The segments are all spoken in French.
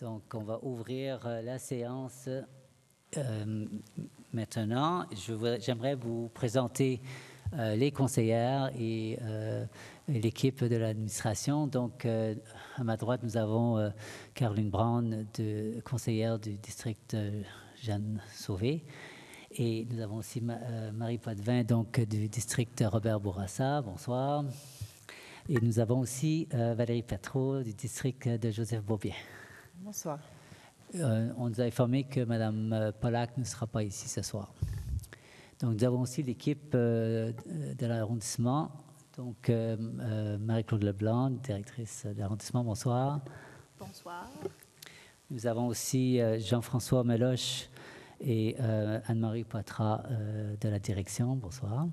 Donc, on va ouvrir euh, la séance euh, maintenant. J'aimerais vous présenter euh, les conseillères et, l'équipe de l'administration. Donc, à ma droite, nous avons Caroline Brown, conseillère du district Jeanne Sauvé. Et nous avons aussi Marie Poitvin, donc du district Robert Bourassa. Bonsoir. Et nous avons aussi Valérie Petro du district de Joseph Beaubien. Bonsoir. Euh, on nous a informé que Mme euh, Pollack ne sera pas ici ce soir. Donc, nous avons aussi l'équipe euh, de l'arrondissement. Donc, Marie-Claude Leblanc, directrice de l'arrondissement, bonsoir. Bonsoir. Nous avons aussi Jean-François Meloche et Anne-Marie Poitras de la direction, bonsoir.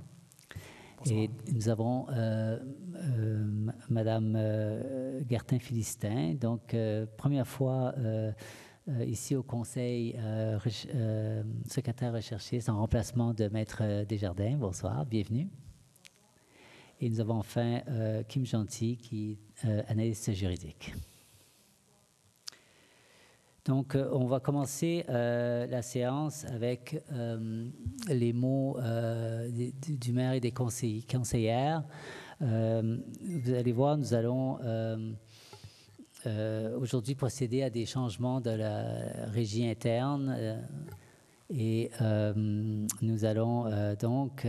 Et nous avons euh, euh, Madame euh, Gertin-Philistin, donc première fois ici au Conseil, secrétaire recherché, en remplacement de Maître Desjardins. Bonsoir, bienvenue. Et nous avons enfin Kim Gentil, qui est analyste juridique. Donc, euh, on va commencer euh, la séance avec euh, les mots du, maire et des conseillères. vous allez voir, nous allons aujourd'hui procéder à des changements de la régie interne et nous allons donc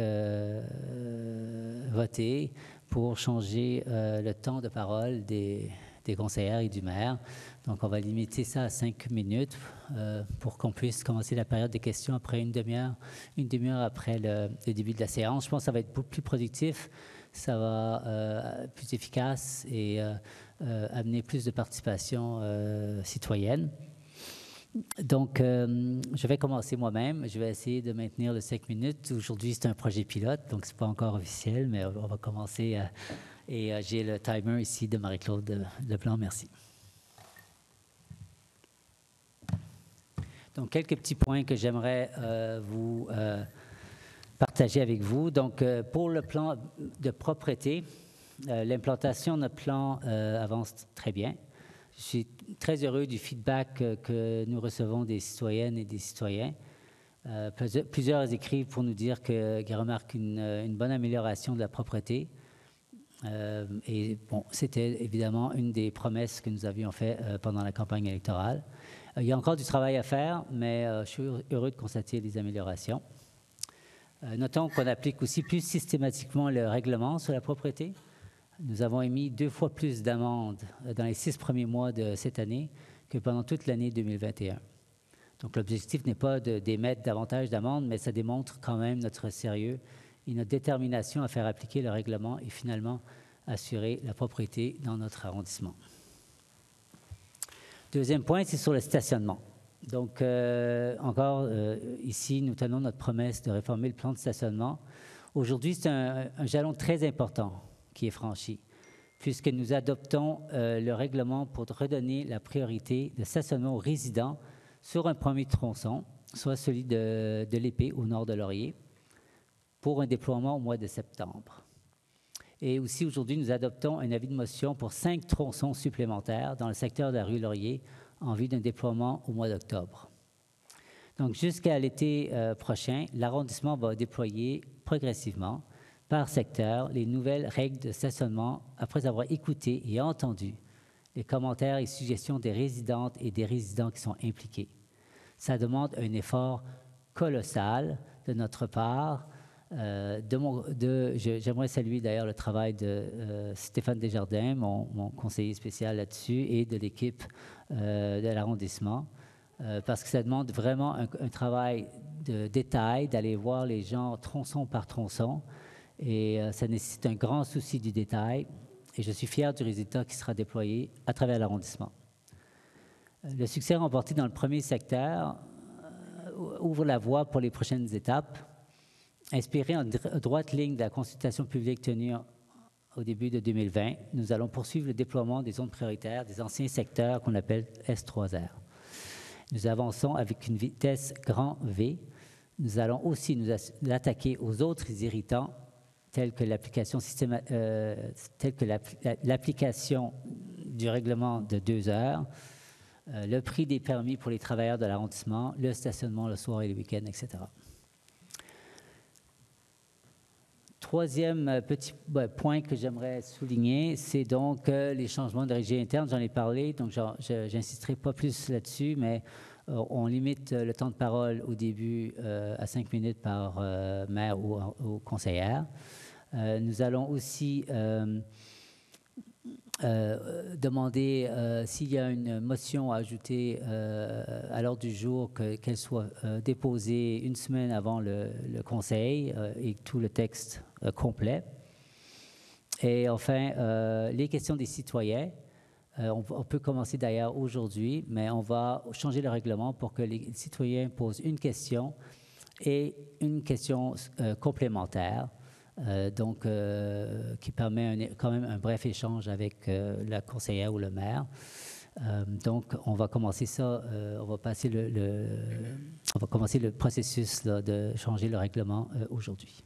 voter pour changer le temps de parole des, des conseillères et du maire. Donc, on va limiter ça à cinq minutes euh, pour qu'on puisse commencer la période des questions après une demi-heure, une demi-heure après le, début de la séance. Je pense que ça va être beaucoup plus productif, ça va euh, plus efficace et euh, euh, amener plus de participation citoyenne. Donc, je vais commencer moi-même. Je vais essayer de maintenir le cinq minutes. Aujourd'hui, c'est un projet pilote, donc c'est pas encore officiel, mais on va commencer. et j'ai le timer ici de Marie-Claude Leblanc. Merci. Donc, quelques petits points que j'aimerais euh, vous euh, partager avec vous. Donc, euh, pour le plan de propreté, l'implantation de notre plan avance très bien. Je suis très heureux du feedback que nous recevons des citoyennes et des citoyens. plusieurs écrivent pour nous dire qu'ils remarquent une, une, bonne amélioration de la propreté. et bon, c'était évidemment une des promesses que nous avions faites pendant la campagne électorale. Euh, il y a encore du travail à faire, mais euh, je suis heureux de constater des améliorations. Euh, notons qu'on applique aussi plus systématiquement le règlement sur la propriété. Nous avons émis deux fois plus d'amendes dans les six premiers mois de cette année que pendant toute l'année 2021. Donc l'objectif n'est pas d'émettre davantage d'amendes, mais ça démontre quand même notre sérieux et notre détermination à faire appliquer le règlement et finalement assurer la propriété dans notre arrondissement. Deuxième point, c'est sur le stationnement. Donc, euh, encore euh, ici, nous tenons notre promesse de réformer le plan de stationnement. Aujourd'hui, c'est un, jalon très important qui est franchi, puisque nous adoptons euh, le règlement pour redonner la priorité de stationnement aux résidents sur un premier tronçon, soit celui de, de l'épée au nord de Laurier, pour un déploiement au mois de septembre. Et aussi, aujourd'hui, nous adoptons un avis de motion pour cinq tronçons supplémentaires dans le secteur de la rue Laurier en vue d'un déploiement au mois d'octobre. Donc, jusqu'à l'été euh, prochain, l'arrondissement va déployer progressivement par secteur les nouvelles règles de stationnement après avoir écouté et entendu les commentaires et suggestions des résidentes et des résidents qui sont impliqués. Ça demande un effort colossal de notre part J'aimerais saluer d'ailleurs le travail de euh, Stéphane Desjardins, mon, conseiller spécial là-dessus, et de l'équipe euh, de l'arrondissement, parce que ça demande vraiment un, travail de détail, d'aller voir les gens tronçon par tronçon, et ça nécessite un grand souci du détail, et je suis fier du résultat qui sera déployé à travers l'arrondissement. Le succès remporté dans le premier secteur ouvre la voie pour les prochaines étapes Inspiré en droite ligne de la consultation publique tenue au début de 2020, nous allons poursuivre le déploiement des zones prioritaires des anciens secteurs qu'on appelle S3R. Nous avançons avec une vitesse grand V. Nous allons aussi nous attaquer aux autres irritants tels que l'application euh, du règlement de deux heures, le prix des permis pour les travailleurs de l'arrondissement, le stationnement le soir et le week-end, etc. Troisième euh, petit point que j'aimerais souligner, c'est donc euh, les changements de régie interne. J'en ai parlé, donc j'insisterai pas plus là-dessus, mais euh, on limite le temps de parole au début à cinq minutes par maire ou, conseillère. nous allons aussi demander s'il y a une motion à ajouter à l'ordre du jour, qu'elle soit déposée une semaine avant le, le conseil et tout le texte complet. Et enfin, euh, les questions des citoyens. Euh, on, peut commencer d'ailleurs aujourd'hui, mais on va changer le règlement pour que les citoyens posent une question et une question complémentaire, donc qui permet quand même un bref échange avec la conseillère ou le maire. donc, on va commencer ça, on va passer le, on va commencer le processus de changer le règlement aujourd'hui.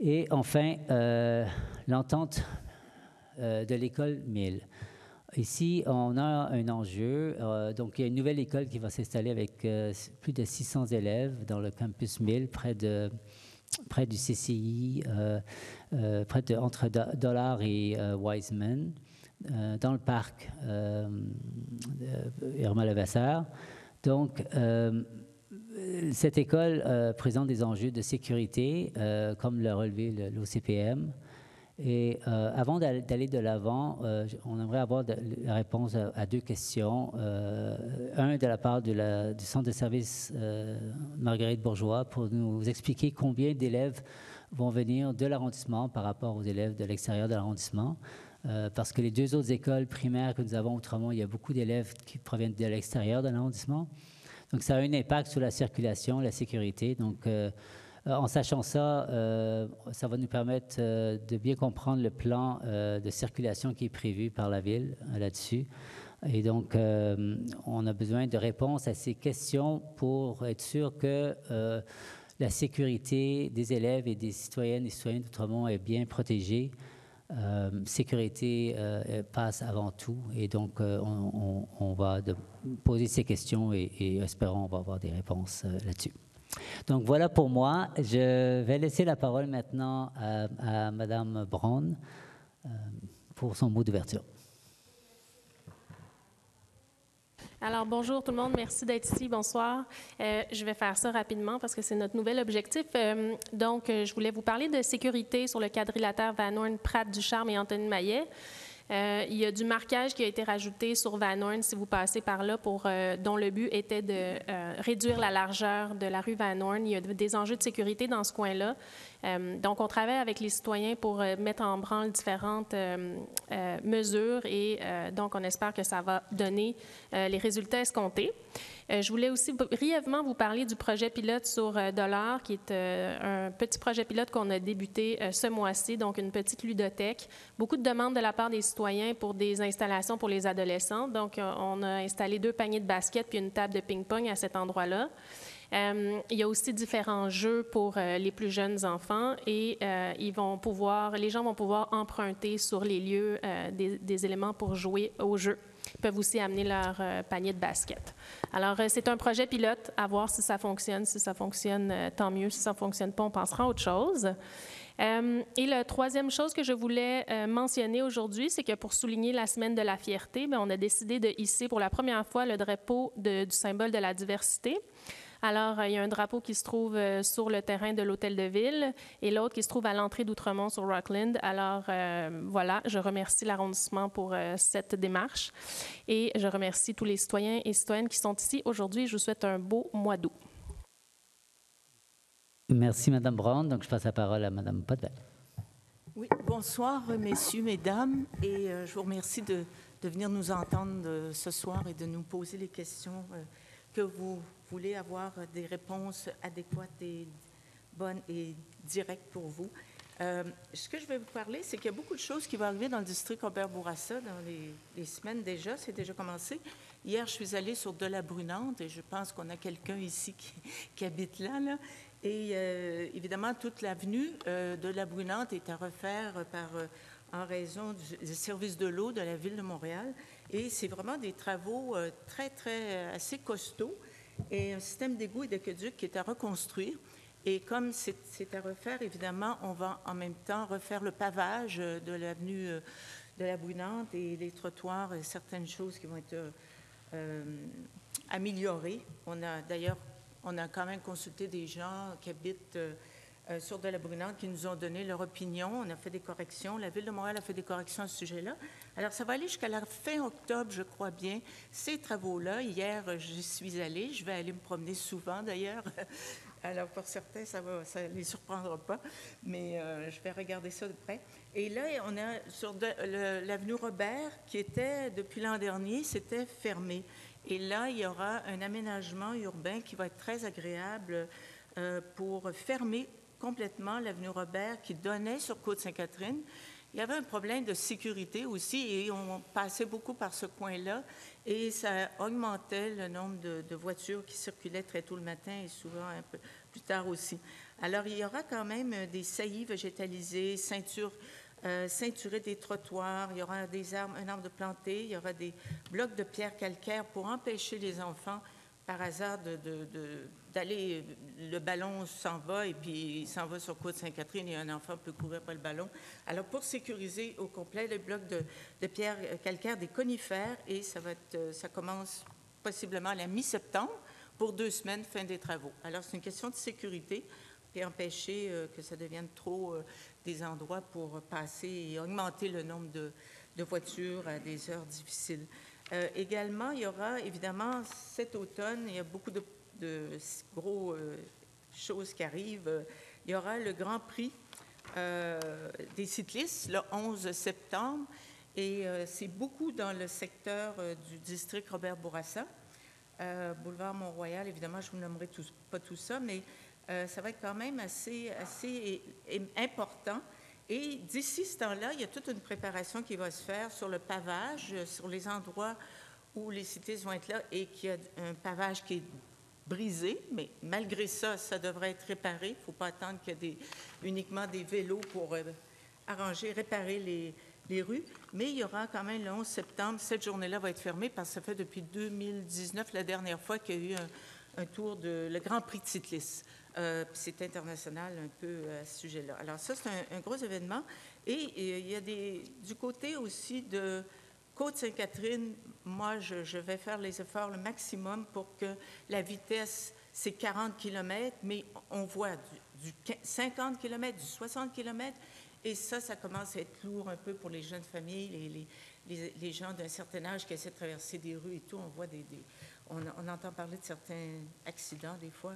Et enfin, euh, l'entente euh, de l'école 1000. Ici, on a un enjeu. Euh, donc, il y a une nouvelle école qui va s'installer avec plus de 600 élèves dans le campus 1000, près, de, près du CCI, près de, entre Dollar et Wiseman, dans le parc Irma Levasseur. Donc, cette école euh, présente des enjeux de sécurité, euh, comme l'a relevé l'OCPM. Et euh, avant d'aller de l'avant, on aimerait avoir la réponse à, deux questions. un de la part du centre de service Marguerite Bourgeois pour nous expliquer combien d'élèves vont venir de l'arrondissement par rapport aux élèves de l'extérieur de l'arrondissement. parce que les deux autres écoles primaires que nous avons autrement, il y a beaucoup d'élèves qui proviennent de l'extérieur de l'arrondissement. Donc, ça a un impact sur la circulation, la sécurité. Donc, euh, euh, en sachant ça, euh, ça va nous permettre de bien comprendre le plan de circulation qui est prévu par la ville là-dessus. Et donc, on a besoin de réponses à ces questions pour être sûr que la sécurité des élèves et des citoyennes et citoyens d'Outremont est bien protégée. Euh, sécurité euh, passe avant tout et donc euh, on, va poser ces questions et, espérons on va avoir des réponses là-dessus. Donc voilà pour moi. Je vais laisser la parole maintenant à, à Madame Brown pour son mot d'ouverture. Alors, bonjour tout le monde, merci d'être ici, bonsoir. Euh, je vais faire ça rapidement parce que c'est notre nouvel objectif. Euh, donc, euh, je voulais vous parler de sécurité sur le quadrilatère Van Horn, Pratt, Ducharme et Anthony Maillet. Il y a du marquage qui a été rajouté sur Van Horn si vous passez par là, pour, dont le but était de réduire la largeur de la rue Van Horn. Il y a des enjeux de sécurité dans ce coin-là. Donc, on travaille avec les citoyens pour mettre en branle différentes mesures et donc on espère que ça va donner les résultats escomptés. Euh, je voulais aussi brièvement vous parler du projet pilote sur euh, Dollar, qui est euh, un petit projet pilote qu'on a débuté ce mois-ci, donc une petite ludothèque. Beaucoup de demandes de la part des citoyens pour des installations pour les adolescents. Donc, on a installé deux paniers de basket puis une table de ping-pong à cet endroit-là. Il y a aussi différents jeux pour les plus jeunes enfants et ils vont pouvoir, les gens vont pouvoir emprunter sur les lieux des, éléments pour jouer au jeu. Ils peuvent aussi amener leur euh, panier de basket. Alors, euh, c'est un projet pilote, à voir si ça fonctionne. Si ça fonctionne, euh, tant mieux. Si ça ne fonctionne pas, on pensera à autre chose. et la troisième chose que je voulais mentionner aujourd'hui, c'est que pour souligner la semaine de la fierté, bien, on a décidé de hisser pour la première fois le drapeau du symbole de la diversité. Alors, il y a un drapeau qui se trouve euh, sur le terrain de l'Hôtel de Ville et l'autre qui se trouve à l'entrée d'Outremont sur Rockland. Alors, euh, voilà, je remercie l'arrondissement pour euh, cette démarche et je remercie tous les citoyens et citoyennes qui sont ici aujourd'hui. Je vous souhaite un beau mois d'août. Merci, Madame Brown. Donc, je passe la parole à Madame Podvel. Oui, bonsoir, messieurs, mesdames, et je vous remercie de, de venir nous entendre ce soir et de nous poser les questions que vous voulez avoir des réponses adéquates et bonnes et directes pour vous. Euh, ce que je vais vous parler, c'est qu'il y a beaucoup de choses qui vont arriver dans le district Robert-Bourassa dans les, semaines déjà. C'est déjà commencé. Hier, je suis allée sur De la Brunante et je pense qu'on a quelqu'un ici qui, habite là. Et euh, évidemment, toute l'avenue euh, de la Brunante est à refaire par, en raison du service de l'eau de la Ville de Montréal. Et c'est vraiment des travaux très, très, assez costauds et un système d'égout et d'aqueduc qui est à reconstruire. Et comme c'est à refaire, évidemment, on va en même temps refaire le pavage de l'avenue de la Brunante et les trottoirs et certaines choses qui vont être améliorées. On a d'ailleurs, on a quand même consulté des gens qui habitent euh, sur de la Brunante qui nous ont donné leur opinion. On a fait des corrections. La Ville de Montréal a fait des corrections à ce sujet-là. Alors, ça va aller jusqu'à la fin octobre, je crois bien, ces travaux-là. Hier, j'y suis allée. Je vais aller me promener souvent, d'ailleurs. Alors, pour certains, ça ne les surprendra pas, mais euh, je vais regarder ça de près. Et là, on a sur l'avenue Robert, qui était, depuis l'an dernier, c'était fermé. Et là, il y aura un aménagement urbain qui va être très agréable euh, pour fermer complètement l'avenue Robert qui donnait sur Côte-Sainte-Catherine. Il y avait un problème de sécurité aussi et on passait beaucoup par ce coin-là et ça augmentait le nombre de, voitures qui circulaient très tôt le matin et souvent un peu plus tard aussi. Alors, il y aura quand même des saillies végétalisées, ceintures, euh, ceinturées des trottoirs, il y aura des arbres, un arbre de planté, il y aura des blocs de pierre calcaire pour empêcher les enfants par hasard d'aller, le ballon s'en va et puis il s'en va sur Côte-Sainte-Catherine et un enfant peut courir par le ballon. Alors, pour sécuriser au complet les blocs de, de pierre calcaire des conifères, et ça, va être, ça commence possiblement à la mi-septembre pour deux semaines, fin des travaux. Alors, c'est une question de sécurité et empêcher euh, que ça devienne trop euh, des endroits pour passer et augmenter le nombre de, voitures à des heures difficiles. Euh, également, il y aura évidemment cet automne, il y a beaucoup de, de gros euh, choses qui arrivent. Il y aura le Grand Prix euh, des cyclistes le 11 septembre et c'est beaucoup dans le secteur du district Robert Bourassa. Boulevard Mont-Royal, évidemment, je ne vous nommerai pas tout ça, mais ça va être quand même assez, assez important. Et d'ici ce temps-là, il y a toute une préparation qui va se faire sur le pavage, euh, sur les endroits où les cités vont être là et qu'il y a un pavage qui est brisé, mais malgré ça, ça devrait être réparé. Il ne faut pas attendre qu'il y ait uniquement des vélos pour euh, arranger, réparer les, rues. Mais il y aura quand même le 11 septembre, cette journée-là va être fermée parce que ça fait depuis 2019 la dernière fois qu'il y a eu un, tour de le Grand Prix de cyclistes. Euh, c'est international un peu euh, à ce sujet-là. Alors ça, c'est un, gros événement. Et, il y a des, du côté aussi de Côte-Sainte-Catherine, moi, je, vais faire les efforts le maximum pour que la vitesse, c'est 40 km, mais on voit du, 50 km, du 60 km, et ça, ça commence à être lourd un peu pour les jeunes familles, les, gens d'un certain âge qui essaient de traverser des rues et tout. On voit des, on, entend parler de certains accidents des fois.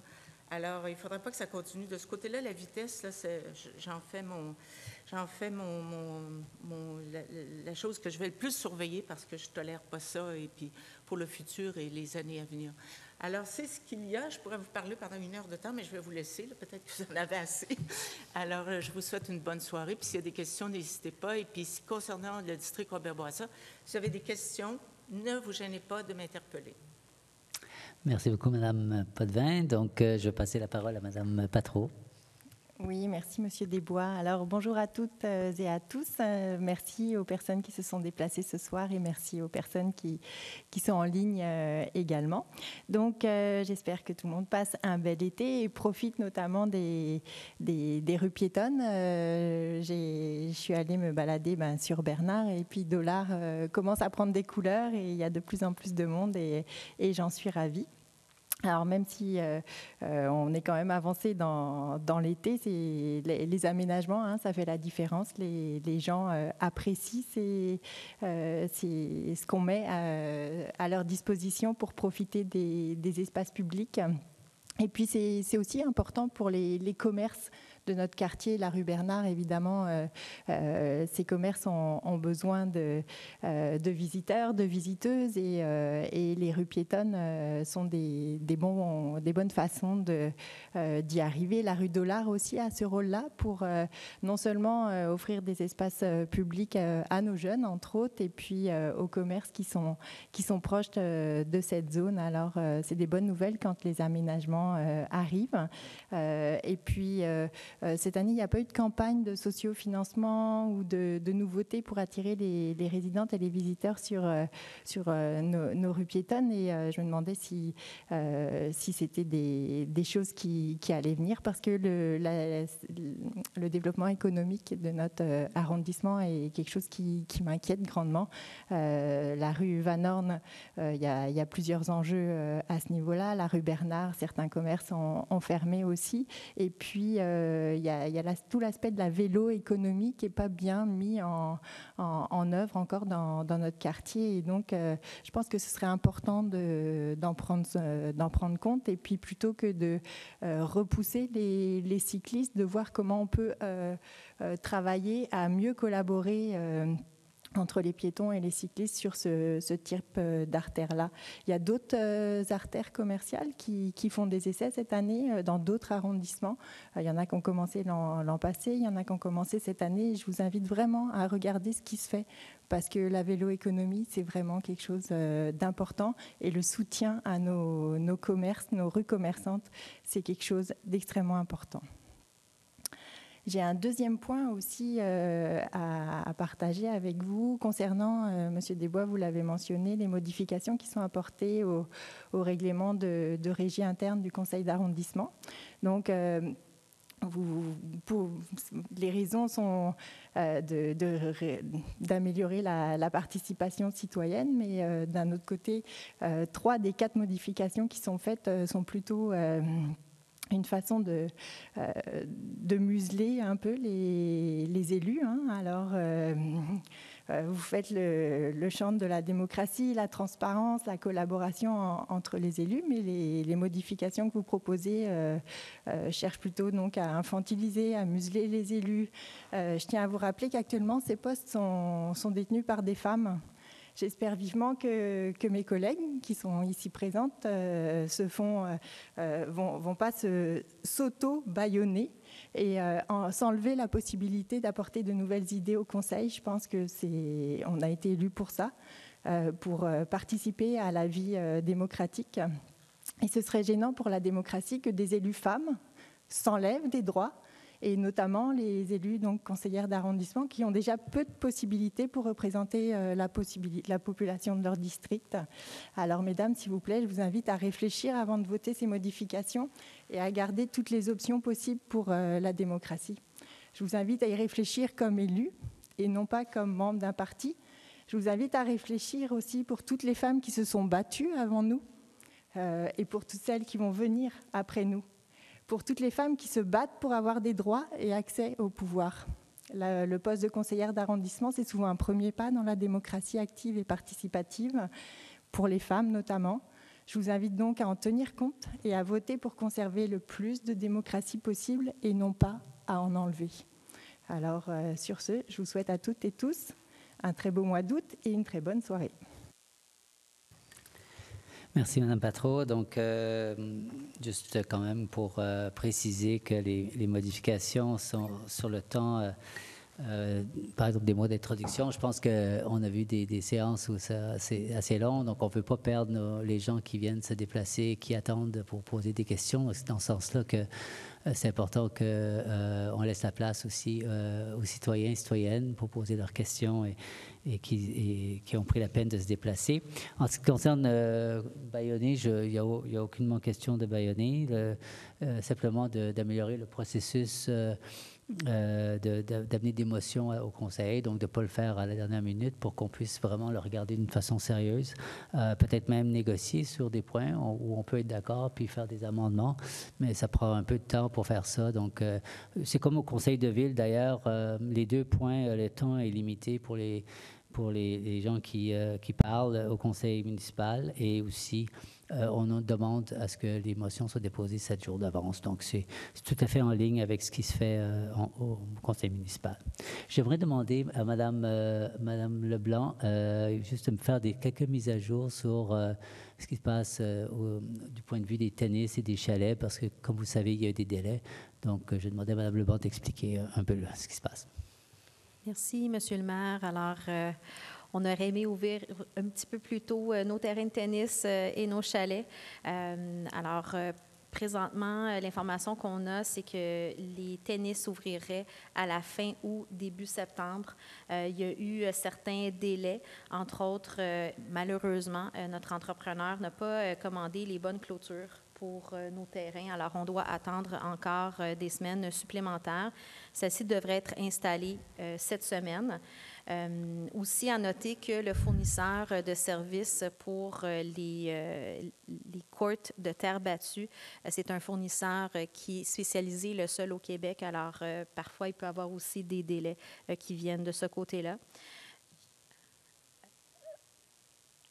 Alors, il ne faudrait pas que ça continue. De ce côté-là, la vitesse, j'en fais, mon, j'en fais mon, la, chose que je vais le plus surveiller parce que je ne tolère pas ça et puis pour le futur et les années à venir. Alors, c'est ce qu'il y a. Je pourrais vous parler pendant une heure de temps, mais je vais vous laisser. Peut-être que vous en avez assez. Alors, euh, je vous souhaite une bonne soirée. Puis, s'il y a des questions, n'hésitez pas. Et puis, concernant le district Robert-Bourassa, si vous avez des questions, ne vous gênez pas de m'interpeller. Merci beaucoup, Madame Potvin. Donc, euh, je vais passer la parole à Madame Patro. Oui, merci Monsieur Desbois. Alors bonjour à toutes euh, et à tous. Euh, merci aux personnes qui se sont déplacées ce soir et merci aux personnes qui, qui sont en ligne également. Donc j'espère que tout le monde passe un bel été et profite notamment des, des, rues piétonnes. je suis allée me balader ben, sur Bernard et puis Dollar commence à prendre des couleurs et il y a de plus en plus de monde et, et j'en suis ravie. Alors même si euh, euh, on est quand même avancé dans, l'été, les, les, aménagements, hein, ça fait la différence. Les, gens euh, apprécient ce qu'on met à, leur disposition pour profiter des, espaces publics. Et puis c'est aussi important pour les commerces de notre quartier, la rue Bernard, évidemment, euh, euh, ces commerces ont, besoin de, euh, de, visiteurs, de visiteuses et, les rues piétonnes sont des, bonnes façons d'y arriver. La rue Dollar aussi a ce rôle-là pour non seulement offrir des espaces publics à nos jeunes, entre autres, et puis aux commerces qui sont, qui sont proches de cette zone. Alors, c'est des bonnes nouvelles quand les aménagements arrivent. et puis, cette année, il n'y a pas eu de campagne de sociofinancement ou de, de nouveautés pour attirer les, les, résidentes et les visiteurs sur, sur nos, rues piétonnes. Et je me demandais si, c'était des, choses qui, allaient venir parce que le, développement économique de notre arrondissement est quelque chose qui, qui m'inquiète grandement. la rue Van Horn, il y, a, plusieurs enjeux à ce niveau-là. La rue Bernard, certains commerces ont, fermé aussi. Et puis, euh, il y a, tout l'aspect de la vélo économie qui n'est pas bien mis en, œuvre encore dans, notre quartier. Et donc, euh, je pense que ce serait important d'en prendre, d'en prendre compte. Et puis, plutôt que de euh, repousser les, cyclistes, de voir comment on peut travailler à mieux collaborer entre les piétons et les cyclistes sur ce, type euh, d'artère-là. Il y a d'autres euh, artères commerciales qui, font des essais cette année euh, dans d'autres arrondissements. il y en a qui ont commencé l'an passé, il y en a qui ont commencé cette année. Je vous invite vraiment à regarder ce qui se fait parce que la vélo-économie, c'est vraiment quelque chose d'important et le soutien à nos commerces, nos rues commerçantes, c'est quelque chose d'extrêmement important. J'ai un deuxième point aussi euh, à, partager avec vous concernant, euh, Monsieur Desbois, vous l'avez mentionné, les modifications qui sont apportées au, règlement de, régie interne du conseil d'arrondissement. Donc, euh, les raisons sont d'améliorer la, participation citoyenne, mais d'un autre côté, trois des quatre modifications qui sont faites sont plutôt une façon de, euh, de museler un peu les, élus. Hein. Alors, euh, euh, vous faites le, le, chant de la démocratie, la transparence, la collaboration entre les élus, mais les, modifications que vous proposez cherchent plutôt donc à infantiliser, à museler les élus. je tiens à vous rappeler qu'actuellement, ces postes sont détenus par des femmes. J'espère vivement que, mes collègues qui sont ici présentes euh, se font, euh, euh, vont, pas s'auto-baïonner et s'enlever la possibilité d'apporter de nouvelles idées au Conseil. Je pense que c'est, on a été élus pour ça, pour participer à la vie démocratique. Et ce serait gênant pour la démocratie que des élus femmes s'enlèvent des droits et notamment les élus, donc conseillères d'arrondissement, qui ont déjà peu de possibilités pour représenter euh, la, la population de leur district. Alors, mesdames, s'il vous plaît, je vous invite à réfléchir avant de voter ces modifications et à garder toutes les options possibles pour euh, la démocratie. Je vous invite à y réfléchir comme élu et non pas comme membre d'un parti. Je vous invite à réfléchir aussi pour toutes les femmes qui se sont battues avant nous euh, et pour toutes celles qui vont venir après nous pour toutes les femmes qui se battent pour avoir des droits et accès au pouvoir. le poste de conseillère d'arrondissement, c'est souvent un premier pas dans la démocratie active et participative, pour les femmes notamment. Je vous invite donc à en tenir compte et à voter pour conserver le plus de démocratie possible et non pas à en enlever. Alors, euh, sur ce, je vous souhaite à toutes et tous un très beau mois d'août et une très bonne soirée. Merci, Madame Patro. Donc, euh, juste quand même pour euh, préciser que les, modifications sont sur le temps, euh, par exemple des mois d'introduction. Je pense qu'on a vu des, séances où c'est assez long, donc on ne peut pas perdre les gens qui viennent se déplacer, qui attendent pour poser des questions. C'est dans ce sens-là que c'est important qu'on laisse la place aussi aux citoyens et citoyennes pour poser leurs questions et qui, ont pris la peine de se déplacer. En ce qui concerne euh, Bayonné, il n'y a, a, aucunement question de Bayonné, euh, simplement d'améliorer le processus. Euh, euh, d'amener des motions au conseil, donc de ne pas le faire à la dernière minute pour qu'on puisse vraiment le regarder d'une façon sérieuse, euh, peut-être même négocier sur des points où on peut être d'accord puis faire des amendements, mais ça prend un peu de temps pour faire ça. Donc, euh, c'est comme au conseil de ville d'ailleurs, les deux points, le temps est limité pour les pour les gens qui, qui parlent au conseil municipal et aussi euh, on demande à ce que les motions soient déposées sept jours d'avance. Donc, c'est tout à fait en ligne avec ce qui se fait euh, au conseil municipal. J'aimerais demander à Madame, euh, Madame Leblanc juste de me faire des, quelques mises à jour sur ce qui se passe du point de vue des tennis et des chalets, parce que, comme vous savez, il y a eu des délais. Donc, je demandais à Madame Leblanc d'expliquer un peu ce qui se passe. Merci, Monsieur le maire. Alors, on aurait aimé ouvrir un petit peu plus tôt euh, nos terrains de tennis euh, et nos chalets. Euh, alors, présentement, l'information qu'on a, c'est que les tennis ouvriraient à la fin août, début septembre. Il y a eu certains délais, entre autres, malheureusement, notre entrepreneur n'a pas commandé les bonnes clôtures pour nos terrains. Alors, on doit attendre encore des semaines supplémentaires. Celle-ci devrait être installée cette semaine. Euh, aussi à noter que le fournisseur de services pour euh, les, euh, les courts de terre battue, c'est un fournisseur qui est spécialisé le seul au Québec. Alors, parfois, il peut y avoir aussi des délais qui viennent de ce côté-là.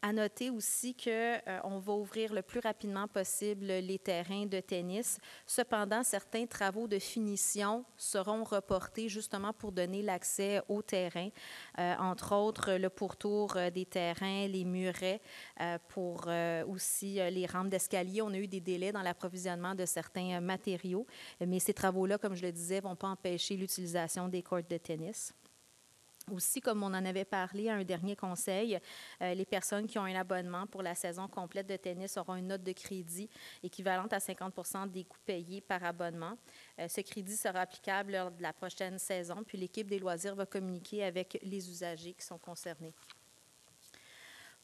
À noter aussi qu'on euh, va ouvrir le plus rapidement possible les terrains de tennis. Cependant, certains travaux de finition seront reportés justement pour donner l'accès aux terrains, euh, entre autres le pourtour euh, des terrains, les murets, pour aussi les rampes d'escalier. On a eu des délais dans l'approvisionnement de certains matériaux, mais ces travaux-là, comme je le disais, ne vont pas empêcher l'utilisation des courts de tennis. Aussi, comme on en avait parlé à un dernier conseil, euh, les personnes qui ont un abonnement pour la saison complète de tennis auront une note de crédit équivalente à 50% des coûts payés par abonnement. Euh, ce crédit sera applicable lors de la prochaine saison, puis l'équipe des loisirs va communiquer avec les usagers qui sont concernés.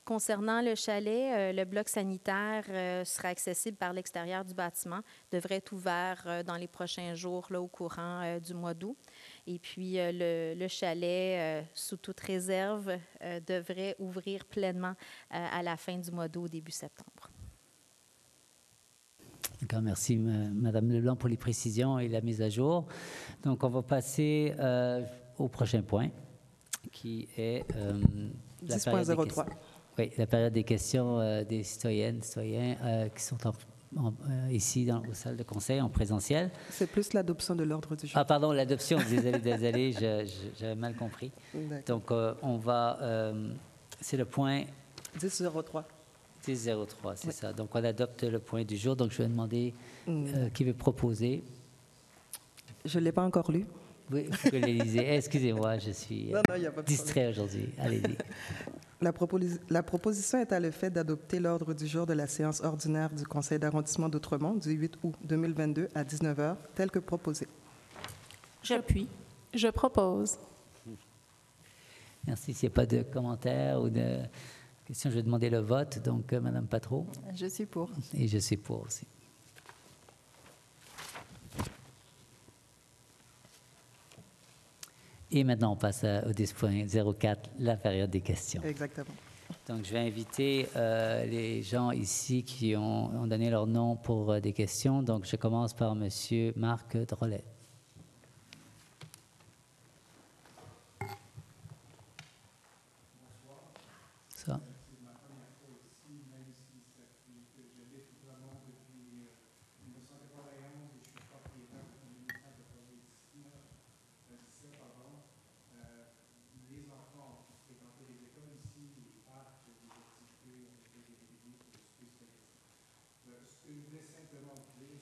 Concernant le chalet, euh, le bloc sanitaire sera accessible par l'extérieur du bâtiment, devrait être ouvert dans les prochains jours là, au courant du mois d'août. Et puis, euh, le, chalet, euh, sous toute réserve, euh, devrait ouvrir pleinement à la fin du mois d'août, début septembre. D'accord, merci Madame Leblanc pour les précisions et la mise à jour. Donc, on va passer au prochain point, qui est la période, des oui, la période des questions des citoyennes, citoyens qui sont en euh, ici dans, aux salles de conseil en présentiel. C'est plus l'adoption de l'ordre du jour. Ah, pardon, l'adoption, désolé, désolé, j'avais mal compris. Donc, euh, on va. Euh, c'est le point. 10.03. 10.03, c'est ça. Donc, on adopte le point du jour. Donc, je vais demander mm. qui veut proposer. Je ne l'ai pas encore lu. Oui, vous pouvez le Excusez-moi, je suis distrait aujourd'hui. Allez-y. La, proposition est à le fait d'adopter l'ordre du jour de la séance ordinaire du Conseil d'arrondissement d'Outremont du 8 août 2022 à 19 h, tel que proposé. J'appuie. Je propose. Merci. S'il n'y a pas de commentaires ou de questions, je vais demander le vote. Donc, euh, Madame Patro. Je suis pour. Et je suis pour aussi. Et maintenant, on passe au 10.04, la période des questions. Exactement. Donc, je vais inviter euh, les gens ici qui ont, donné leur nom pour euh, des questions. Donc, je commence par M. Marc Drolet.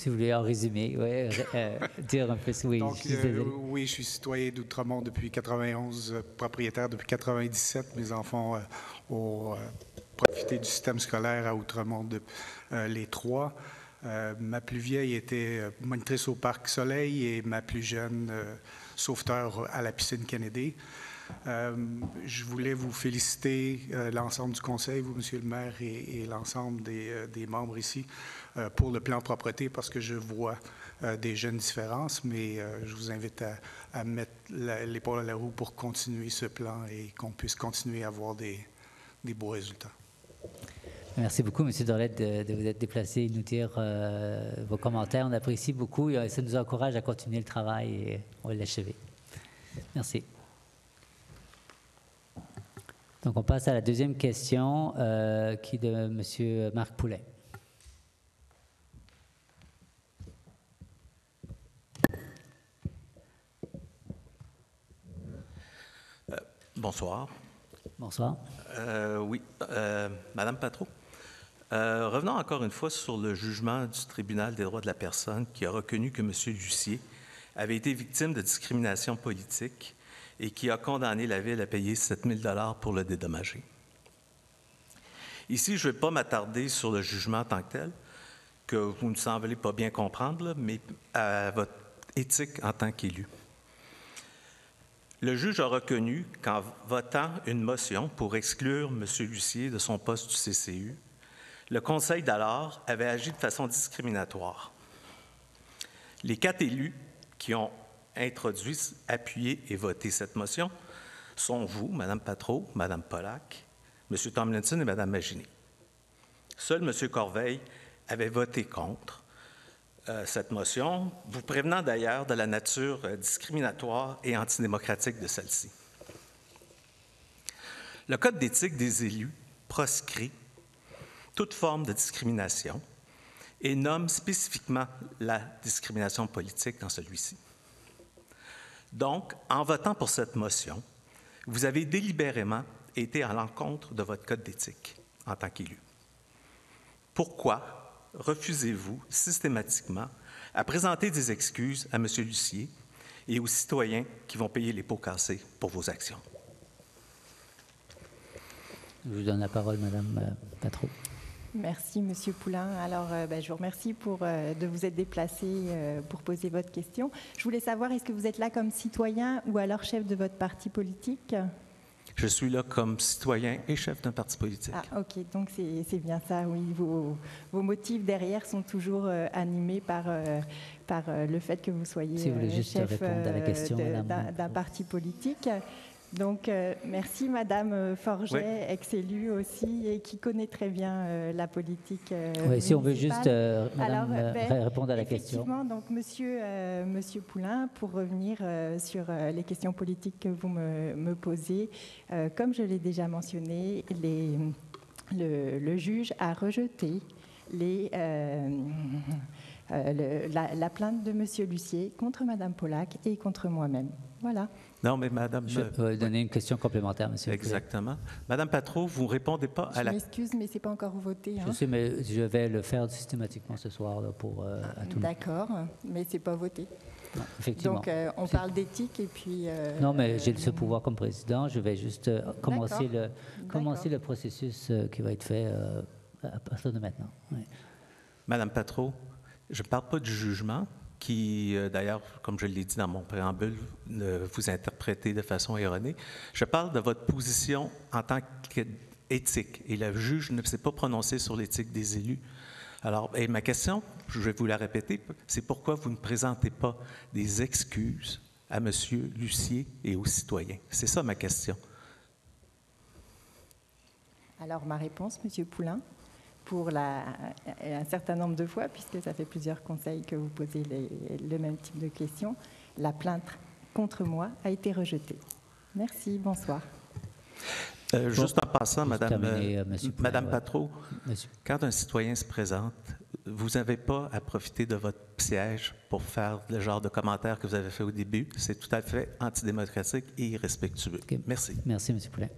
Si vous voulez en résumé, ouais, euh, dire un peu. Oui, Donc, je euh, oui, je suis citoyen d'Outremont depuis 91, propriétaire depuis 97. Mes enfants ont profité du système scolaire à Outremont, de, les trois. ma plus vieille était monitrice au Parc Soleil et ma plus jeune sauveteur à la piscine Kennedy. Euh, je voulais vous féliciter, euh, l'ensemble du Conseil, vous, Monsieur le maire, et, l'ensemble euh, des, membres ici, pour le plan propreté, parce que je vois des jeunes différences, mais je vous invite à, mettre l'épaule à la roue pour continuer ce plan et qu'on puisse continuer à avoir des, beaux résultats. Merci beaucoup, M. Dorlette, de, vous être déplacé et nous dire vos commentaires. On apprécie beaucoup et ça nous encourage à continuer le travail et on va l'achever. Merci. Donc on passe à la deuxième question euh, qui est de M. Marc Poulet. Euh, bonsoir. Bonsoir. Euh, oui, Madame Patro. Revenons encore une fois sur le jugement du tribunal des droits de la personne qui a reconnu que M. Lucier avait été victime de discrimination politique et qui a condamné la Ville à payer 7 000 pour le dédommager. Ici, je ne vais pas m'attarder sur le jugement en tant que tel, que vous ne semblez pas bien comprendre, mais à votre éthique en tant qu'élu. Le juge a reconnu qu'en votant une motion pour exclure M. Lucier de son poste du CCU, le Conseil d'alors avait agi de façon discriminatoire. Les quatre élus qui ont introduit, appuyé et voté cette motion sont vous, Mme Patro, Mme Pollack, M. Tomlinson et Mme Maginey. Seul M. Corveil avait voté contre euh, cette motion, vous prévenant d'ailleurs de la nature euh, discriminatoire et antidémocratique de celle-ci. Le Code d'éthique des élus proscrit toute forme de discrimination et nomme spécifiquement la discrimination politique dans celui-ci. Donc, en votant pour cette motion, vous avez délibérément été à l'encontre de votre code d'éthique en tant qu'élu. Pourquoi refusez-vous systématiquement à présenter des excuses à M. Lucier et aux citoyens qui vont payer les pots cassés pour vos actions? Je vous donne la parole, Madame euh, Patro. Merci, Monsieur Poulain. Alors, euh, ben, je vous remercie pour, euh, de vous être déplacé pour poser votre question. Je voulais savoir, est-ce que vous êtes là comme citoyen ou alors chef de votre parti politique? Je suis là comme citoyen et chef d'un parti politique. Ah, OK. Donc, c'est bien ça, oui. Vos, vos, motifs derrière sont toujours euh, animés par, euh, par euh, le fait que vous soyez chef d'un parti politique. Donc, euh, merci Madame euh, Forget, ex-élue aussi, et qui connaît très bien euh, la politique. oui, si on veut juste Madame, ben, répondre à la question. Donc, Monsieur, Monsieur Poulain, pour revenir sur les questions politiques que vous me, me posez, comme je l'ai déjà mentionné, les, le, le, juge a rejeté les, la, la, plainte de Monsieur Lucier contre Madame Pollack et contre moi-même. Voilà. Non, mais Madame. Je peux donner une question complémentaire, Monsieur. Exactement. Madame Patro, vous ne répondez pas à la. Je m'excuse, mais ce n'est pas encore voté. Hein. Je sais, mais je vais le faire systématiquement ce soir pour euh, à tout D'accord, mais ce n'est pas voté. Non, effectivement. Donc, euh, on parle d'éthique et puis. Euh, non, mais j'ai ce pouvoir comme président. Je vais juste commencer le, commencer le processus qui va être fait à partir de maintenant. Madame Patro, je ne parle pas du jugement, qui, euh, d'ailleurs, comme je l'ai dit dans mon préambule, vous interprétez de façon erronée. Je parle de votre position en tant qu'éthique. Et le juge ne s'est pas prononcé sur l'éthique des élus. Alors, et ma question, je vais vous la répéter, c'est pourquoi vous ne présentez pas des excuses à M. Lucier et aux citoyens? C'est ça ma question. Alors, ma réponse, M. Poulain, pour la, un certain nombre de fois, puisque ça fait plusieurs conseils que vous posez le même type de questions, la plainte contre moi a été rejetée. Merci, bonsoir. Euh, juste en passant, Madame, euh, Madame Patro, quand un citoyen se présente, vous n'avez pas à profiter de votre siège pour faire le genre de commentaires que vous avez fait au début. C'est tout à fait antidémocratique et irrespectueux. Merci. Merci, M. Poulin.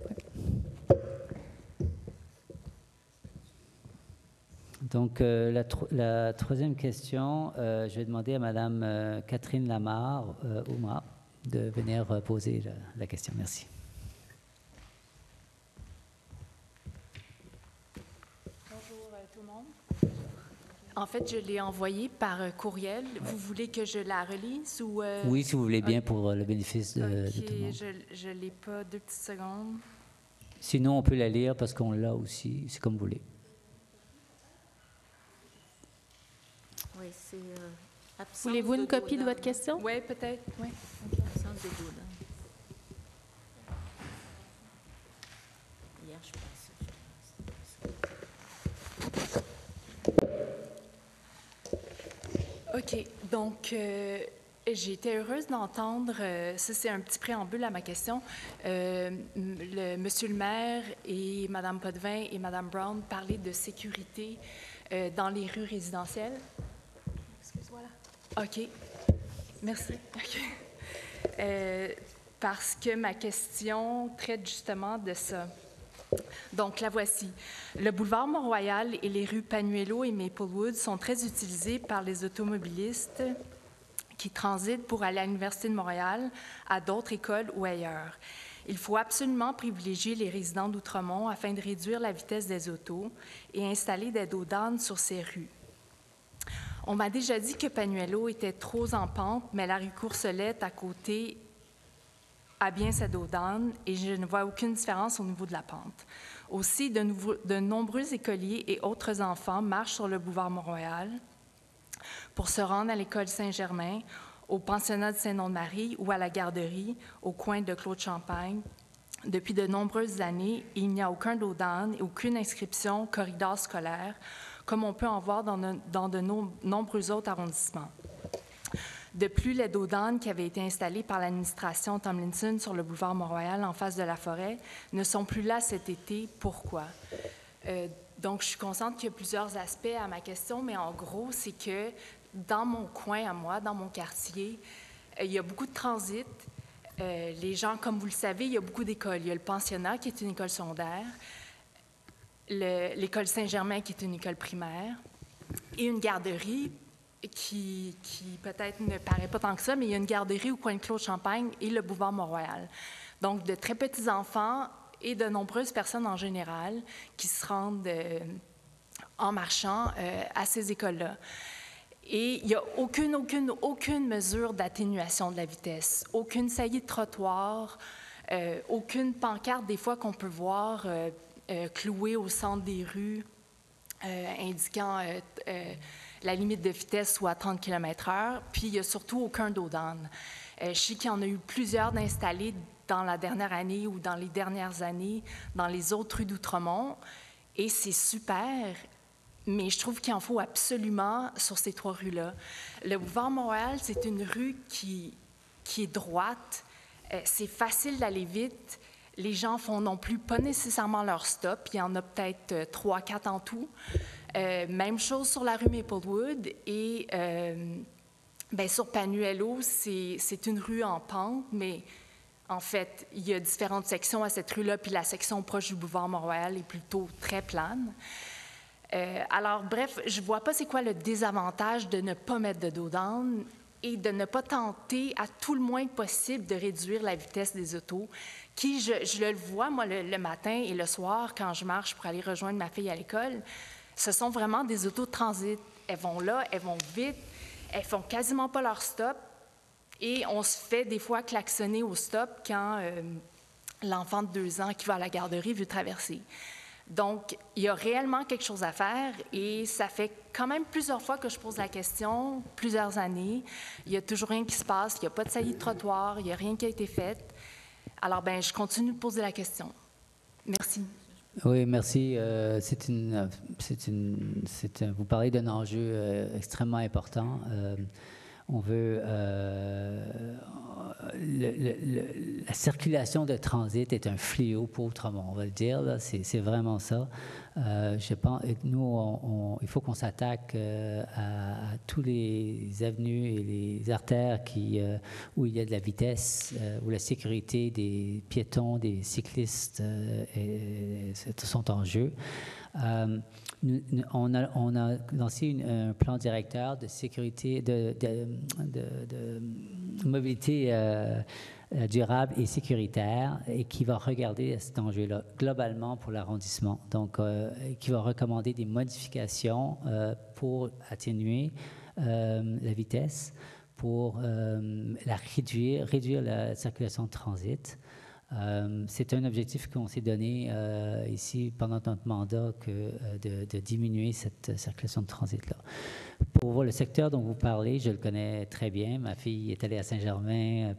Donc, euh, la, troisième question, euh, je vais demander à Mme euh, Catherine Lamar, Ouma, de venir poser la, question. Merci. Bonjour tout le monde. En fait, je l'ai envoyée par courriel. Vous voulez que je la relise ou Oui, si vous voulez bien, pour le bénéfice de, tout le monde. Je ne l'ai pas. Deux petites secondes. Sinon, on peut la lire parce qu'on l'a aussi. C'est comme vous voulez. Oui, c'est. Euh, Voulez-vous une copie de votre question? Oui, peut-être. Oui. Absence de Hier, je pense. OK. Donc, euh, j'ai été heureuse d'entendre, euh, ça c'est un petit préambule à ma question, euh, le, Monsieur le maire et Madame Potvin et Madame Brown parler de sécurité euh, dans les rues résidentielles. OK. Merci. Euh, parce que ma question traite justement de ça. Donc, la voici. Le boulevard Mont-Royal et les rues Panuelo et Maplewood sont très utilisés par les automobilistes qui transitent pour aller à l'Université de Montréal, à d'autres écoles ou ailleurs. Il faut absolument privilégier les résidents d'Outremont afin de réduire la vitesse des autos et installer des dos sur ces rues. On m'a déjà dit que Panuelo était trop en pente, mais la rue Courcelette à côté a bien sa dos et je ne vois aucune différence au niveau de la pente. Aussi, de, nombreux écoliers et autres enfants marchent sur le boulevard Mont-Royal pour se rendre à l'école Saint-Germain, au pensionnat de Saint-Nom-de-Marie ou à la garderie au coin de Claude-Champagne. Depuis de nombreuses années, il n'y a aucun dos et aucune inscription corridor scolaire, comme on peut en voir dans de, nombreux autres arrondissements. De plus, les dos qui avaient été installés par l'administration Tomlinson sur le boulevard Mont-Royal en face de la forêt ne sont plus là cet été. Pourquoi? Euh, donc, je suis consciente qu'il y a plusieurs aspects à ma question, mais en gros, c'est que dans mon coin à moi, dans mon quartier, euh, il y a beaucoup de transit. Euh, les gens, comme vous le savez, il y a beaucoup d'écoles. Il y a le pensionnat, qui est une école secondaire, l'école Saint-Germain, qui est une école primaire, et une garderie qui, qui peut-être ne paraît pas tant que ça, mais il y a une garderie au coin de Claude-Champagne et le boulevard Mont-Royal. Donc, de très petits enfants et de nombreuses personnes en général qui se rendent euh, en marchant à ces écoles-là. Et il n'y a aucune, aucune, aucune mesure d'atténuation de la vitesse, aucune saillie de trottoir, euh, aucune pancarte des fois qu'on peut voir euh, euh, clouée au centre des rues indiquant la limite de vitesse soit à 30 km/h. Puis il n'y a surtout aucun dos je sais qu'il y en a eu plusieurs d'installés dans la dernière année ou dans les dernières années dans les autres rues d'Outremont. Et c'est super, mais je trouve qu'il en faut absolument sur ces trois rues-là. Le boulevard Montréal, c'est une rue qui, qui est droite. Euh, c'est facile d'aller vite. Les gens font non plus pas nécessairement leur stop. Il y en a peut-être euh, trois, quatre en tout. Euh, même chose sur la rue Maplewood. Et bien, sur Panuelo, c'est une rue en pente, mais en fait, il y a différentes sections à cette rue-là, puis la section proche du boulevard Montréal est plutôt très plane. Euh, alors, bref, je ne vois pas c'est quoi le désavantage de ne pas mettre de dos et de ne pas tenter à tout le moins possible de réduire la vitesse des autos, qui, je, le vois, moi, le, matin et le soir, quand je marche pour aller rejoindre ma fille à l'école, ce sont vraiment des autos de transit. Elles vont là, elles vont vite, elles font quasiment pas leur stop, et on se fait des fois klaxonner au stop quand euh, l'enfant de deux ans qui va à la garderie veut traverser. Donc, il y a réellement quelque chose à faire et ça fait quand même plusieurs fois que je pose la question, plusieurs années. Il n'y a toujours rien qui se passe, il n'y a pas de saillie de trottoir, il n'y a rien qui a été fait. Alors, ben, je continue de poser la question. Merci. Oui, merci. Euh, c'est une, c'est une, vous parlez d'un enjeu euh, extrêmement important. Euh, on veut la circulation de transit est un fléau pour Outremont, on va le dire. C'est vraiment ça. Euh, je pense, nous, il faut qu'on s'attaque euh, à, tous les avenues et les artères qui, euh, où il y a de la vitesse, où la sécurité des piétons, des cyclistes sont en jeu. On, a, on, a, lancé un plan directeur de sécurité, de, mobilité euh, durable et sécuritaire et qui va regarder cet enjeu-là globalement pour l'arrondissement. Donc, euh, qui va recommander des modifications euh, pour atténuer la vitesse, pour la réduire, réduire la circulation de transit. C'est un objectif qu'on s'est donné ici pendant notre mandat que, de, de, diminuer cette circulation de transit-là. Pour le secteur dont vous parlez, je le connais très bien. Ma fille est allée à Saint-Germain,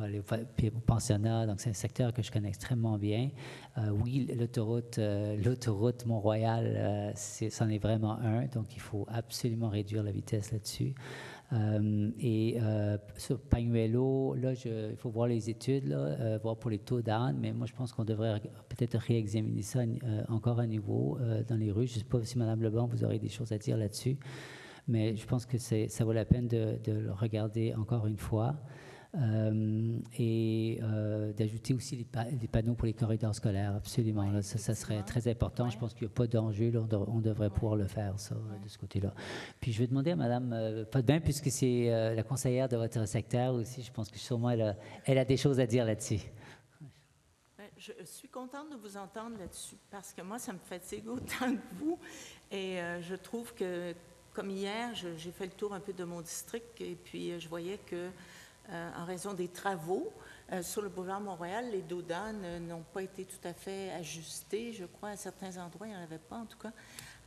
euh, au pensionnat, donc c'est un secteur que je connais extrêmement bien. Euh, oui, euh, l'autoroute Mont-Royal, c'en est vraiment un, donc il faut absolument réduire la vitesse là-dessus. Et sur Panuelo, là, il faut voir les études, là, voir pour les taux d'âne, mais moi, je pense qu'on devrait peut-être réexaminer ça encore à nouveau dans les rues. Je ne sais pas si Mme Leblanc, vous aurez des choses à dire là-dessus mais je pense que ça vaut la peine de, le regarder encore une fois. Euh, et euh, d'ajouter aussi des panneaux pour les corridors scolaires, absolument. Ça, serait très important. Je pense qu'il n'y a pas d'enjeu. On, devrait pouvoir le faire, de ce côté-là. Puis je vais demander à Mme euh, Podbin, puisque c'est la conseillère de votre secteur aussi, je pense que sûrement elle a, des choses à dire là-dessus. Je suis contente de vous entendre là-dessus parce que moi, ça me fatigue autant que vous. Et je trouve que, comme hier, j'ai fait le tour un peu de mon district et puis je voyais que en raison des travaux. Euh, sur le boulevard Montréal, les dos n'ont pas été tout à fait ajustés, je crois, à certains endroits, il n'y en avait pas en tout cas.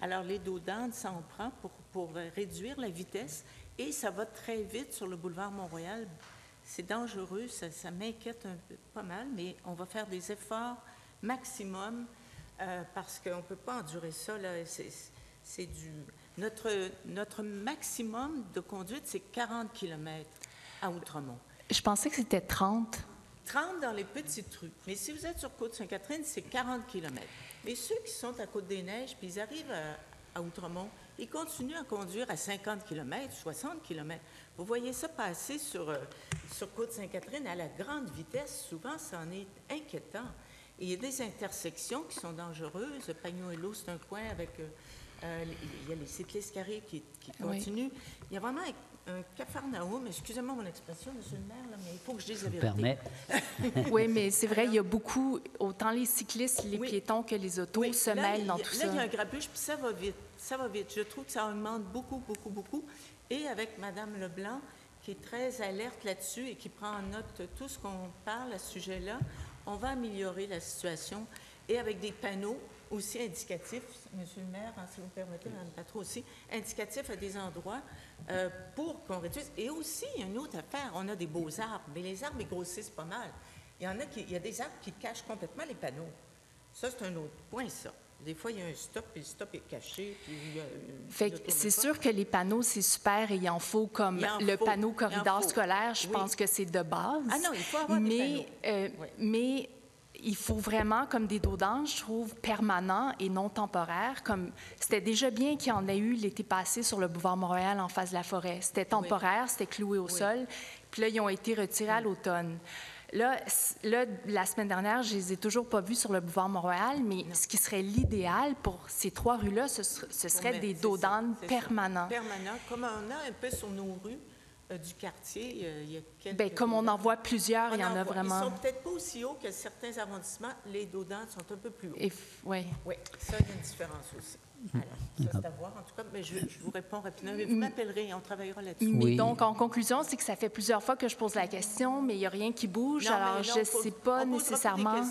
Alors, les dos ça en prend pour, pour réduire la vitesse et ça va très vite sur le boulevard Montréal. C'est dangereux, ça, m'inquiète pas mal, mais on va faire des efforts maximum euh, parce qu'on ne peut pas endurer ça. C'est. Notre, notre maximum de conduite, c'est 40 km à Outremont. Je pensais que c'était 30. 30 dans les petites rues. Mais si vous êtes sur Côte-Sainte-Catherine, c'est 40 km. Mais ceux qui sont à Côte-des-Neiges, puis ils arrivent à, Outremont, ils continuent à conduire à 50 km, 60 km. Vous voyez ça passer sur, euh, sur Côte-Sainte-Catherine à la grande vitesse. Souvent, ça en est inquiétant. Et il y a des intersections qui sont dangereuses. Pagno-Hello, c'est un coin avec... Euh, euh, il y a les cyclistes carrés qui, qui continuent. Il y a vraiment un cafarnaum, excusez-moi mon expression, monsieur le maire, mais il faut que je dise la vérité. oui, mais c'est vrai, il y a beaucoup, autant les cyclistes, les piétons que les autos se mêlent dans tout ça. Là, il y a un grabuge, puis ça va vite. Ça va vite. Je trouve que ça augmente beaucoup, beaucoup, beaucoup. Et avec Mme Leblanc, qui est très alerte là-dessus et qui prend en note tout ce qu'on parle à ce sujet-là, on va améliorer la situation. Et avec des panneaux aussi indicatifs, Monsieur le maire, hein, si vous me permettez, Mme Patro aussi, indicatifs à des endroits euh, pour qu'on réduise. Et aussi, il y a une autre affaire, on a des beaux arbres, mais les arbres, ils grossissent pas mal. Il y en a qui, il y a des arbres qui cachent complètement les panneaux. Ça, c'est un autre point, ça. Des fois, il y a un stop, puis le stop est caché. c'est sûr que les panneaux, c'est super et il en faut comme le panneau corridor scolaire, je pense que c'est de base. Ah non, il faut avoir mais, des panneaux. Euh, mais il faut vraiment, comme des dos d'ange, je trouve, permanents et non temporaires. Comme c'était déjà bien qu'il y en ait eu l'été passé sur le boulevard Montréal en face de la forêt. C'était temporaire, c'était cloué au sol. Puis là, ils ont été retirés à l'automne. Là, là, la semaine dernière, je les ai toujours pas vus sur le boulevard Montréal, mais ce qui serait l'idéal pour ces trois rues-là, ce, serait des dos permanents. Permanents, comme on a un peu sur nos rues. Euh, du quartier. Il y a quelques... Bien, comme on en voit plusieurs, il y en, a vraiment. Ils sont peut-être pas aussi hauts que certains arrondissements. Les dos sont un peu plus hauts. Oui. Oui, ça, il y a une différence aussi. Alors, ça, c'est à voir. En tout cas, mais je, vous réponds rapidement. vous m'appellerez et on travaillera là-dessus. Mais donc, en conclusion, c'est que ça fait plusieurs fois que je pose la question, mais il n'y a rien qui bouge. alors, je ne sais pas nécessairement.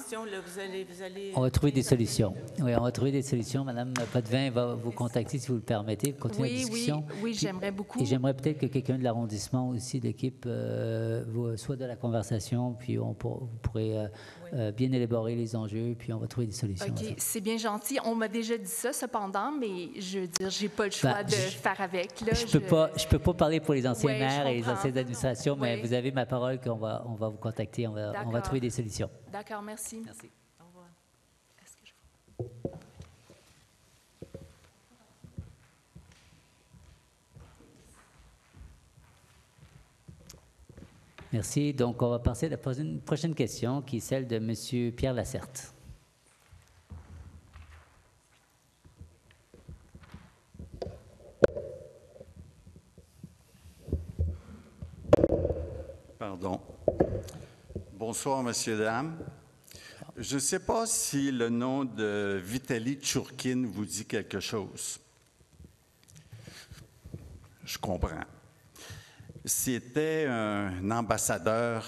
on va trouver des solutions. Oui, on va trouver des solutions. Madame Potvin va vous contacter si vous le permettez, pour continuer la discussion. Oui, oui j'aimerais beaucoup. Et j'aimerais peut-être que quelqu'un de l'arrondissement aussi, d'équipe, euh, soit de la conversation, puis on pour, vous pourrez euh, euh, bien élaborer les enjeux, puis on va trouver des solutions. OK, c'est bien gentil. On m'a déjà dit ça, cependant, mais je veux dire, j'ai pas le choix ben, de faire avec. Là, je ne peux, pas, je peux pas parler pour les anciens maires et les anciennes administrations, mais vous avez ma parole qu'on va, on va vous contacter, on va, on va trouver des solutions. D'accord, merci. Merci. Au revoir. Merci. Donc, on va passer à la prochaine question, qui est celle de M. Pierre Lacerte. Pardon. Bonsoir, messieurs, dames. Je ne sais pas si le nom de Vitaly Tchourkin vous dit quelque chose. Je comprends c'était un ambassadeur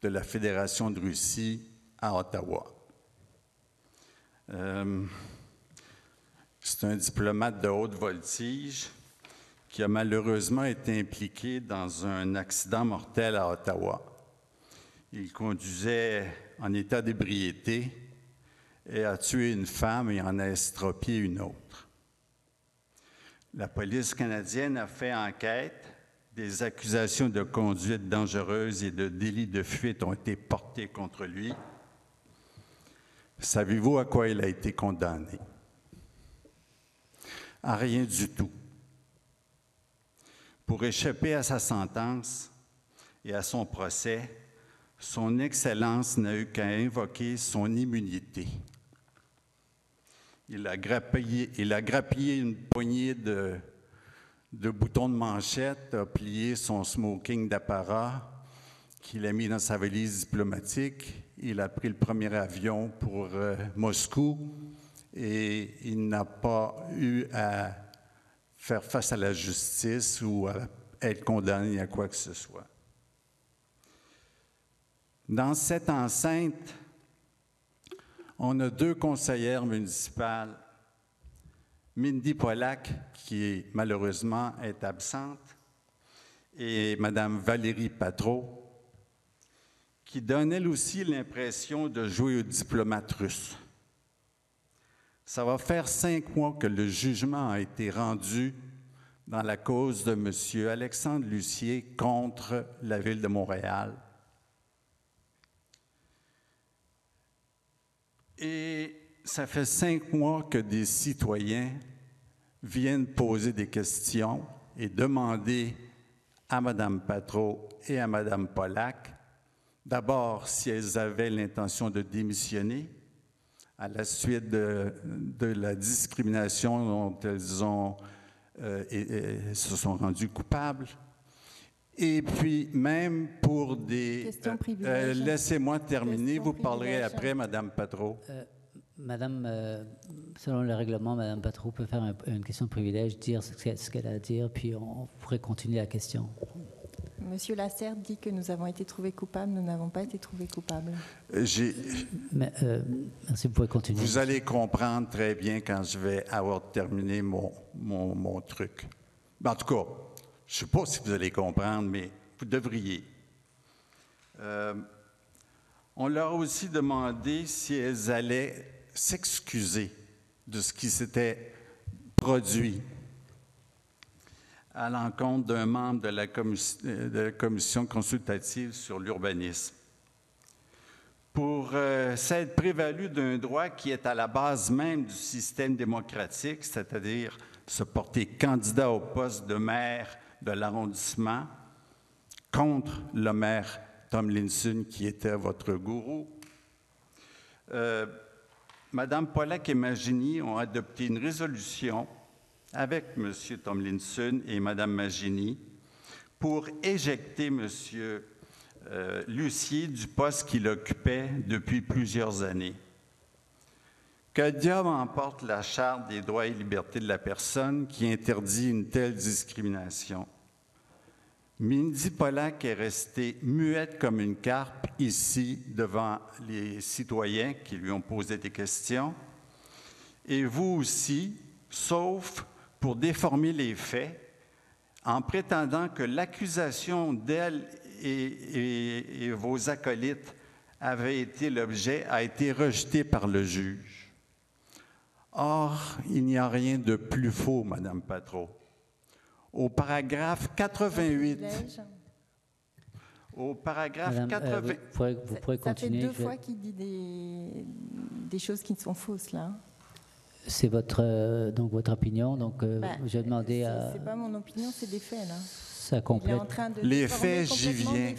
de la Fédération de Russie à Ottawa. Euh, c'est un diplomate de haute voltige qui a malheureusement été impliqué dans un accident mortel à Ottawa. Il conduisait en état d'ébriété et a tué une femme et en a estropié une autre. La police canadienne a fait enquête des accusations de conduite dangereuse et de délit de fuite ont été portées contre lui. Savez-vous à quoi il a été condamné? À rien du tout. Pour échapper à sa sentence, et à son procès, son Excellence n'a eu qu'à invoquer son immunité. Il a grappillé, il a grappillé une poignée de, de boutons de manchette, a plié son smoking d'apparat qu'il a mis dans sa valise diplomatique. Il a pris le premier avion pour euh, Moscou et il n'a pas eu à faire face à la justice ou à être condamné à quoi que ce soit. Dans cette enceinte, on a deux conseillères municipales, Mindy Pollack, qui malheureusement est absente, et Madame Valérie Patro, qui donne elle aussi l'impression de jouer au diplomate russe. Ça va faire cinq mois que le jugement a été rendu dans la cause de M. Alexandre Lucier contre la ville de Montréal. Et ça fait cinq mois que des citoyens viennent poser des questions et demander à Mme Patro et à Mme Pollack, d'abord si elles avaient l'intention de démissionner à la suite de, la discrimination dont elles ont, euh, se sont rendues coupables, et puis, même pour des... Question euh, euh, Laissez-moi terminer, vous parlerez après, Madame Patro. Euh, Madame, selon le règlement, Madame Patro peut faire une question de privilège, dire ce qu'elle a à dire, puis on, pourrait continuer la question. Monsieur Lasserre dit que nous avons été trouvés coupables, nous n'avons pas été trouvés coupables. J'ai... merci, vous pouvez continuer. Vous allez comprendre très bien quand je vais avoir terminé mon, mon, mon truc. En tout cas, je ne sais pas si vous allez comprendre, mais vous devriez. Euh, on leur a aussi demandé si elles allaient s'excuser de ce qui s'était produit à l'encontre d'un membre de la, de la, commission consultative sur l'urbanisme. Pour euh, s'être prévalu d'un droit qui est à la base même du système démocratique, c'est-à-dire se porter candidat au poste de maire de l'arrondissement contre le maire Tomlinson, qui était votre gourou. Euh, Madame Pollack et Magini ont adopté une résolution avec M. Tomlinson et Mme Magini pour éjecter M. Euh, Lucier du poste qu'il occupait depuis plusieurs années. Que Dieu emporte la Charte des droits et libertés de la personne qui interdit une telle discrimination. Mindy Pollack est restée muette comme une carpe ici devant les citoyens qui lui ont posé des questions. Et vous aussi, sauf pour déformer les faits, en prétendant que l'accusation d'elle et, et, vos acolytes avait été l'objet, a été rejetée par le juge. Or, il n'y a rien de plus faux, Madame Patro au paragraphe 88. Au paragraphe 80. Euh, vous, pourrez, continuer. Ça fait deux fois qu'il dit des, des, choses qui sont fausses, là. C'est votre, euh, donc votre opinion. Donc, euh, bah, j'ai demandé à. C'est pas mon opinion, c'est des faits, là. Ça complète. les faits, j'y viens.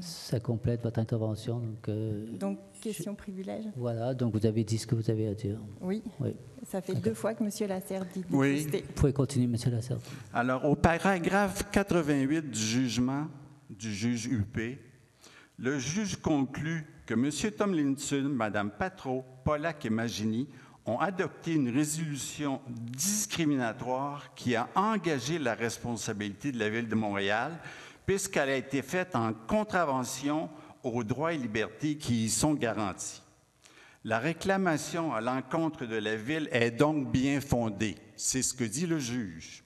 Ça complète votre intervention. Donc, donc question privilège. Voilà, donc vous avez dit ce que vous avez à dire. Oui. oui. Ça fait deux fois que M. Lasserre dit. Oui. Vous pouvez continuer, M. Lasserre. Alors, au paragraphe 88 du jugement du juge UP, le juge conclut que M. Tomlinson, Mme Patro, Pollack et Magini ont adopté une résolution discriminatoire qui a engagé la responsabilité de la Ville de Montréal puisqu'elle a été faite en contravention aux droits et libertés qui y sont garantis. La réclamation à l'encontre de la Ville est donc bien fondée. C'est ce que dit le juge.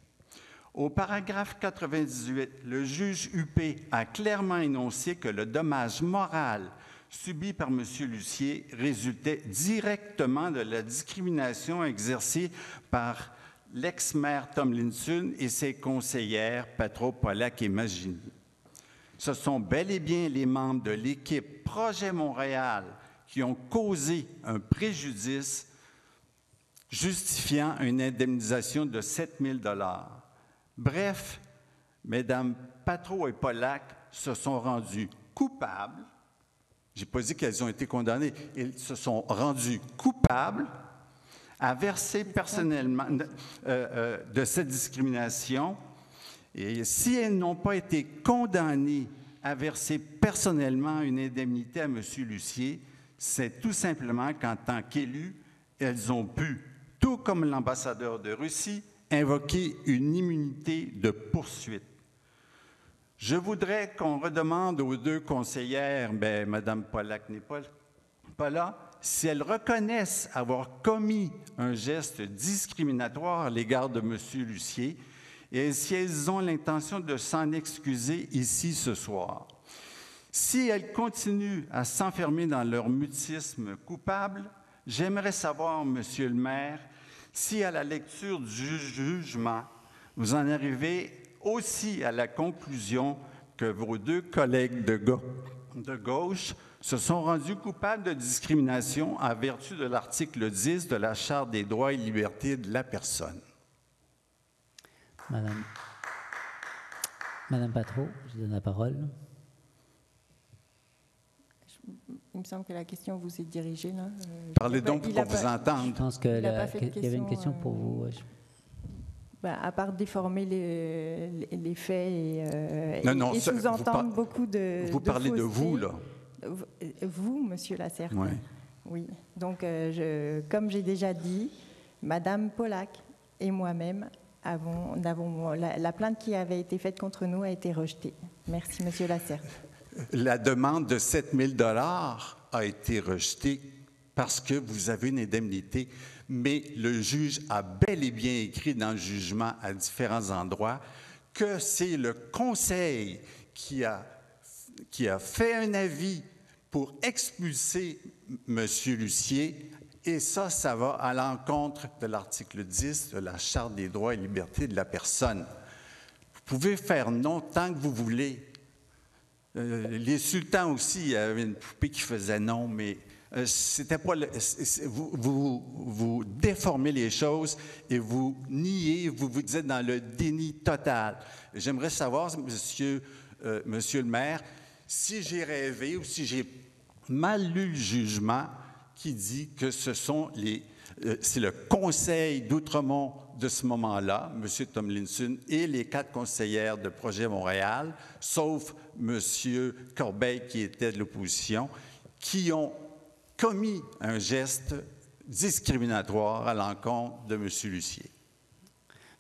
Au paragraphe 98, le juge UP a clairement énoncé que le dommage moral subi par M. Lucier résultait directement de la discrimination exercée par l'ex-maire Tomlinson et ses conseillères Patro, Pollack et Magini. Ce sont bel et bien les membres de l'équipe Projet Montréal qui ont causé un préjudice justifiant une indemnisation de 7 000 Bref, Mesdames Patro et Pollack se sont rendues coupables, j'ai pas dit qu'elles ont été condamnées, elles se sont rendues coupables à verser personnellement euh, euh, de cette discrimination. Et si elles n'ont pas été condamnées à verser personnellement une indemnité à M. Lucier, c'est tout simplement qu'en tant qu'élues, elles ont pu, tout comme l'ambassadeur de Russie, invoquer une immunité de poursuite. Je voudrais qu'on redemande aux deux conseillères, ben, Mme Pollack n'est pas là, si elles reconnaissent avoir commis un geste discriminatoire à l'égard de M. Lucier et si elles ont l'intention de s'en excuser ici ce soir. Si elles continuent à s'enfermer dans leur mutisme coupable, j'aimerais savoir, Monsieur le maire, si à la lecture du jugement, vous en arrivez aussi à la conclusion que vos deux collègues de, de gauche se sont rendus coupables de discrimination en vertu de l'article 10 de la Charte des droits et libertés de la personne. Madame, Madame Patro, je donne la parole. Il me semble que la question vous est dirigée. Là. Euh, Parlez donc pour qu'on vous entende. Je pense qu'il y avait une question pour vous. Euh, bah, à part déformer les, les, faits et, euh, et sous-entendre beaucoup de. Vous parlez de vous, là. Vous, monsieur Lasserre. Oui. Oui. Donc, je, comme j'ai déjà dit, Madame Pollack et moi-même avons, avons la, la, plainte qui avait été faite contre nous a été rejetée. Merci, monsieur Lasserre la demande de 7 000 a été rejetée parce que vous avez une indemnité, mais le juge a bel et bien écrit dans le jugement à différents endroits que c'est le conseil qui a, qui a fait un avis pour expulser M. Lucier, et ça, ça va à l'encontre de l'article 10 de la Charte des droits et libertés de la personne. Vous pouvez faire non tant que vous voulez, euh, les sultans aussi, il y avait une poupée qui faisait non, mais pas. vous, déformez les choses et vous niez, vous vous êtes dans le déni total. J'aimerais savoir, monsieur, euh, monsieur le maire, si j'ai rêvé ou si j'ai mal lu le jugement qui dit que ce sont les. c'est le conseil d'Outremont de ce moment-là, M. Tomlinson et les quatre conseillères de Projet Montréal, sauf M. Corbeil qui était de l'opposition, qui ont commis un geste discriminatoire à l'encontre de M. Lucier.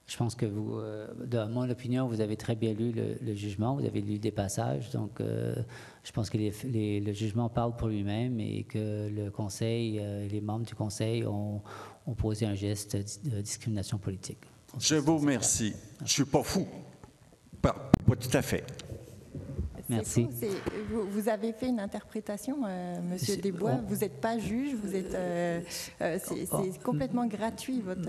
Je pense que vous, euh, dans mon opinion, vous avez très bien lu le, jugement, vous avez lu des passages, donc euh, je pense que le jugement parle pour lui-même et que le Conseil, euh, les membres du Conseil ont, ont posé un geste de discrimination politique. Je vous remercie. Je ne suis pas fou. Pas, pas tout à fait. Merci. vous, avez fait une interprétation, euh, Monsieur Desbois. Vous n'êtes pas juge. Vous êtes. Euh, euh, c'est complètement gratuit votre,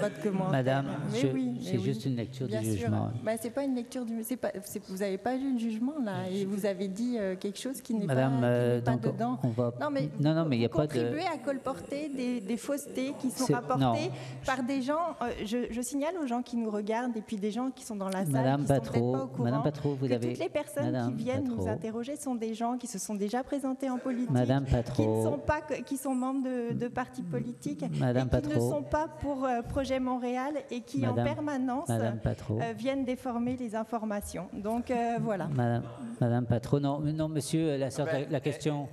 votre commentaire. Madame, c'est juste une lecture du jugement. Bah, c'est pas une lecture du. Pas, vous n'avez pas lu le jugement là, et vous avez dit quelque chose qui n'est pas, pas dedans. non mais. Non, non, mais il n'y a pas de. Contribuer à colporter des, des, faussetés qui sont rapportées par des gens. Je, signale aux gens qui nous regardent et puis des gens qui sont dans la salle Madame qui Patro, sont pas au Madame Patro, vous avez. Toutes les personnes qui viennent nous interroger sont des gens qui se sont déjà présentés en politique, Madame qui ne sont pas, qui sont membres de, partis politiques, Madame et qui ne sont pas pour euh, Projet Montréal et qui en permanence euh, viennent déformer les informations. Donc euh, voilà. Madame, Madame Patro, non, non, Monsieur, la, la, la question.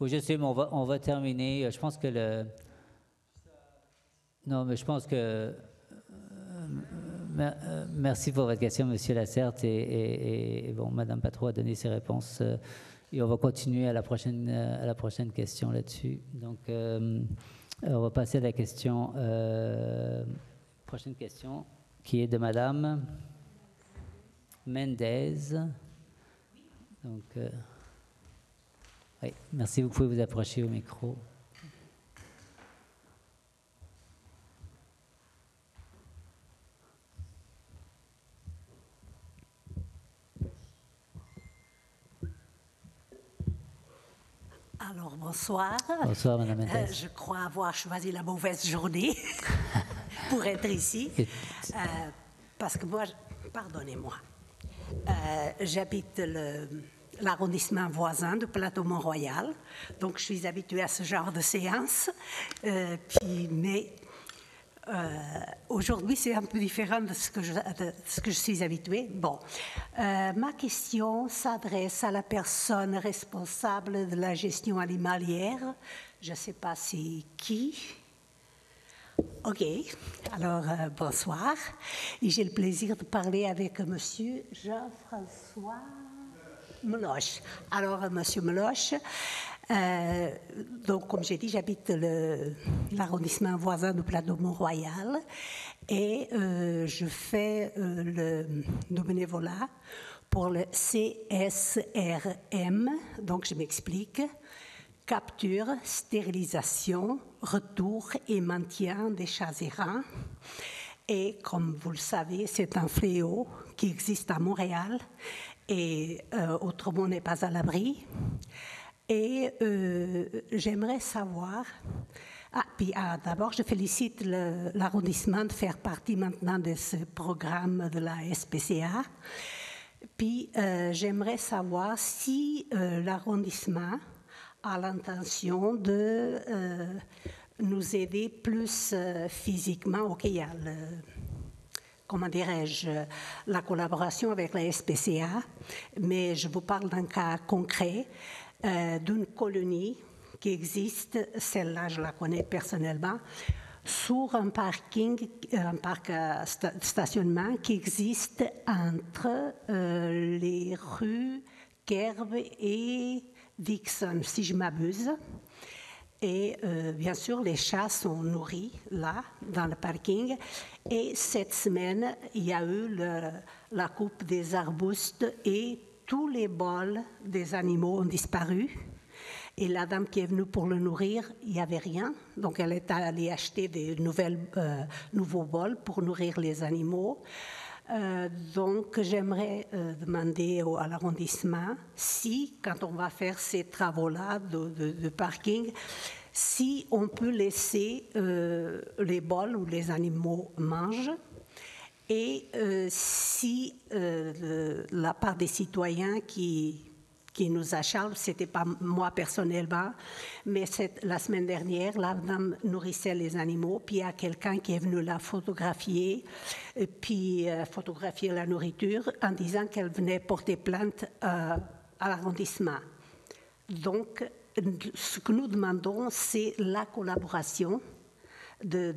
Oui, je sais, mais on va, on va terminer. Je pense que le. Non, mais je pense que euh, merci pour votre question, Monsieur Lacerte. Et, et, bon, Madame Patro a donné ses réponses. Euh, et on va continuer à la prochaine, euh, à la prochaine question là-dessus. Donc, on va passer à la question, prochaine question, qui est de Madame Mendez. Donc, oui, merci. Vous pouvez vous approcher au micro. Alors, bonsoir. Bonsoir, Madame euh, Je crois avoir choisi la mauvaise journée pour être ici. Euh, parce que moi, pardonnez-moi, Euh, J'habite l'arrondissement voisin du plateau Mont-Royal, donc je suis habituée à ce genre de séance. Euh, puis, mais euh, aujourd'hui, c'est un peu différent de ce que je, suis habituée. Bon, Euh, ma question s'adresse à la personne responsable de la gestion animalière. Je ne sais pas c'est qui. OK. Alors, euh, bonsoir. J'ai le plaisir de parler avec Monsieur Jean-François Meloche. Alors, Monsieur Meloche, euh, donc, comme j'ai dit, j'habite l'arrondissement voisin du plateau Mont-Royal et euh, je fais euh, le, bénévolat pour le CSRM. Donc, je m'explique capture, stérilisation, retour et maintien des chats errants. Et comme vous le savez, c'est un fléau qui existe à Montréal et autrement n'est pas à l'abri. Et euh, j'aimerais savoir. Ah, puis ah, d'abord, je félicite l'arrondissement de faire partie maintenant de ce programme de la SPCA. Puis euh, j'aimerais savoir si euh, l'arrondissement a l'intention de nous aider plus physiquement. OK, il y a comment dirais-je, la collaboration avec la SPCA, mais je vous parle d'un cas concret euh, d'une colonie qui existe, celle-là je la connais personnellement, sur un parking, un parc sta- stationnement qui existe entre euh, les rues Kerb et Dixon, si je m'abuse. Et euh, bien sûr, les chats sont nourris là, dans le parking. Et cette semaine, il y a eu la coupe des arbustes et tous les bols des animaux ont disparu. Et la dame qui est venue pour le nourrir, il n'y avait rien. Donc, elle est allée acheter des nouvelles, euh, nouveaux bols pour nourrir les animaux. Euh, donc, j'aimerais euh, demander au- à l'arrondissement si, quand on va faire ces travaux-là de, de- parking, si on peut laisser les bols où les animaux mangent et euh, si euh, la part des citoyens qui, qui nous achalent, ce n'était pas moi personnellement, mais la semaine dernière, la dame nourrissait les animaux, puis il y a quelqu'un qui est venu la photographier, et puis euh, photographier la nourriture en disant qu'elle venait porter plainte euh, à l'arrondissement. Donc, ce que nous demandons, c'est la collaboration de-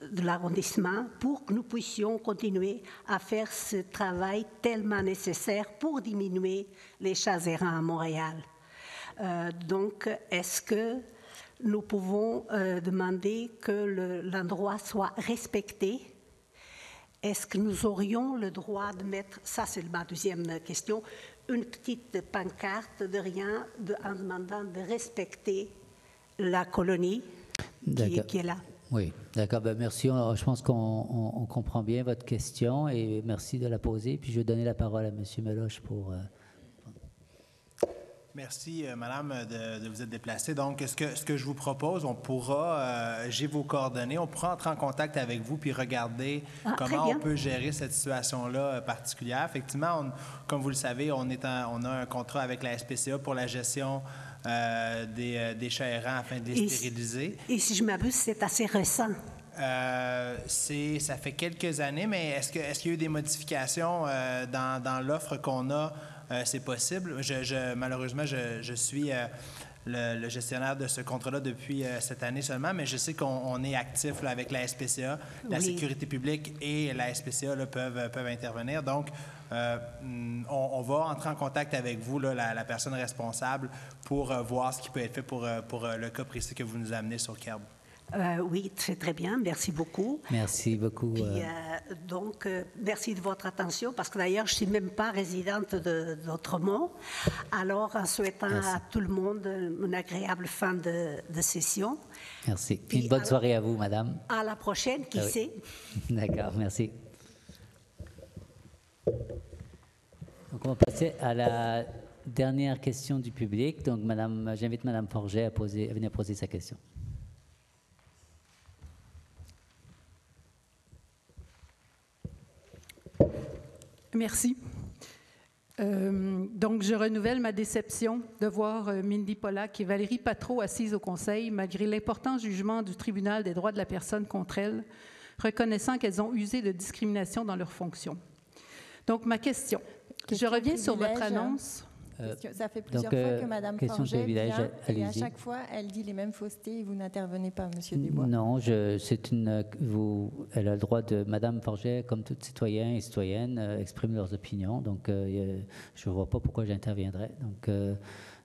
de l'arrondissement pour que nous puissions continuer à faire ce travail tellement nécessaire pour diminuer les chats errants à Montréal. Euh, donc, est-ce que nous pouvons euh, demander que le- l'endroit soit respecté? Est-ce que nous aurions le droit de mettre, ça c'est ma deuxième question, une petite pancarte de rien de, en demandant de respecter la colonie qui est là? Oui, d'accord. Ben, merci. On- Je pense qu'on on- on comprend bien votre question et merci de la poser. Puis je vais donner la parole à M. Meloche pour. euh, Merci, euh, Madame, de, de vous être déplacée. Donc, ce que, ce que je vous propose, on pourra, euh, j'ai vos coordonnées, on pourra entrer en contact avec vous puis regarder Ah, comment on peut gérer cette situation-là euh, particulière. Effectivement, on- comme vous le savez, on, est en- on a un contrat avec la SPCA pour la gestion euh, des, euh, des chats errants afin de les Et- stériliser. Et si je m'abuse, c'est assez récent. Euh, c'est, ça fait quelques années, mais est-ce, que, est-ce qu'il y a eu des modifications euh, dans, dans l'offre qu'on a? Euh, c'est possible. Je, je- malheureusement, je, je suis le, le gestionnaire de ce contrat-là depuis euh, cette année seulement, mais je sais qu'on on est actif là, avec la SPCA. La Oui. sécurité publique et la SPCA là, peuvent, peuvent intervenir. Donc, euh, on, on va entrer en contact avec vous, là, la, la personne responsable, pour euh, voir ce qui peut être fait pour, euh, pour euh, le cas précis que vous nous amenez sur Kerb. Euh, oui, très très bien, merci beaucoup. Merci beaucoup. Puis, euh, euh, donc, euh, merci de votre attention, parce que d'ailleurs, je ne suis même pas résidente de- d'Autremont. Alors, en souhaitant Merci. à tout le monde une agréable fin de, de session. merci. puis Une bonne soirée à vous, madame. À la prochaine, qui Ah oui. sait D'accord, merci. Donc, on va passer à la dernière question du public. Donc, madame, j'invite madame Forget à, poser, à venir poser sa question. Merci. Euh, donc, je renouvelle ma déception de voir euh, Mindy Pollack et Valérie Patro assises au Conseil, malgré l'important jugement du tribunal des droits de la personne contre elles, reconnaissant qu'elles ont usé de discrimination dans leurs fonctions. Donc, ma question. je reviens sur votre annonce. Euh, ça fait plusieurs fois que Mme Forget vient et à chaque fois, elle dit les mêmes faussetés et vous n'intervenez pas, Monsieur Desbois. Non, c'est une. Vous, elle a le droit de. Mme Forget, comme toutes citoyens et citoyennes, euh, expriment leurs opinions. Donc, euh, je ne vois pas pourquoi j'interviendrais. Donc,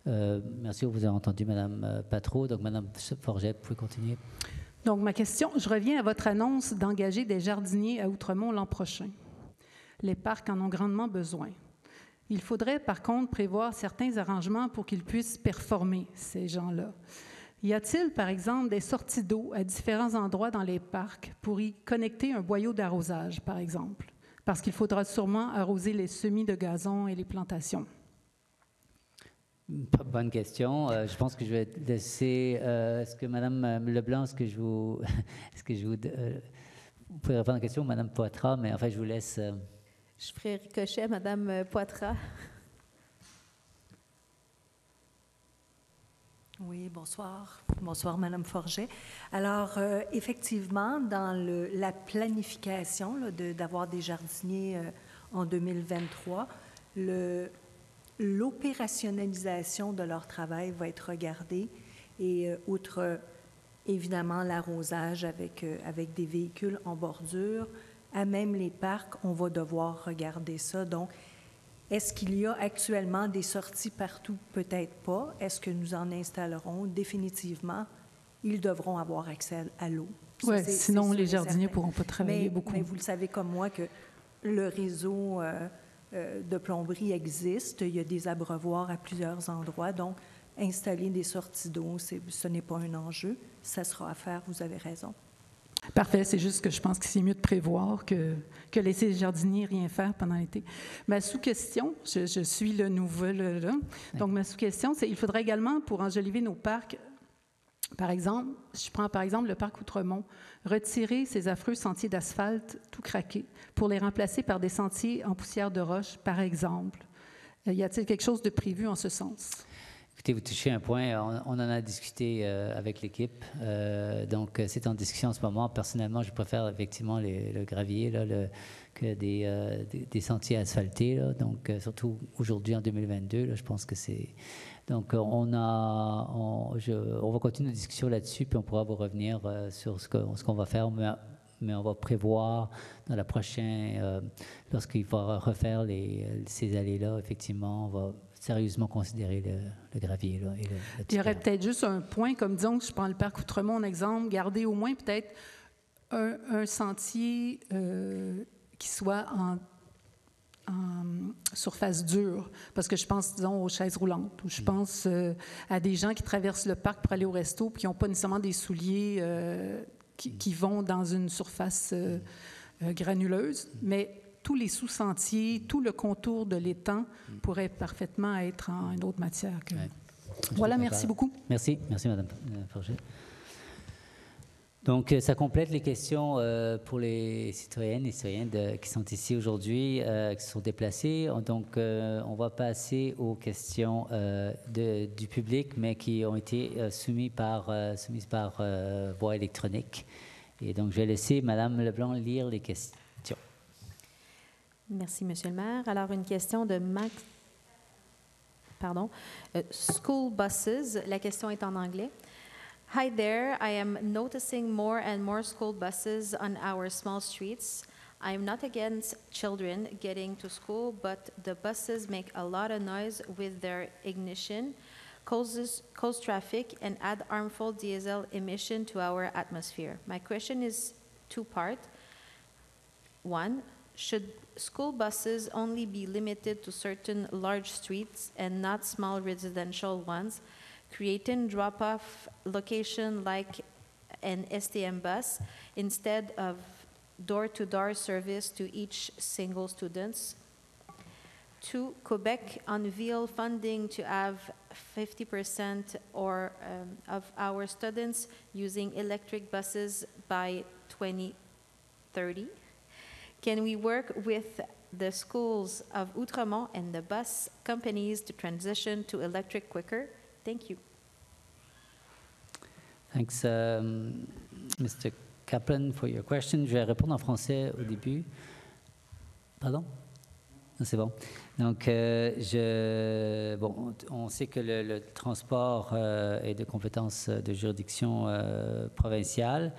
merci, vous avez entendu Mme Patro. Donc, Mme Forget, vous pouvez continuer. Donc, ma question, je reviens à votre annonce d'engager des jardiniers à Outremont l'an prochain. Les parcs en ont grandement besoin. Il faudrait par contre prévoir certains arrangements pour qu'ils puissent performer, ces gens-là. Y a-t-il, par exemple, des sorties d'eau à différents endroits dans les parcs pour y connecter un boyau d'arrosage, par exemple? Parce qu'il faudra sûrement arroser les semis de gazon et les plantations. Bonne question. Euh, je pense que je vais laisser. Euh, est-ce que Mme euh, Leblanc, est-ce que je vous. est-ce que je vous. vous pouvez répondre à la question, Mme Poitras, mais en fait, je vous laisse. Je ferai ricochet à Mme Poitras. Oui, bonsoir. Bonsoir, Madame Forget. Alors, euh, effectivement, dans le, la planification d'avoir des jardiniers euh, en 2023, l'opérationnalisation de leur travail va être regardée et euh, outre évidemment l'arrosage avec, avec des véhicules en bordure, à même les parcs, on va devoir regarder ça. Donc, est-ce qu'il y a actuellement des sorties partout? Peut-être pas. Est-ce que nous en installerons? Définitivement, ils devront avoir accès à l'eau. Oui, sinon les jardiniers ne pourront pas travailler beaucoup. Mais vous le savez comme moi que le réseau euh, euh, de plomberie existe. Il y a des abreuvoirs à plusieurs endroits. Donc, installer des sorties d'eau, ce n'est pas un enjeu. Ça sera à faire, vous avez raison. Parfait, c'est juste que je pense que c'est mieux de prévoir que, que laisser les jardiniers rien faire pendant l'été. Ma sous-question, je, suis le nouvel là, donc ma sous-question, c'est il faudrait également, pour enjoliver nos parcs, par exemple, je prends par exemple le parc Outremont, retirer ces affreux sentiers d'asphalte tout craqués pour les remplacer par des sentiers en poussière de roche, par exemple. Y a-t-il quelque chose de prévu en ce sens? Vous touchez un point, on, en a discuté euh, avec l'équipe, euh, donc euh, c'est en discussion en ce moment. Personnellement, je préfère effectivement le gravier là, que des, sentiers asphaltés, donc surtout aujourd'hui en 2022, là, je pense que c'est... Donc on, a, on, je, va continuer la discussion là-dessus, puis on pourra vous revenir sur ce qu'on va faire. Mais, mais, on va prévoir dans la prochaine, lorsqu'il va refaire les, ces allées-là, effectivement, on va sérieusement considérer le, gravier. Là, et le, Il y aurait peut-être juste un point, comme disons je prends le parc Outremont en exemple, garder au moins peut-être un, sentier euh, qui soit en, surface dure, parce que je pense, disons, aux chaises roulantes, ou je mm. pense euh, à des gens qui traversent le parc pour aller au resto, puis qui n'ont pas nécessairement des souliers euh, qui, mm. qui, vont dans une surface granuleuse, mm. mais tous les sous-sentiers, tout le contour de l'étang pourrait parfaitement être en une autre matière. Voilà, merci beaucoup. Merci, merci Madame Forget. Donc, euh, ça complète les questions euh, pour les citoyennes et citoyens qui sont ici aujourd'hui, euh, qui sont déplacés. Donc, on va passer aux questions du public, mais qui ont été soumises par, soumises par voie électronique. Et donc, je vais laisser Madame Leblanc lire les questions. Merci, Monsieur le maire. Alors, une question de Max. Pardon. Uh, school buses. La question est en anglais. Hi there. I am noticing more and more school buses on our small streets. I am not against children getting to school, but the buses make a lot of noise with their ignition, causes cause traffic, and add harmful diesel emission to our atmosphere. My question is two part. One, should school buses only be limited to certain large streets and not small residential ones, creating drop-off location like an STM bus instead of door-to-door service to each single students. Two, Quebec unveil funding to have 50% or um, of our students using electric buses by 2030. Can we work with the schools of Outremont and the bus companies to transition to electric quicker? Thank you. Thanks, um, Mr. Kaplan, for your question. Je vais répondre en français au début. Pardon? C'est bon. Donc, euh, je, bon, on sait que le, le transport euh, est de compétence de juridiction euh, provinciale.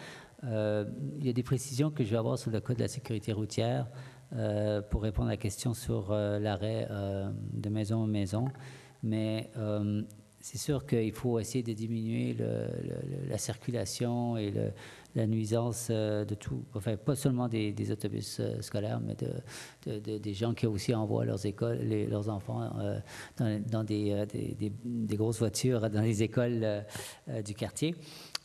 Euh, il y a des précisions que je vais avoir sur le Code de la sécurité routière euh, pour répondre à la question sur euh, l'arrêt de maison en maison. Mais c'est sûr qu'il faut essayer de diminuer la circulation et la nuisance de tout, enfin pas seulement des, autobus scolaires, mais de, de- de- des gens qui aussi envoient leurs écoles, les- leurs enfants dans, des, grosses voitures dans les écoles du quartier.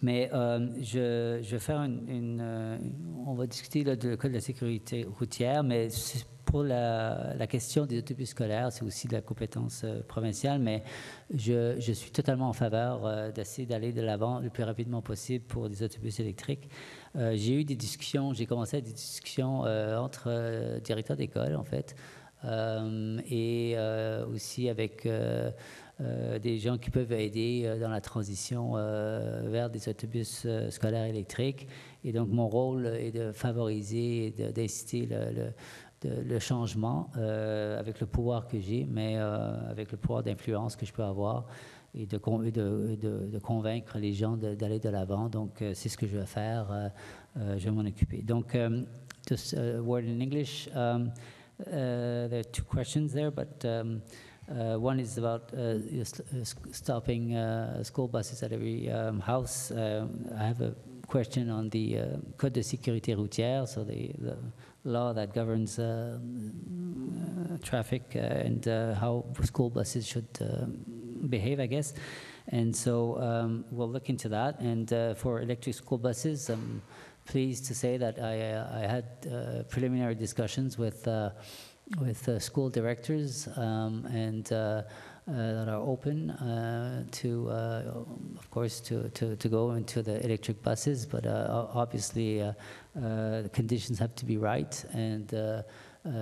Mais euh, je, je vais faire une, euh, on va discuter là, de de la sécurité routière, mais pour la, la question des autobus scolaires, c'est aussi de la compétence euh, provinciale, mais je, je suis totalement en faveur d'essayer d'aller de l'avant le plus rapidement possible pour des autobus électriques. J'ai eu des discussions, j'ai commencé des discussions entre directeurs d'école, en fait, et aussi avec euh, des gens qui peuvent aider euh, dans la transition euh, vers des autobus scolaires électriques. Et donc, mon rôle est de favoriser et d'inciter le, changement avec le pouvoir que j'ai, mais avec le pouvoir d'influence que je peux avoir et de, convaincre les gens d'aller de l'avant. Donc, c'est ce que je vais faire. je vais m'en occuper. Donc, um, just a word in English. Um, uh, there are two questions there, but um, one is about uh, uh, stopping uh, school buses at every um, house. Um, I have a question on the uh, Code de sécurité routière, so the, the law that governs uh, uh, traffic uh, and uh, how school buses should uh, behave, I guess. And so um, we'll look into that. And uh, for electric school buses, I'm pleased to say that I, uh, I had uh, preliminary discussions with uh, with uh, school directors um, and uh, uh, that are open to, of course, to, to, to go into the electric buses, but obviously the conditions have to be right. And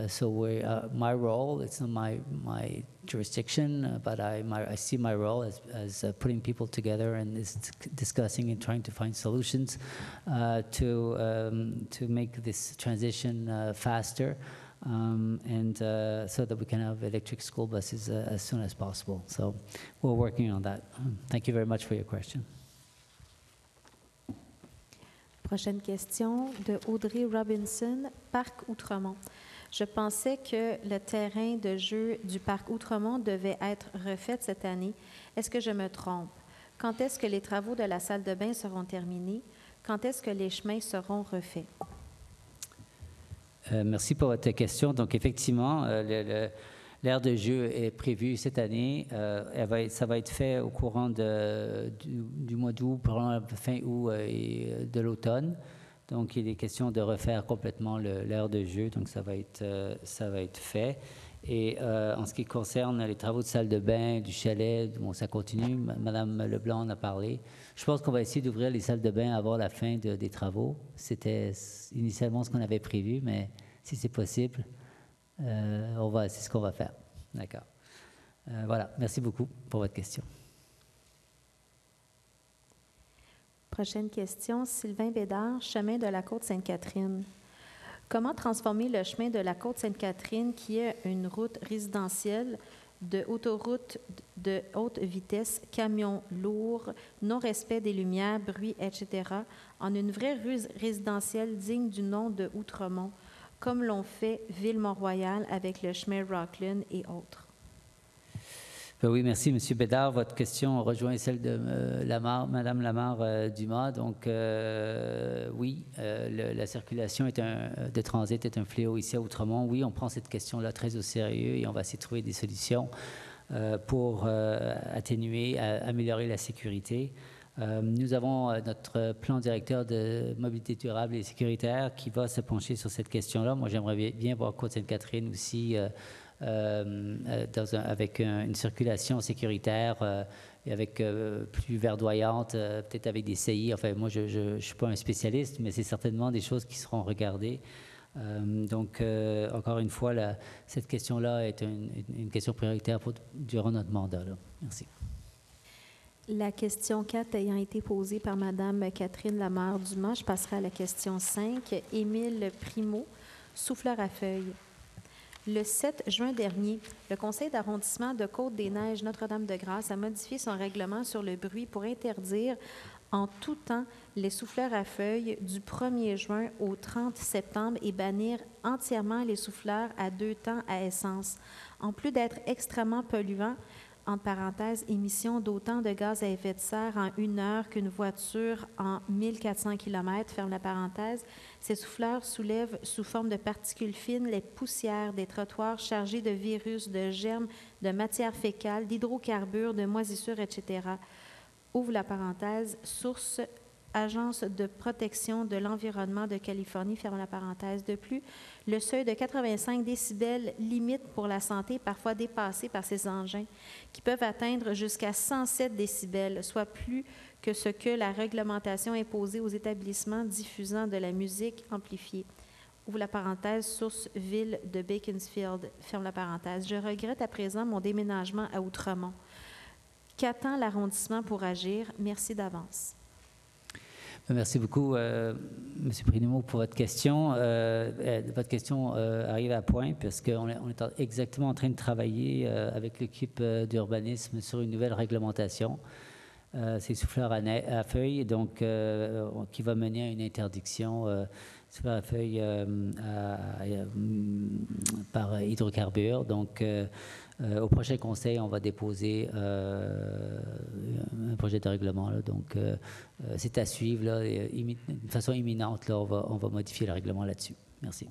so we, my role, it's not my, my jurisdiction, but I, my, I see my role as, as uh, putting people together and is discussing and trying to find solutions uh, to, um, to make this transition uh, faster um, and uh, so that we can have electric school buses uh, as soon as possible. So we're working on that. Um, Thank you very much for your question. Prochaine question de Audrey Robinson, Parc Outremont. Je pensais que le terrain de jeu du Parc Outremont devait être refait cette année. Est-ce que je me trompe? Quand est-ce que les travaux de la salle de bain seront terminés? Quand est-ce que les chemins seront refaits? Euh, merci pour votre question. Donc, effectivement, euh, l'aire de jeu est prévue cette année. Euh, ça va être fait au courant du, mois d'août, fin août euh, et de l'automne. Donc, il est question de refaire complètement l'aire de jeu. Donc, ça va être, ça va être fait. Et en ce qui concerne les travaux de salle de bain, du chalet, bon, ça continue. Madame Leblanc en a parlé. Je pense qu'on va essayer d'ouvrir les salles de bain avant la fin de- des travaux. C'était initialement ce qu'on avait prévu, mais si c'est possible, euh, c'est ce qu'on va faire. D'accord. Euh, voilà. Merci beaucoup pour votre question. Prochaine question, Sylvain Bédard, chemin de la Côte Sainte-Catherine. Comment transformer le chemin de la Côte Sainte-Catherine, qui est une route résidentielle de autoroute de haute vitesse, camions lourds, non-respect des lumières, bruit, etc., en une vraie rue résidentielle digne du nom de Outremont, comme l'ont fait Ville-Mont-Royal avec le chemin Rockland et autres? Ben oui, merci, M. Bédard. Votre question rejoint celle de euh, Lamar, Mme Lamar euh, Dumas. Donc, euh, oui, euh, la circulation est un, de transit est un fléau ici à Outremont. Oui, on prend cette question-là très au sérieux et on va essayer de trouver des solutions pour atténuer, améliorer la sécurité. Nous avons notre plan directeur de mobilité durable et sécuritaire qui va se pencher sur cette question-là. Moi, j'aimerais bien- voir Côte-Sainte-Catherine aussi dans un- avec un- une circulation sécuritaire euh, avec euh, plus verdoyante, euh, peut-être avec des CI. Enfin, moi, je ne suis pas un spécialiste, mais c'est certainement des choses qui seront regardées. donc, encore une fois, cette question-là est une, question prioritaire pour, durant notre mandat. Merci. La question 4 ayant été posée par Mme Catherine Lamar-Dumas, je passerai à la question 5. Émile Primo, souffleur à feuilles. Le 7 juin dernier, le Conseil d'arrondissement de Côte-des-Neiges Notre-Dame-de-Grâce a modifié son règlement sur le bruit pour interdire en tout temps les souffleurs à feuilles du 1er juin au 30 septembre et bannir entièrement les souffleurs à deux temps à essence. En plus d'être extrêmement polluants, en parenthèses, émission d'autant de gaz à effet de serre en une heure qu'une voiture en 1400 km, ferme la parenthèse. Ces souffleurs soulèvent sous forme de particules fines les poussières des trottoirs chargés de virus, de germes, de matières fécales, d'hydrocarbures, de moisissures, etc. Ouvre la parenthèse, source Agence de protection de l'environnement de Californie, ferme la parenthèse. De plus, le seuil de 85 décibels limite pour la santé parfois dépassé par ces engins, qui peuvent atteindre jusqu'à 107 décibels, soit plus que ce que la réglementation imposée aux établissements diffusant de la musique amplifiée. Ouvre la parenthèse, source ville de Beaconsfield, ferme la parenthèse. Je regrette à présent mon déménagement à Outremont. Qu'attend l'arrondissement pour agir? Merci d'avance. Merci beaucoup, euh, M. Primo, pour votre question. Euh, euh, votre question arrive à point parce qu'on est, on est exactement en train de travailler avec l'équipe d'urbanisme sur une nouvelle réglementation. C'est souffleur à, à, feuilles, donc qui va mener à une interdiction souffleur à feuilles par hydrocarbures. Donc, euh, au prochain conseil, on va déposer euh, un projet de règlement. donc, euh, c'est à suivre. Là, de façon imminente, on va modifier le règlement là-dessus. Merci.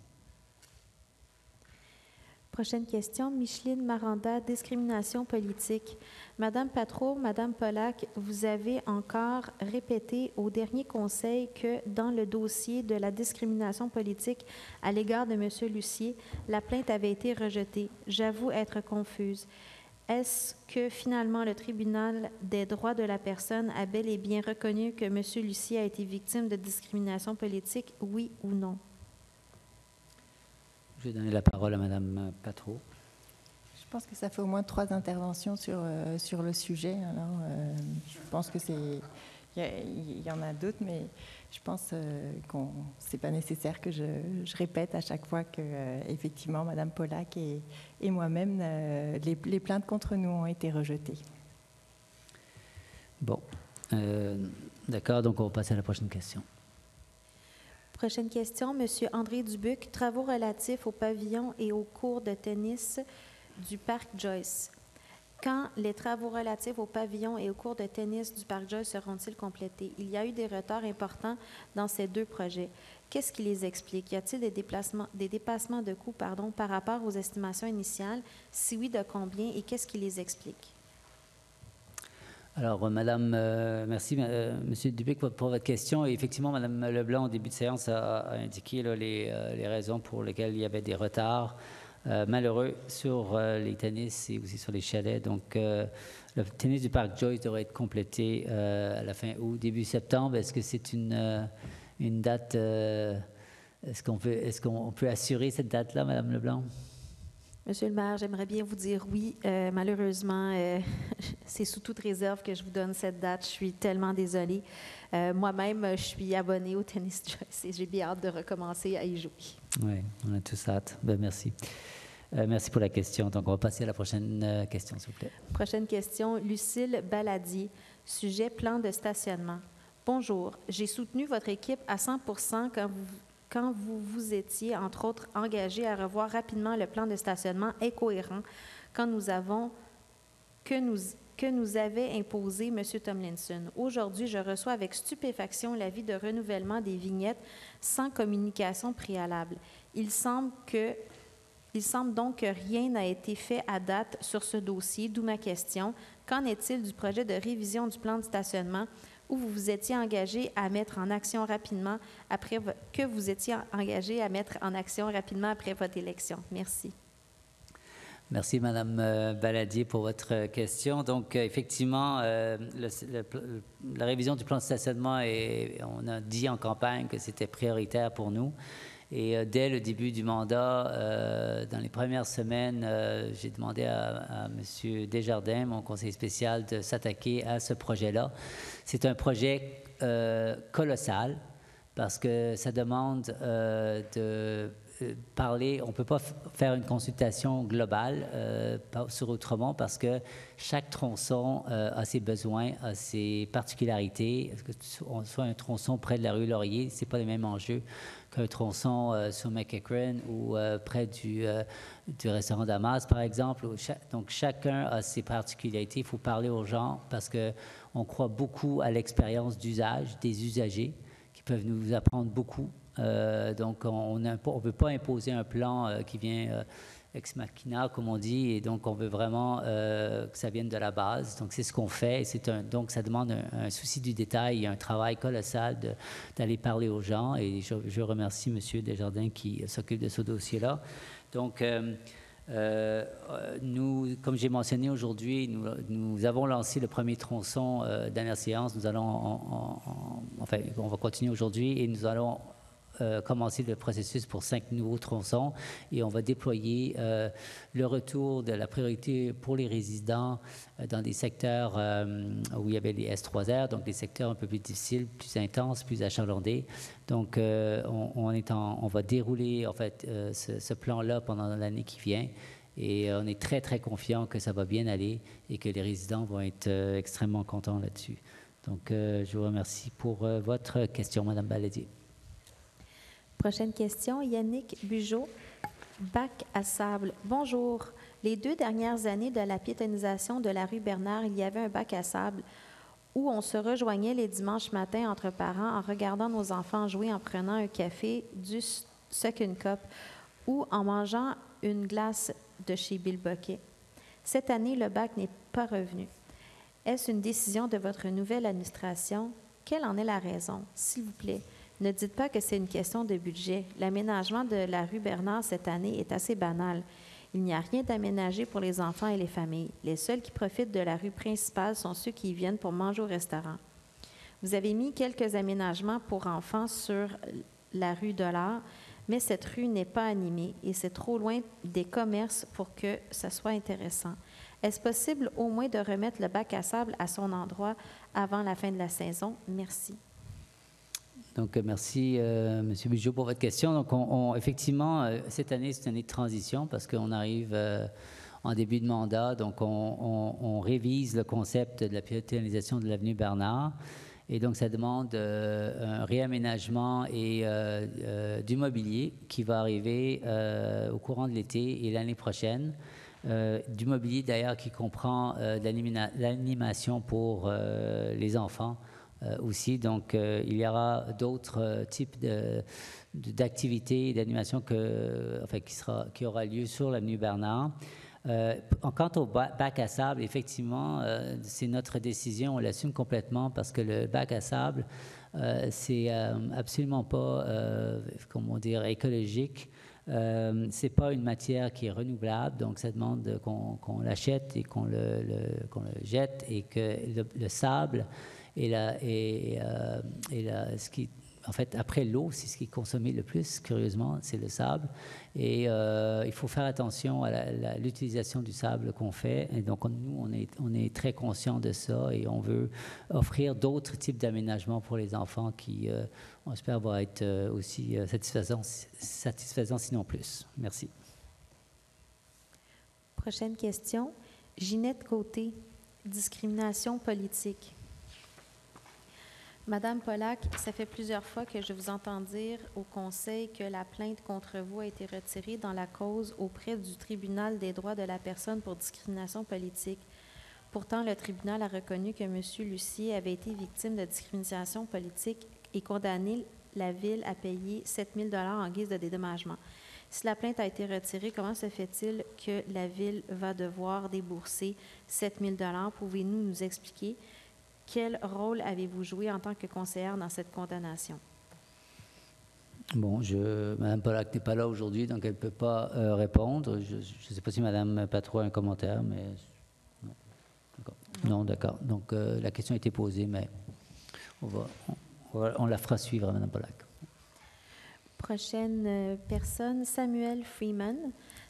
Prochaine question, Micheline Maranda, discrimination politique. Madame Patro, Madame Pollack, vous avez encore répété au dernier conseil que dans le dossier de la discrimination politique à l'égard de M. Lucier, la plainte avait été rejetée. J'avoue être confuse. Est-ce que finalement le tribunal des droits de la personne a bel et bien reconnu que M. Lucier a été victime de discrimination politique, oui ou non? Je vais donner la parole à Madame Patro. Je pense que ça fait au moins trois interventions sur, euh, sur le sujet. Alors, euh, je pense que c'est. Il y, en a d'autres, mais je pense euh, qu'on c'est pas nécessaire que je, je, répète à chaque fois que effectivement Madame Pollack et, et moi-même les, les, plaintes contre nous ont été rejetées. Bon, d'accord. Donc on va passer à la prochaine question. Prochaine question, Monsieur André Dubuc. Travaux relatifs au pavillon et aux cours de tennis du Parc Joyce. Quand les travaux relatifs au pavillon et aux cours de tennis du Parc Joyce seront-ils complétés? Il y a eu des retards importants dans ces deux projets. Qu'est-ce qui les explique? Y a-t-il des, dépassements de coûts par rapport aux estimations initiales? Si oui, de combien? Et qu'est-ce qui les explique? Alors, euh, Madame, euh, merci, euh, Monsieur Dubuc, pour votre question. effectivement, Madame Leblanc, au début de séance, a, indiqué les, raisons pour lesquelles il y avait des retards malheureux sur les tennis et aussi sur les chalets. Donc, le tennis du Parc Joyce devrait être complété à la fin août, début septembre. Est-ce que c'est une, date Est-ce qu'on peut, est peut assurer cette date-là, Madame Leblanc? Monsieur le maire, j'aimerais bien vous dire oui. Euh, malheureusement, euh, c'est sous toute réserve que je vous donne cette date. Je suis tellement désolée. Euh, moi-même, je suis abonnée au tennis Joyce et j'ai bien hâte de recommencer à y jouer. Oui, on a tous hâte. Ben, merci. merci pour la question. Donc, on va passer à la prochaine question, s'il vous plaît. Prochaine question, Lucille Baladier. Sujet plan de stationnement. Bonjour. J'ai soutenu votre équipe à 100% quand vous quand vous vous étiez, entre autres, engagé à revoir rapidement le plan de stationnement incohérent quand nous avons que nous, que nous avait imposé M. Tomlinson. Aujourd'hui, je reçois avec stupéfaction l'avis de renouvellement des vignettes sans communication préalable. Il semble que il semble donc que rien n'a été fait à date sur ce dossier, d'où ma question. Qu'en est-il du projet de révision du plan de stationnement? Ou vous vous étiez engagé à mettre en action rapidement après que vous étiez engagé à mettre en action rapidement après votre élection. Merci. Merci, Madame euh, Baladier, pour votre question. Donc, euh, effectivement, euh, la révision du plan de stationnement, est, on a dit en campagne que c'était prioritaire pour nous. Et dès le début du mandat, dans les premières semaines, j'ai demandé à, à M. Desjardins, mon conseiller spécial, de s'attaquer à ce projet-là. C'est un projet colossal parce que ça demande de euh, parler, on ne peut pas faire une consultation globale euh, sur Outremont parce que chaque tronçon euh, a ses besoins, a ses particularités. Que soit un tronçon près de la rue Laurier, ce n'est pas les mêmes enjeux qu'un tronçon sur McEachran ou près du, du restaurant Damas, par exemple. donc chacun a ses particularités. Il faut parler aux gens parce qu'on croit beaucoup à l'expérience d'usage des usagers qui peuvent nous apprendre beaucoup euh, donc, on ne veut pas imposer un plan euh, qui vient euh, ex machina, comme on dit, et donc on veut vraiment que ça vienne de la base. Donc, c'est ce qu'on fait. Un, donc, ça demande un, souci du détail et un travail colossal d'aller parler aux gens. Et je, remercie M. Desjardins qui s'occupe de ce dossier-là. Donc, nous, comme j'ai mentionné aujourd'hui, nous, avons lancé le premier tronçon dernière séance. Nous allons, enfin, on va continuer aujourd'hui et nous allons euh, commencer le processus pour cinq nouveaux tronçons et on va déployer euh, le retour de la priorité pour les résidents euh, dans des secteurs où il y avait les S3R, donc des secteurs un peu plus difficiles, plus intenses, plus achalandés. Donc, on, va dérouler en fait ce, ce plan-là pendant l'année qui vient. Et on est très, très confiant que ça va bien aller et que les résidents vont être extrêmement contents là-dessus. Donc, je vous remercie pour votre question, Madame Baladier. Prochaine question, Yannick Bugeaud, Bac à sable. Bonjour. Les deux dernières années de la piétonisation de la rue Bernard, il y avait un bac à sable où on se rejoignait les dimanches matins entre parents en regardant nos enfants jouer en prenant un café du Second Cup ou en mangeant une glace de chez Bill Bucket. Cette année, le bac n'est pas revenu. Est-ce une décision de votre nouvelle administration? Quelle en est la raison? S'il vous plaît, ne dites pas que c'est une question de budget. L'aménagement de la rue Bernard cette année est assez banal. Il n'y a rien d'aménagé pour les enfants et les familles. Les seuls qui profitent de la rue principale sont ceux qui viennent pour manger au restaurant. Vous avez mis quelques aménagements pour enfants sur la rue de l'Art, mais cette rue n'est pas animée et c'est trop loin des commerces pour que ce soit intéressant. Est-ce possible au moins de remettre le bac à sable à son endroit avant la fin de la saison? Merci. Donc, euh, merci, euh, M. Bijou, pour votre question. Donc, on, effectivement, euh, cette année, c'est une année de transition parce qu'on arrive en début de mandat. Donc, on, révise le concept de la piétonisation de l'avenue Bernard. Et donc, ça demande un réaménagement et du mobilier qui va arriver au courant de l'été et l'année prochaine. du mobilier, d'ailleurs, qui comprend l'animation pour les enfants euh, aussi. Donc, euh, il y aura d'autres euh, types d'activités, d'animation que, enfin, qui, aura lieu sur l'avenue Bernard. quant au bac à sable, effectivement, c'est notre décision, on l'assume complètement parce que le bac à sable, c'est absolument pas, comment dire, écologique. Euh, c'est pas une matière qui est renouvelable, donc ça demande qu'on l'achète et qu'on le, jette et que le sable et, la, et, euh, ce qui, en fait, après l'eau, c'est ce qui est consommé le plus, curieusement, c'est le sable. Et euh, il faut faire attention à l'utilisation du sable qu'on fait. Et donc, nous, on est, on est très conscient de ça et on veut offrir d'autres types d'aménagements pour les enfants qui, euh, on espère, vont être aussi satisfaisants, satisfaisants, sinon plus. Merci. Prochaine question. Ginette Côté, discrimination politique. Madame Pollack, ça fait plusieurs fois que je vous entends dire au Conseil que la plainte contre vous a été retirée dans la cause auprès du Tribunal des droits de la personne pour discrimination politique. Pourtant, le tribunal a reconnu que M. Lucier avait été victime de discrimination politique et condamné la Ville à payer 7 000 en guise de dédommagement. Si la plainte a été retirée, comment se fait-il que la Ville va devoir débourser 7 000 Pouvez-vous nous expliquer? Quel rôle avez-vous joué en tant que conseillère dans cette condamnation? Bon, je, Mme Pollack n'est pas là aujourd'hui, donc elle ne peut pas euh, répondre. Je ne sais pas si Mme Patro a un commentaire, mais. Non, d'accord. Donc euh, la question a été posée, mais on, va, on, la fera suivre à Mme Pollack. Prochaine euh, personne, Samuel Freeman,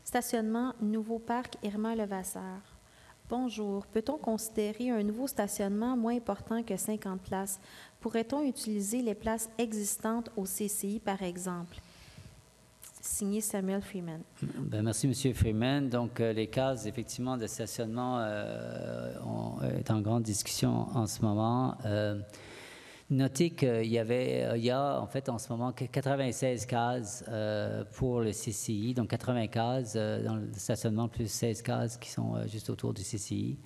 stationnement Nouveau Parc Irma Levasseur. Bonjour. Peut-on considérer un nouveau stationnement moins important que 50 places? Pourrait-on utiliser les places existantes au CCI, par exemple? Signé Samuel Freeman. Ben, merci, M. Freeman. Donc, euh, les cases, effectivement, de stationnement euh, ont, est en grande discussion en ce moment. Euh, notez qu'il y avait, il y a en fait en ce moment 96 cases pour le CCI, donc 80 cases dans le stationnement, plus 16 cases qui sont juste autour du CCI.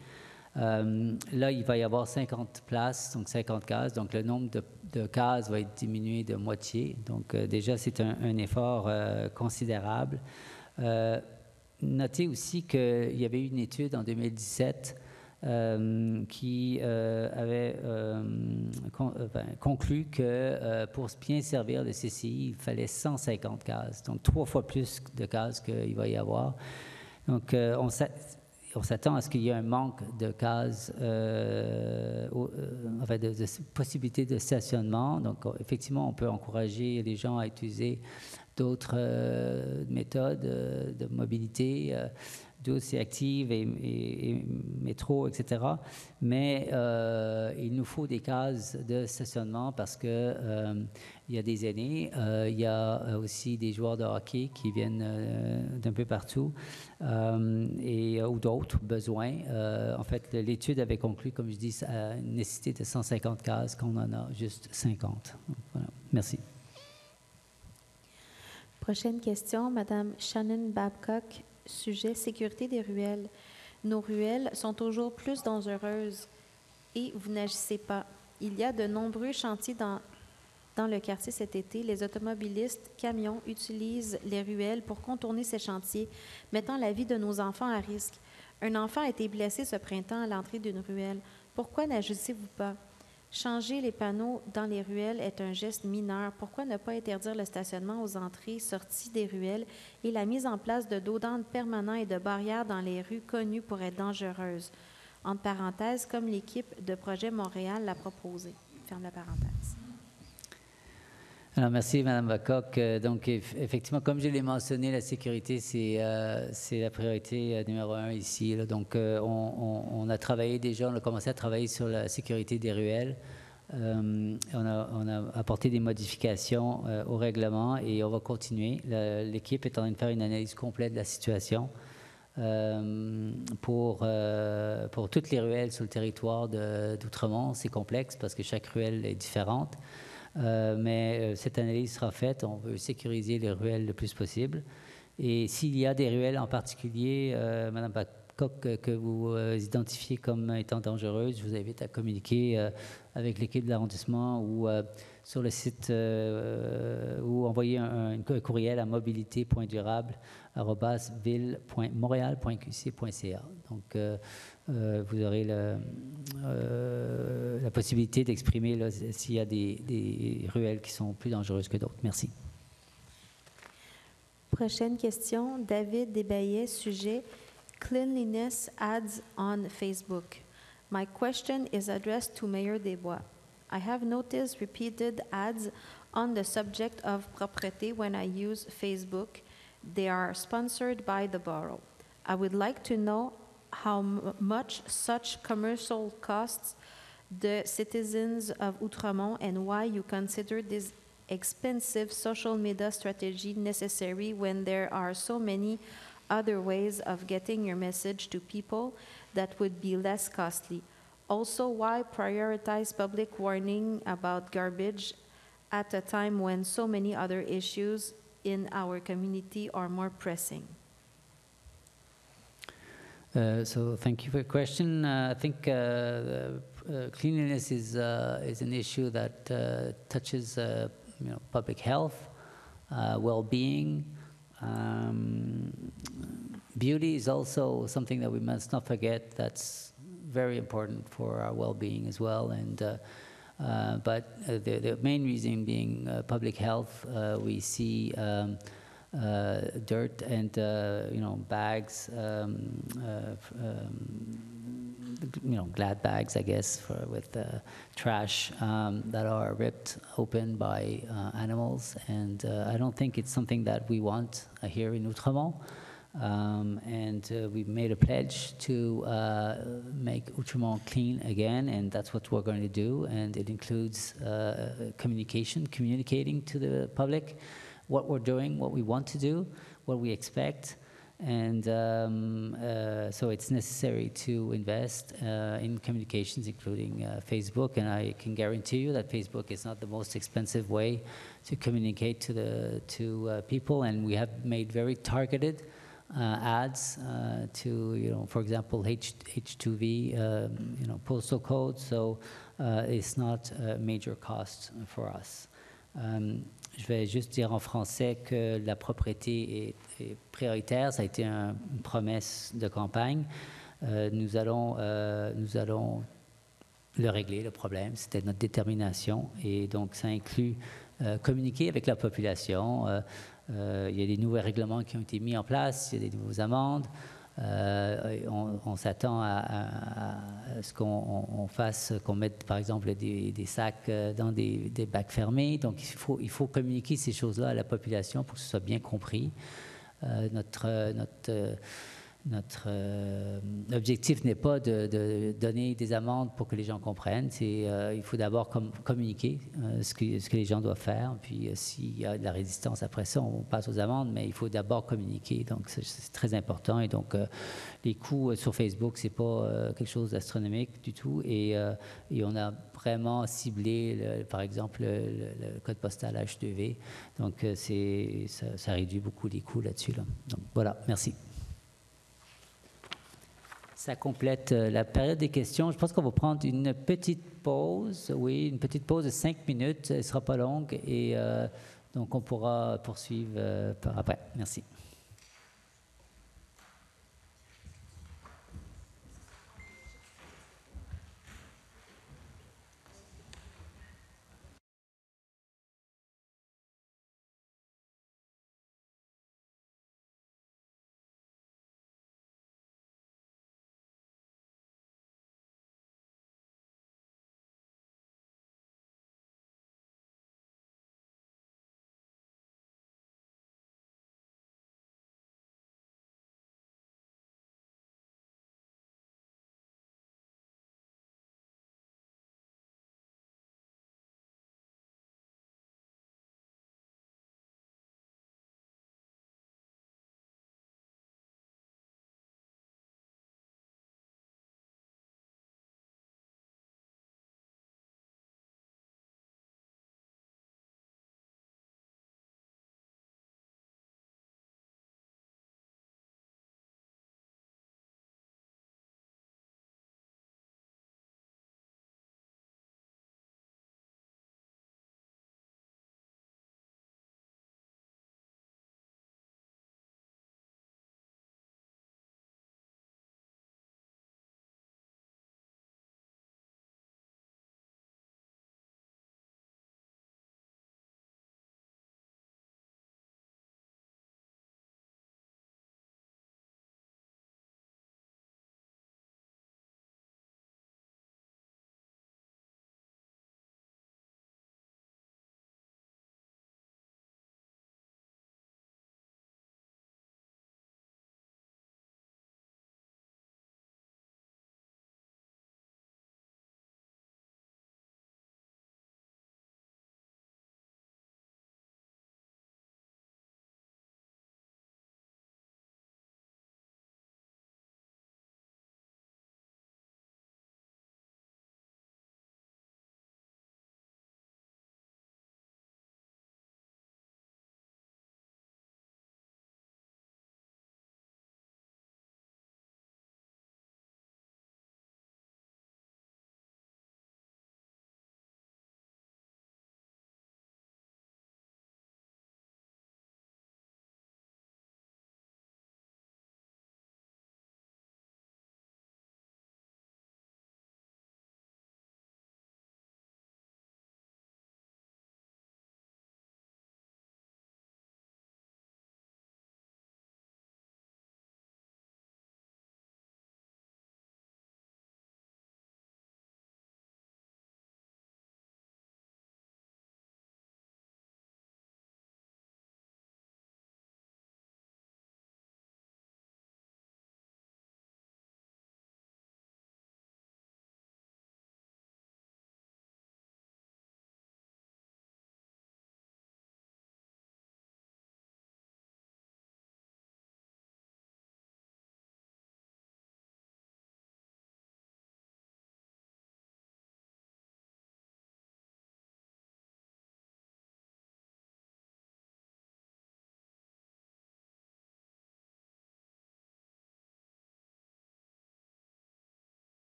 là, il va y avoir 50 places, donc 50 cases, donc le nombre de cases va être diminué de moitié. Donc, euh, déjà, c'est un, effort euh, considérable. Euh, notez aussi qu'il y avait une étude en 2017 qui avait conclu que pour bien servir le CCI, il fallait 150 cases, donc trois fois plus de cases qu'il va y avoir. Donc, on, s'attend à ce qu'il y ait un manque de cases, euh, euh, enfin de, possibilités de stationnement. Donc, effectivement, on peut encourager les gens à utiliser d'autres euh, méthodes de mobilité douce et active et, métro, etc. Mais euh, il nous faut des cases de stationnement parce que euh, il y a des aînés, euh, il y a aussi des joueurs de hockey qui viennent d'un peu partout et ou d'autres besoins. en fait, l'étude avait conclu, comme je dis, à une nécessité de 150 cases, qu'on en a juste 50. Voilà. Merci. Prochaine question, Madame Shannon Babcock sujet sécurité des ruelles. Nos ruelles sont toujours plus dangereuses et vous n'agissez pas. Il y a de nombreux chantiers dans, dans le quartier cet été. Les automobilistes, camions utilisent les ruelles pour contourner ces chantiers, mettant la vie de nos enfants à risque. Un enfant a été blessé ce printemps à l'entrée d'une ruelle. Pourquoi n'agissez-vous pas? Changer les panneaux dans les ruelles est un geste mineur. Pourquoi ne pas interdire le stationnement aux entrées, sorties des ruelles et la mise en place de dos permanents et de barrières dans les rues connues pour être dangereuses? Entre parenthèses, comme l'équipe de Projet Montréal l'a proposé. Ferme la parenthèse. Alors, merci, Mme Bacoq. Euh, donc, effectivement, comme je l'ai mentionné, la sécurité, c'est euh, la priorité euh, numéro un ici. Donc, on, a travaillé déjà, on a commencé à travailler sur la sécurité des ruelles. on, a, apporté des modifications au règlement et on va continuer. L'équipe est en train de faire une analyse complète de la situation. pour, pour toutes les ruelles sur le territoire d'Outremont, c'est complexe parce que chaque ruelle est différente. Euh, mais euh, cette analyse sera faite. On veut sécuriser les ruelles le plus possible. Et s'il y a des ruelles en particulier, euh, Madame que vous identifiez comme étant dangereuses, je vous invite à communiquer avec l'équipe de l'arrondissement ou sur le site ou envoyer un, courriel à mobilité.durable.ville.montréal.qc.ca. Donc, vous aurez la, euh, la possibilité d'exprimer s'il y a des, des, ruelles qui sont plus dangereuses que d'autres. Merci. Prochaine question, David Desbaillet, sujet Cleanliness ads on Facebook. My question is addressed to Mayor Desbois. I have noticed repeated ads on the subject of propreté when I use Facebook. They are sponsored by the borough. I would like to know how much such commercial costs the citizens of Outremont and why you consider this expensive social media strategy necessary when there are so many other ways of getting your message to people that would be less costly. Also, why prioritize public warning about garbage at a time when so many other issues in our community are more pressing? Uh, so thank you for your question. Uh, I think uh, uh cleanliness is is an issue that touches you know public health, well-being. Um, beauty is also something that we must not forget. That's very important for our well-being as well. And but the, the main reason being public health, we see. Um, dirt and uh, you know bags um, uh, um, you know, glad bags, I guess, for, with uh, trash um, that are ripped open by uh, animals. And uh, I don't think it's something that we want uh, here in Outremont. Um, and uh, we've made a pledge to uh, make Outremont clean again, and that's what we're going to do. And it includes communication, communicating to the public what we're doing, what we want to do, what we expect. And um, uh, so it's necessary to invest uh, in communications, including uh, Facebook. And I can guarantee you that Facebook is not the most expensive way to communicate to the to uh, people. And we have made very targeted uh, ads uh, to, you know, for example, H H2V, um, you know, postal code. So it's not a major cost for us. Um, Je vais juste dire en français que la propriété est, prioritaire. Ça a été une promesse de campagne. Euh, nous, allons, euh, nous allons le régler, le problème. C'était notre détermination. Et donc, ça inclut euh, communiquer avec la population. il y a des nouveaux règlements qui ont été mis en place, il y a des nouvelles amendes. Euh, on, s'attend à, ce qu'on fasse, qu'on mette par exemple des, sacs euh, dans des, bacs fermés. Donc il faut, communiquer ces choses-là à la population pour que ce soit bien compris. Euh, notre, notre notre euh, objectif n'est pas de, donner des amendes pour que les gens comprennent. Euh, il faut d'abord communiquer euh, ce, que, les gens doivent faire. Puis s'il y a de la résistance après ça, on passe aux amendes. Mais il faut d'abord communiquer. Donc c'est, très important. Et donc les coûts sur Facebook, c'est pas quelque chose d'astronomique du tout. Et, on a vraiment ciblé, par exemple, le, code postal H2V. Donc ça, réduit beaucoup les coûts là-dessus. Voilà. Merci. Ça complète euh, la période des questions. Je pense qu'on va prendre une petite pause. Oui, une petite pause de cinq minutes. Elle ne sera pas longue et euh, donc on pourra poursuivre euh, par après. Merci.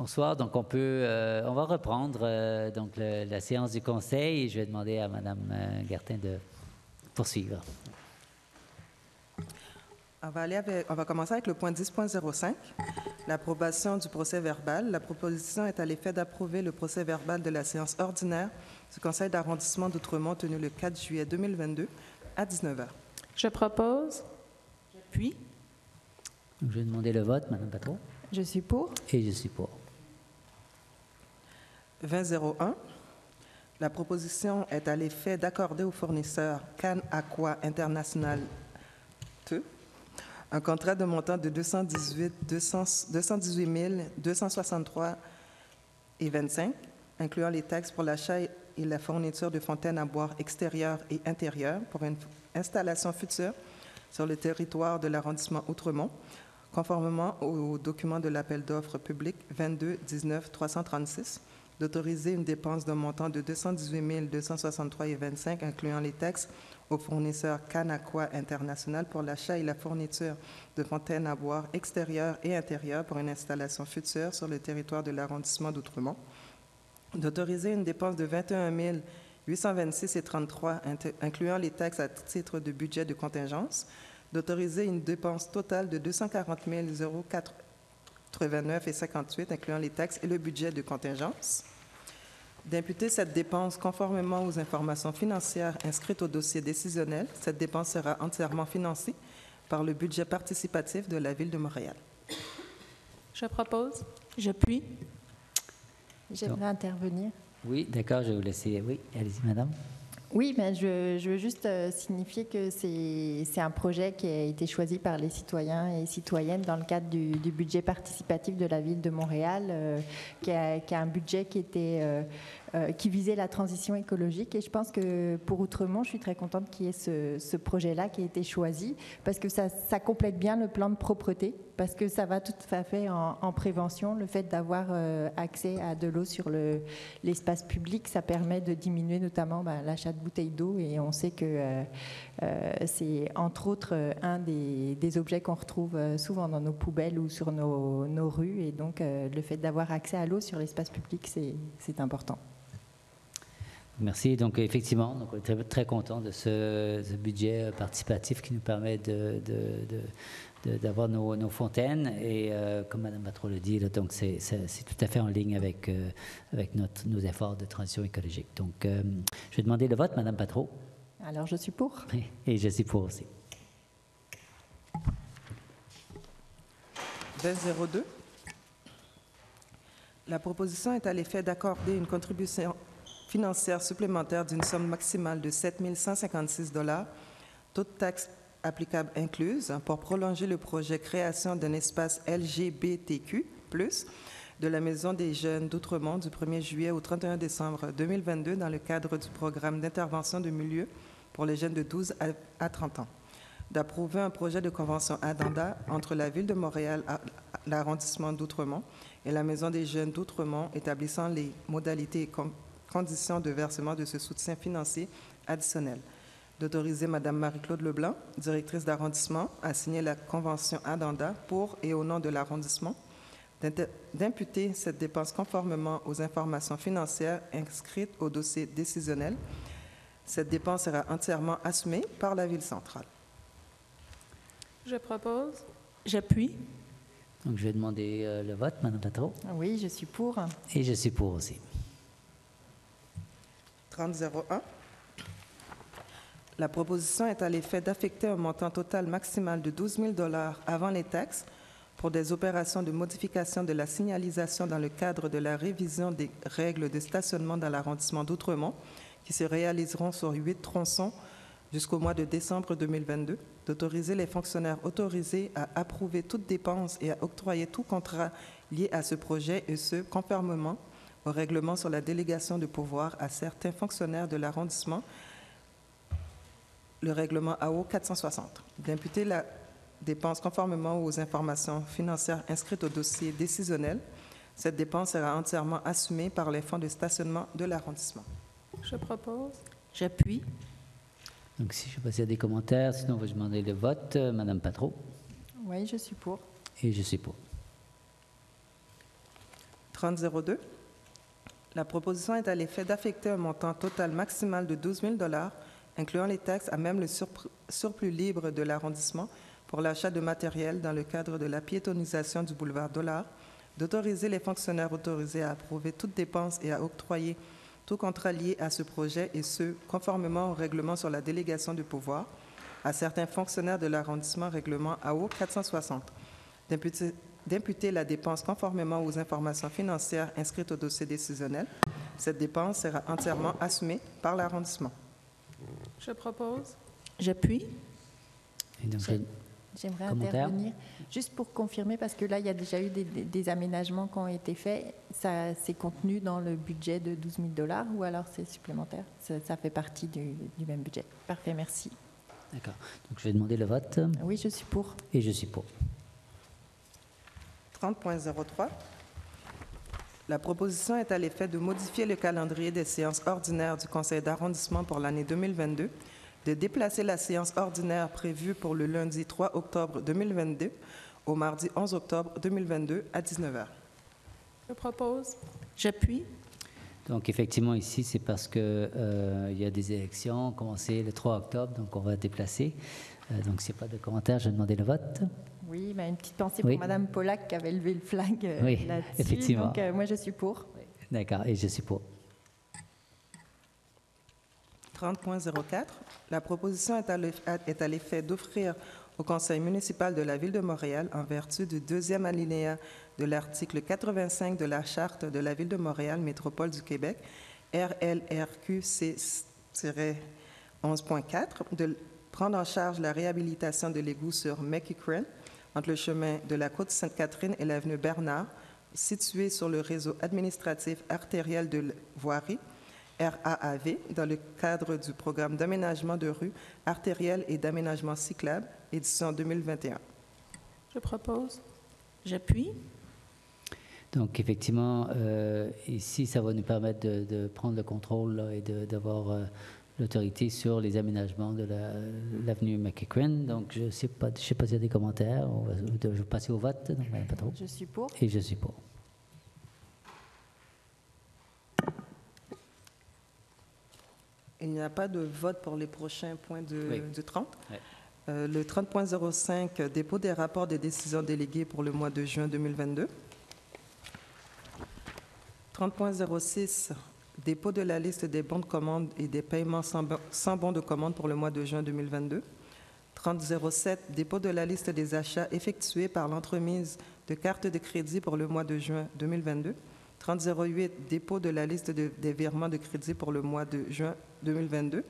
Bonsoir. Donc, on peut, euh, on va reprendre euh, donc la séance du conseil et je vais demander à Mme euh, Gertin de poursuivre. On va, aller on va commencer avec le point 10.05, l'approbation du procès verbal. La proposition est à l'effet d'approuver le procès verbal de la séance ordinaire du Conseil d'arrondissement d'Outremont tenue le 4 juillet 2022 à 19h. Je propose. Puis? Je vais demander le vote, Mme Patron. Je suis pour. Et je suis pour. 2001. La proposition est à l'effet d'accorder au fournisseur Can Aqua International 2 un contrat de montant de 218, 218 263 et 25, incluant les taxes pour l'achat et la fourniture de fontaines à boire extérieures et intérieures pour une installation future sur le territoire de l'arrondissement Outremont, conformément au document de l'appel d'offres public 22 19 336 d'autoriser une dépense d'un montant de 218 263 et 25, incluant les taxes au fournisseur Canaqua International pour l'achat et la fourniture de fontaines à boire extérieures et intérieures pour une installation future sur le territoire de l'arrondissement d'Outremont, d'autoriser une dépense de 21 826 et 33, incluant les taxes à titre de budget de contingence, d'autoriser une dépense totale de 240 089 et 58, incluant les taxes et le budget de contingence, d'imputer cette dépense conformément aux informations financières inscrites au dossier décisionnel. Cette dépense sera entièrement financée par le budget participatif de la Ville de Montréal. Je propose. Je puis. J'aimerais intervenir. Oui, d'accord, je vais vous laisser. Oui, allez-y, madame. Oui, mais je, veux juste euh, signifier que c'est un projet qui a été choisi par les citoyens et citoyennes dans le cadre du, budget participatif de la ville de Montréal, euh, qui, a, un budget qui était euh, qui visait la transition écologique. Et je pense que pour Outremont, je suis très contente qu'il y ait ce, projet-là qui a été choisi parce que ça, complète bien le plan de propreté, parce que ça va tout à fait en, prévention. Le fait d'avoir euh, accès à de l'eau sur l'espace public, ça permet de diminuer notamment ben, l'achat de bouteilles d'eau. Et on sait que euh, c'est entre autres un des, objets qu'on retrouve souvent dans nos poubelles ou sur nos, rues. Et donc le fait d'avoir accès à l'eau sur l'espace public, c'est important. Merci. Donc, effectivement, donc on est très content de ce, budget participatif qui nous permet de, d'avoir nos, fontaines. Et euh, comme Mme Patro le dit, donc c'est, tout à fait en ligne avec, euh, avec notre, nos efforts de transition écologique. Donc, euh, je vais demander le vote, Mme Patro. Alors, je suis pour. Et je suis pour aussi. 2002. La proposition est à l'effet d'accorder une contribution financière supplémentaire d'une somme maximale de 7 156 dollars, toutes taxes applicables incluses, pour prolonger le projet création d'un espace LGBTQ+, de la Maison des Jeunes d'Outremont du 1er juillet au 31 décembre 2022 dans le cadre du programme d'intervention de milieu pour les jeunes de 12 à 30 ans. D'approuver un projet de convention addenda entre la Ville de Montréal, l'arrondissement d'Outremont et la Maison des Jeunes d'Outremont établissant les modalités et conditions de versement de ce soutien financier additionnel. D'autoriser Mme Marie-Claude Leblanc, directrice d'arrondissement, à signer la convention addenda pour et au nom de l'arrondissement, d'imputer cette dépense conformément aux informations financières inscrites au dossier décisionnel. Cette dépense sera entièrement assumée par la Ville centrale. Je propose. J'appuie. Donc, je vais demander euh, le vote, Mme Patro. Oui, je suis pour. Et je suis pour aussi. 3001. La proposition est à l'effet d'affecter un montant total maximal de 12 000 avant les taxes pour des opérations de modification de la signalisation dans le cadre de la révision des règles de stationnement dans l'arrondissement d'Outremont, qui se réaliseront sur huit tronçons jusqu'au mois de décembre 2022, d'autoriser les fonctionnaires autorisés à approuver toute dépense et à octroyer tout contrat lié à ce projet, et ce, conformément au règlement sur la délégation de pouvoir à certains fonctionnaires de l'arrondissement, le règlement AO 460, d'imputer la dépense conformément aux informations financières inscrites au dossier décisionnel. Cette dépense sera entièrement assumée par les fonds de stationnement de l'arrondissement. Je propose. J'appuie. Donc, si je sais pas s'il y a des commentaires, sinon on va demander le vote. Madame Patro. Oui, je suis pour. Et je suis pour. 3002. La proposition est à l'effet d'affecter un montant total maximal de 12 000 incluant les taxes à même le surplus libre de l'arrondissement pour l'achat de matériel dans le cadre de la piétonisation du boulevard Dollard, d'autoriser les fonctionnaires autorisés à approuver toute dépense et à octroyer tout contrat lié à ce projet, et ce, conformément au règlement sur la délégation du pouvoir, à certains fonctionnaires de l'arrondissement règlement AO 460, d'imputer la dépense conformément aux informations financières inscrites au dossier décisionnel. Cette dépense sera entièrement assumée par l'arrondissement. Je propose. J'appuie. J'aimerais intervenir juste pour confirmer, parce que là, il y a déjà eu des, aménagements qui ont été faits. Ça, c'est contenu dans le budget de 12 000 dollars ou alors c'est supplémentaire? Ça, fait partie du, du, même budget. Parfait, merci. D'accord. Donc, je vais demander le vote. Oui, je suis pour. Et je suis pour. 30.03. La proposition est à l'effet de modifier le calendrier des séances ordinaires du Conseil d'arrondissement pour l'année 2022, de déplacer la séance ordinaire prévue pour le lundi 3 octobre 2022 au mardi 11 octobre 2022 à 19h. Je propose. J'appuie. Donc, effectivement, ici, c'est parce qu'il euh, y a des élections commencées le 3 octobre, donc on va déplacer. Euh, donc, s'il n'y a pas de commentaires, je vais demander le vote. Oui, mais une petite pensée pour Mme Pollack qui avait levé le flag euh, oui, là-dessus. Effectivement. Donc, moi, je suis pour. D'accord, et je suis pour. 30.04. La proposition est à l'effet d'offrir au Conseil municipal de la Ville de Montréal, en vertu du deuxième alinéa de l'article 85 de la Charte de la Ville de Montréal, Métropole du Québec, RLRQC-11.4, de prendre en charge la réhabilitation de l'égout sur McEachran, entre le chemin de la côte Sainte-Catherine et l'avenue Bernard, situé sur le réseau administratif artériel de voirie, RAAV, dans le cadre du programme d'aménagement de rues artérielles et d'aménagement cyclable, édition 2021. Je propose. J'appuie. Donc, effectivement, euh, ici, ça va nous permettre de, prendre le contrôle et d'avoir euh, l'autorité sur les aménagements de l'avenue la, Donc, je ne sais pas, je sais pas s'il y a des commentaires. On va, je vais passer au vote. Donc, pas trop. Je suis pour. Et je suis pour. Il n'y a pas de vote pour les prochains points de, du 30. Euh, le 30.05, dépôt des rapports des décisions déléguées pour le mois de juin 2022. 30.06, dépôt de la liste des bons de commande et des paiements sans, bons de commande pour le mois de juin 2022. 30.07, dépôt de la liste des achats effectués par l'entremise de cartes de crédit pour le mois de juin 2022. 3008, dépôt de la liste des virements de crédit pour le mois de juin 2022.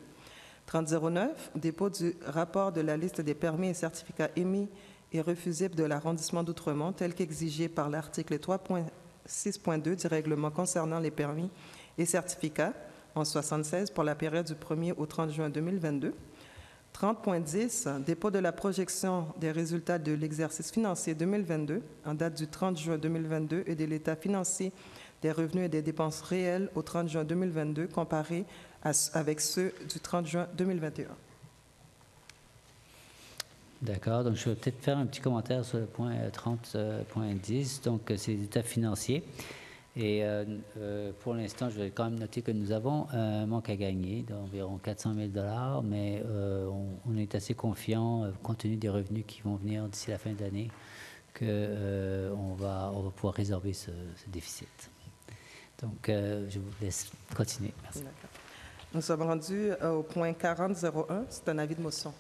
3009, dépôt du rapport de la liste des permis et certificats émis et refusibles de l'arrondissement d'Outremont, tel qu'exigé par l'article 3.6.2 du règlement concernant les permis et certificats en 76 pour la période du 1er au 30 juin 2022. 30.10, dépôt de la projection des résultats de l'exercice financier 2022 en date du 30 juin 2022 et de l'état financier des revenus et des dépenses réelles au 30 juin 2022 comparés avec ceux du 30 juin 2021. D'accord, donc je vais peut-être faire un petit commentaire sur le point 30.10. Euh, donc, euh, c'est les états financiers. Et euh, pour l'instant, je vais quand même noter que nous avons un manque à gagner d'environ 400 000 dollars, mais on, est assez confiant, compte tenu des revenus qui vont venir d'ici la fin de l'année, qu'on va, on va pouvoir résorber ce, ce déficit. Donc, je vous laisse continuer. Merci. Nous sommes rendus euh, au point 4001. C'est un avis de motion.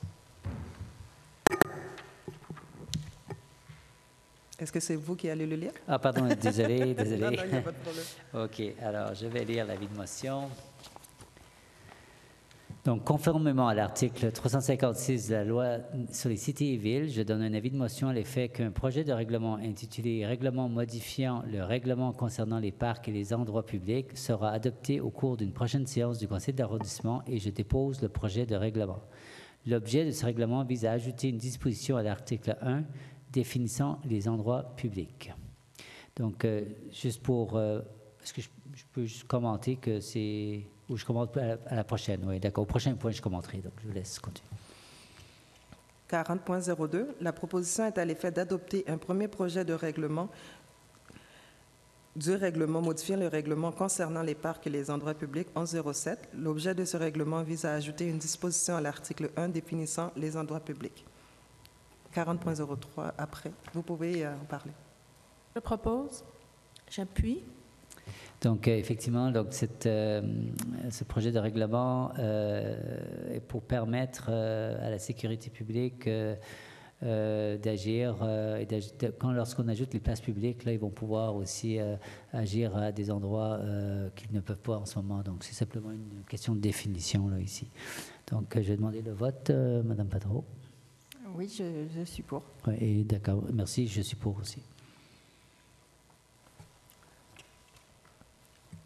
Est-ce que c'est vous qui allez le lire? Ah, pardon, désolé, désolé. OK, alors je vais lire l'avis de motion. Donc, conformément à l'article 356 de la loi sur les cités et villes, je donne un avis de motion à l'effet qu'un projet de règlement intitulé Règlement modifiant le règlement concernant les parcs et les endroits publics sera adopté au cours d'une prochaine séance du conseil d'arrondissement et je dépose le projet de règlement. L'objet de ce règlement vise à ajouter une disposition à l'article 1 définissant les endroits publics. Donc, euh, juste pour... Euh, est-ce que je peux juste commenter que c'est ou je commente à la prochaine, oui, d'accord. Au prochain point, je commenterai, donc je vous laisse continuer. 40.02, la proposition est à l'effet d'adopter un premier projet de règlement du règlement modifiant le règlement concernant les parcs et les endroits publics 1107. L'objet de ce règlement vise à ajouter une disposition à l'article 1 définissant les endroits publics. 40.03 après. Vous pouvez euh, en parler. Je propose. J'appuie. Donc, euh, effectivement, donc cette, euh, ce projet de règlement euh, est pour permettre euh, à la sécurité publique euh, euh, d'agir. euh, et quand lorsqu'on ajoute les places publiques, là, ils vont pouvoir aussi euh, agir à des endroits euh, qu'ils ne peuvent pas en ce moment. Donc, c'est simplement une question de définition là ici. Donc, je vais demander le vote, euh, Madame Patro. Oui, je, je suis pour. Ouais, et d'accord, merci, je suis pour aussi.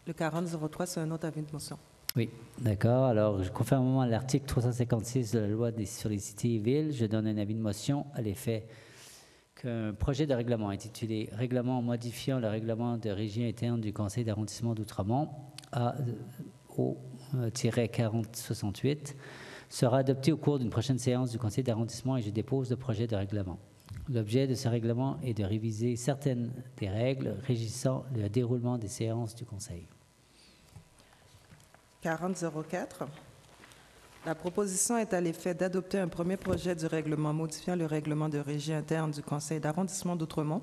Le 4003, c'est un autre avis de motion. Oui, d'accord. Alors, je- conformément à l'article 356 de la loi des- sur les cités et villes, je donne un avis de motion à l'effet qu'un projet de règlement intitulé Règlement modifiant le règlement de régie interne du Conseil d'arrondissement d'Outremont à au euh, 4068 sera adopté au cours d'une prochaine séance du Conseil d'arrondissement et je dépose le projet de règlement. L'objet de ce règlement est de réviser certaines des règles régissant le déroulement des séances du Conseil. 4004. La proposition est à l'effet d'adopter un premier projet du règlement modifiant le règlement de régie interne du Conseil d'arrondissement d'Outremont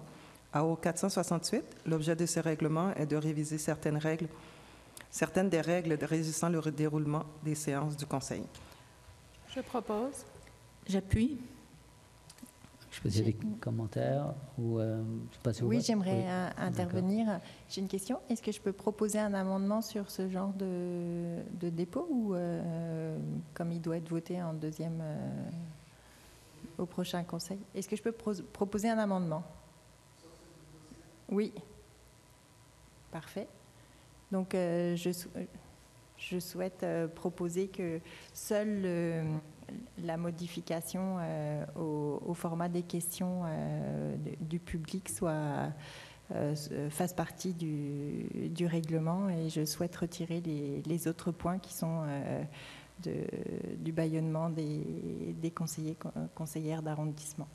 AO 468. L'objet de ce règlement est de réviser certaines règles, certaines des règles de régissant le déroulement des séances du Conseil. Je propose. J'appuie. Je peux dire des commentaires ou euh, je sais pas si vous Oui, j'aimerais Oui. euh, intervenir. J'ai une question. Est-ce que je peux proposer un amendement sur ce genre de, de dépôt ou euh, comme il doit être voté en deuxième euh, au prochain conseil? Est-ce que je peux pro- proposer un amendement? Oui. Parfait. Donc, euh, je, je souhaite euh, proposer que seule euh, la modification euh, au, format des questions du public fasse partie du, règlement et je souhaite retirer les, autres points qui sont du bâillonnement des, des conseillers, con- conseillères d'arrondissement.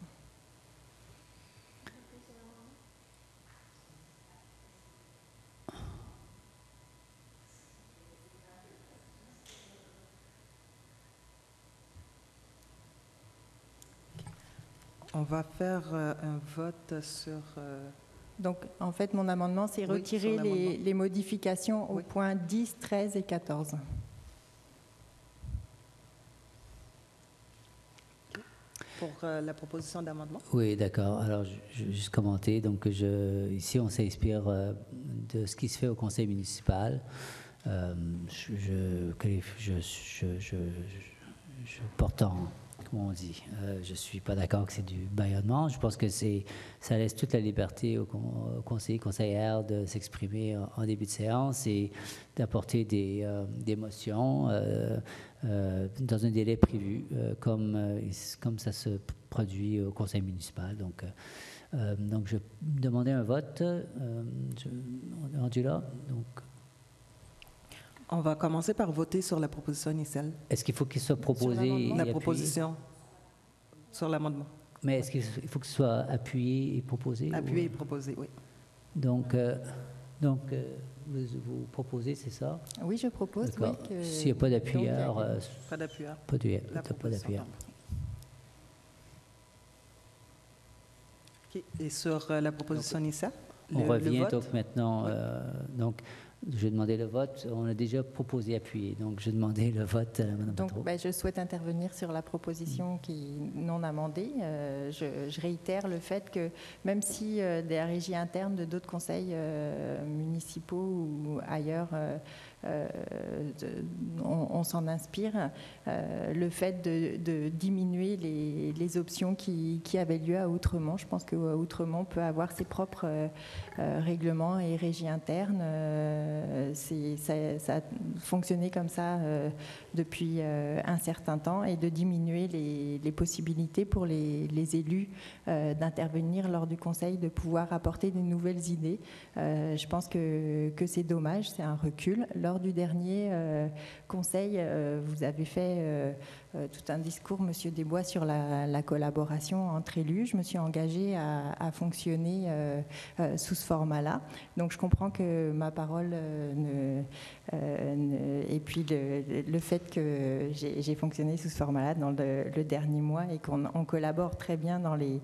On va faire euh, un vote sur... euh, Donc, en fait, mon amendement, c'est Oui, retirer sur les, l'amendement. les modifications aux Oui. points 10, 13 et 14. pour euh, la proposition d'amendement. Oui, d'accord. Alors, je, je vais juste commenter. Donc, je, ici, on s'inspire euh, de ce qui se fait au conseil municipal. Euh, je, je, que les- je, je, je- je- je porte en. Comment on dit Euh, Je ne suis pas d'accord que c'est du bâillonnement. Je pense que ça laisse toute la liberté aux, con- aux conseillers, conseillères de s'exprimer en, début de séance et d'apporter des, euh, des motions euh, dans un délai prévu, comme, comme ça se produit au conseil municipal. Donc, donc je demandais un vote. je- on rendu là. Donc, On va commencer par voter sur la proposition initiale. est-ce qu'il faut qu'il soit proposé et La appuyé? proposition sur l'amendement. Mais est-ce qu'il faut que ce soit appuyé et proposé? Appuyé et ou- proposé, oui. Donc, euh, donc euh, vous, vous proposez, c'est ça? Oui, je propose. oui, D'accord. que- S'il n'y a pas d'appuyeur, donc, euh, Pas d'appuyeur. pas d'appuyeur. Et sur euh, la proposition initiale? On le- le revient vote? donc maintenant. euh, donc, je vais demander le vote. On a déjà proposé appuyer. Donc, je demander le vote à Mme Donc, ben, je souhaite intervenir sur la proposition qui est non amendée. Euh, je, je réitère le fait que même si euh, des régies internes de d'autres conseils euh, municipaux ou ailleurs, euh, de- on, s'en inspire, euh, le fait de, de diminuer les, options qui, avaient lieu à Outremont, je pense que euh, Outremont peut avoir ses propres règlements et régies internes. Ça, ça a fonctionné comme ça depuis un certain temps et de diminuer les, possibilités pour les, élus d'intervenir lors du conseil, de pouvoir apporter des nouvelles idées. Je pense que, c'est dommage, c'est un recul. Du dernier euh, conseil, euh, vous avez fait euh, tout un discours, Monsieur Desbois, sur la, collaboration entre élus. Je me suis engagée à, fonctionner sous ce format-là. Donc je comprends que ma parole et puis le, fait que j'ai fonctionné sous ce format-là dans le, dernier mois et qu'on collabore très bien dans les,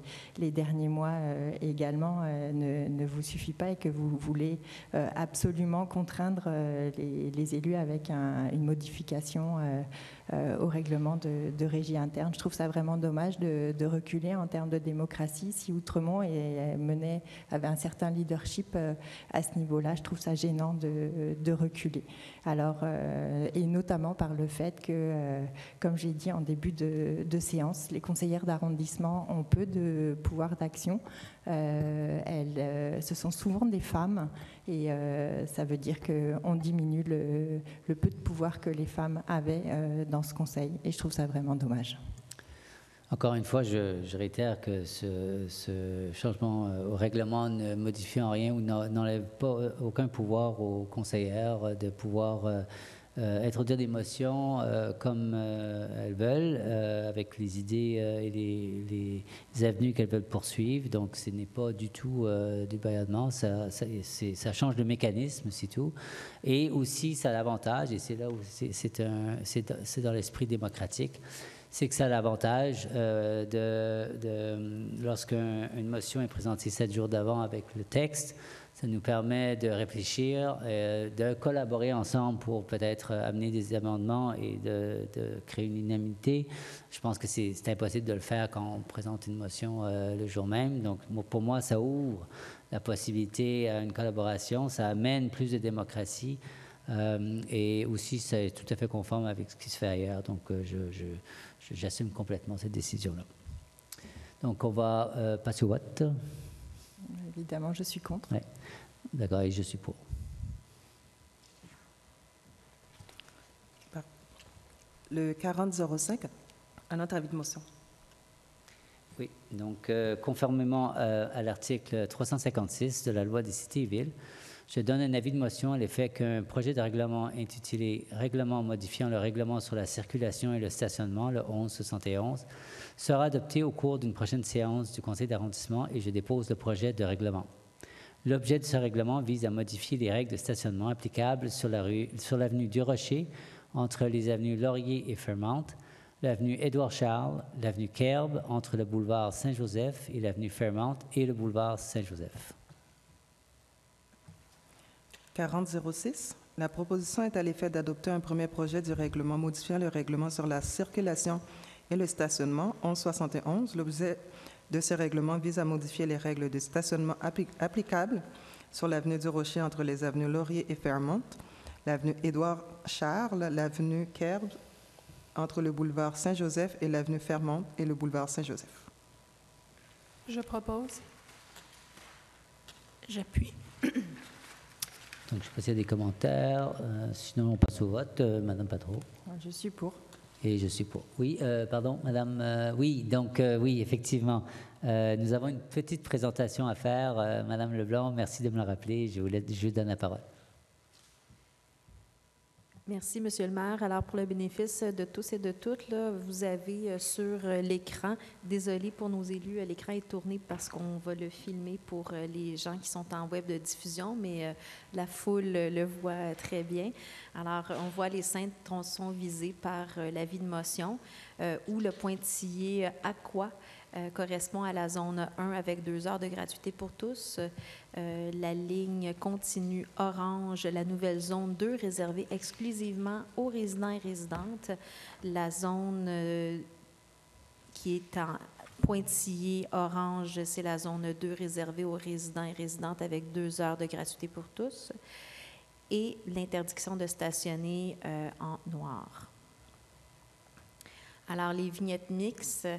derniers mois également ne, vous suffit pas et que vous voulez absolument contraindre les, élus avec une modification euh, euh, au règlement de, régie interne. Je trouve ça vraiment dommage de, reculer en termes de démocratie. Si Outremont et, menait, avait un certain leadership euh, à ce niveau-là, je trouve ça gênant de, reculer. Alors, et notamment par le fait que, comme j'ai dit en début de, de séance, les conseillères d'arrondissement ont peu de pouvoir d'action. Elles, ce sont souvent des femmes et ça veut dire qu'on diminue le, peu de pouvoir que les femmes avaient dans ce conseil. Et je trouve ça vraiment dommage. Encore une fois, je, réitère que ce, changement euh, au règlement ne modifie en rien ou n'enlève pas euh, aucun pouvoir aux conseillères de pouvoir euh, euh, introduire des motions euh, comme euh, elles veulent, avec les idées et les, avenues qu'elles veulent poursuivre. Donc, ce n'est pas du tout du baillardement, ça, ça, change le mécanisme, c'est tout. Et aussi, ça a l'avantage, et c'est là où c'est dans l'esprit démocratique, c'est que ça a l'avantage de, de lorsqu'une motion est présentée sept jours d'avant avec le texte, ça nous permet de réfléchir, euh, de collaborer ensemble pour peut-être amener des amendements et de, créer une unanimité. Je pense que c'est impossible de le faire quand on présente une motion euh, le jour même. Donc, pour moi, ça ouvre la possibilité à une collaboration, ça amène plus de démocratie. Euh, et aussi, c'est tout à fait conforme avec ce qui se fait ailleurs. Donc, j'assume je, complètement cette décision-là. Donc, on va passer au vote. Évidemment, je suis contre. D'accord, et je suis pour. Le 4005, un autre avis de motion. Oui, donc euh, conformément euh, à l'article 356 de la loi des cités et villes, je donne un avis de motion à l'effet qu'un projet de règlement intitulé Règlement modifiant le règlement sur la circulation et le stationnement, le 1171, sera adopté au cours d'une prochaine séance du conseil d'arrondissement et je dépose le projet de règlement. L'objet de ce règlement vise à modifier les règles de stationnement applicables sur l'avenue du Rocher entre les avenues Laurier et Fairmount, l'avenue Édouard-Charles, l'avenue Kerb entre le boulevard Saint-Joseph et l'avenue Fairmount et le boulevard Saint-Joseph. 4006. La proposition est à l'effet d'adopter un premier projet du règlement modifiant le règlement sur la circulation et le stationnement 1171. L'objet de ce règlement vise à modifier les règles de stationnement applicables sur l'avenue du Rocher entre les avenues Laurier et Fairmont, l'avenue Édouard-Charles, l'avenue Kerb entre le boulevard Saint-Joseph et l'avenue Fairmont et le boulevard Saint-Joseph. Je propose. J'appuie. Donc, je ne sais pas s'il y a des commentaires. Euh, sinon, on passe au vote. Euh, Madame Patro. Je suis pour. Et je suis pour. Oui, euh, pardon, madame. Euh, oui, donc euh, oui, effectivement. nous avons une petite présentation à faire. madame Leblanc, merci de me le rappeler. Je vous, je vous donne la parole. Merci, Monsieur le maire. Alors, pour le bénéfice de tous et de toutes, vous avez euh, sur euh, l'écran, désolé pour nos élus, euh, l'écran est tourné parce qu'on va le filmer pour les gens qui sont en web de diffusion, mais la foule le voit très bien. Alors, on voit les cinq tronçons visés par l'avis de motion, ou le pointillé aqua euh, correspond à la zone 1 avec deux heures de gratuité pour tous. Euh, la ligne continue orange, la nouvelle zone 2 réservée exclusivement aux résidents et résidentes. La zone euh, qui est en pointillé orange, c'est la zone 2 réservée aux résidents et résidentes avec deux heures de gratuité pour tous. Et l'interdiction de stationner en noir. Alors, les vignettes mixtes, euh,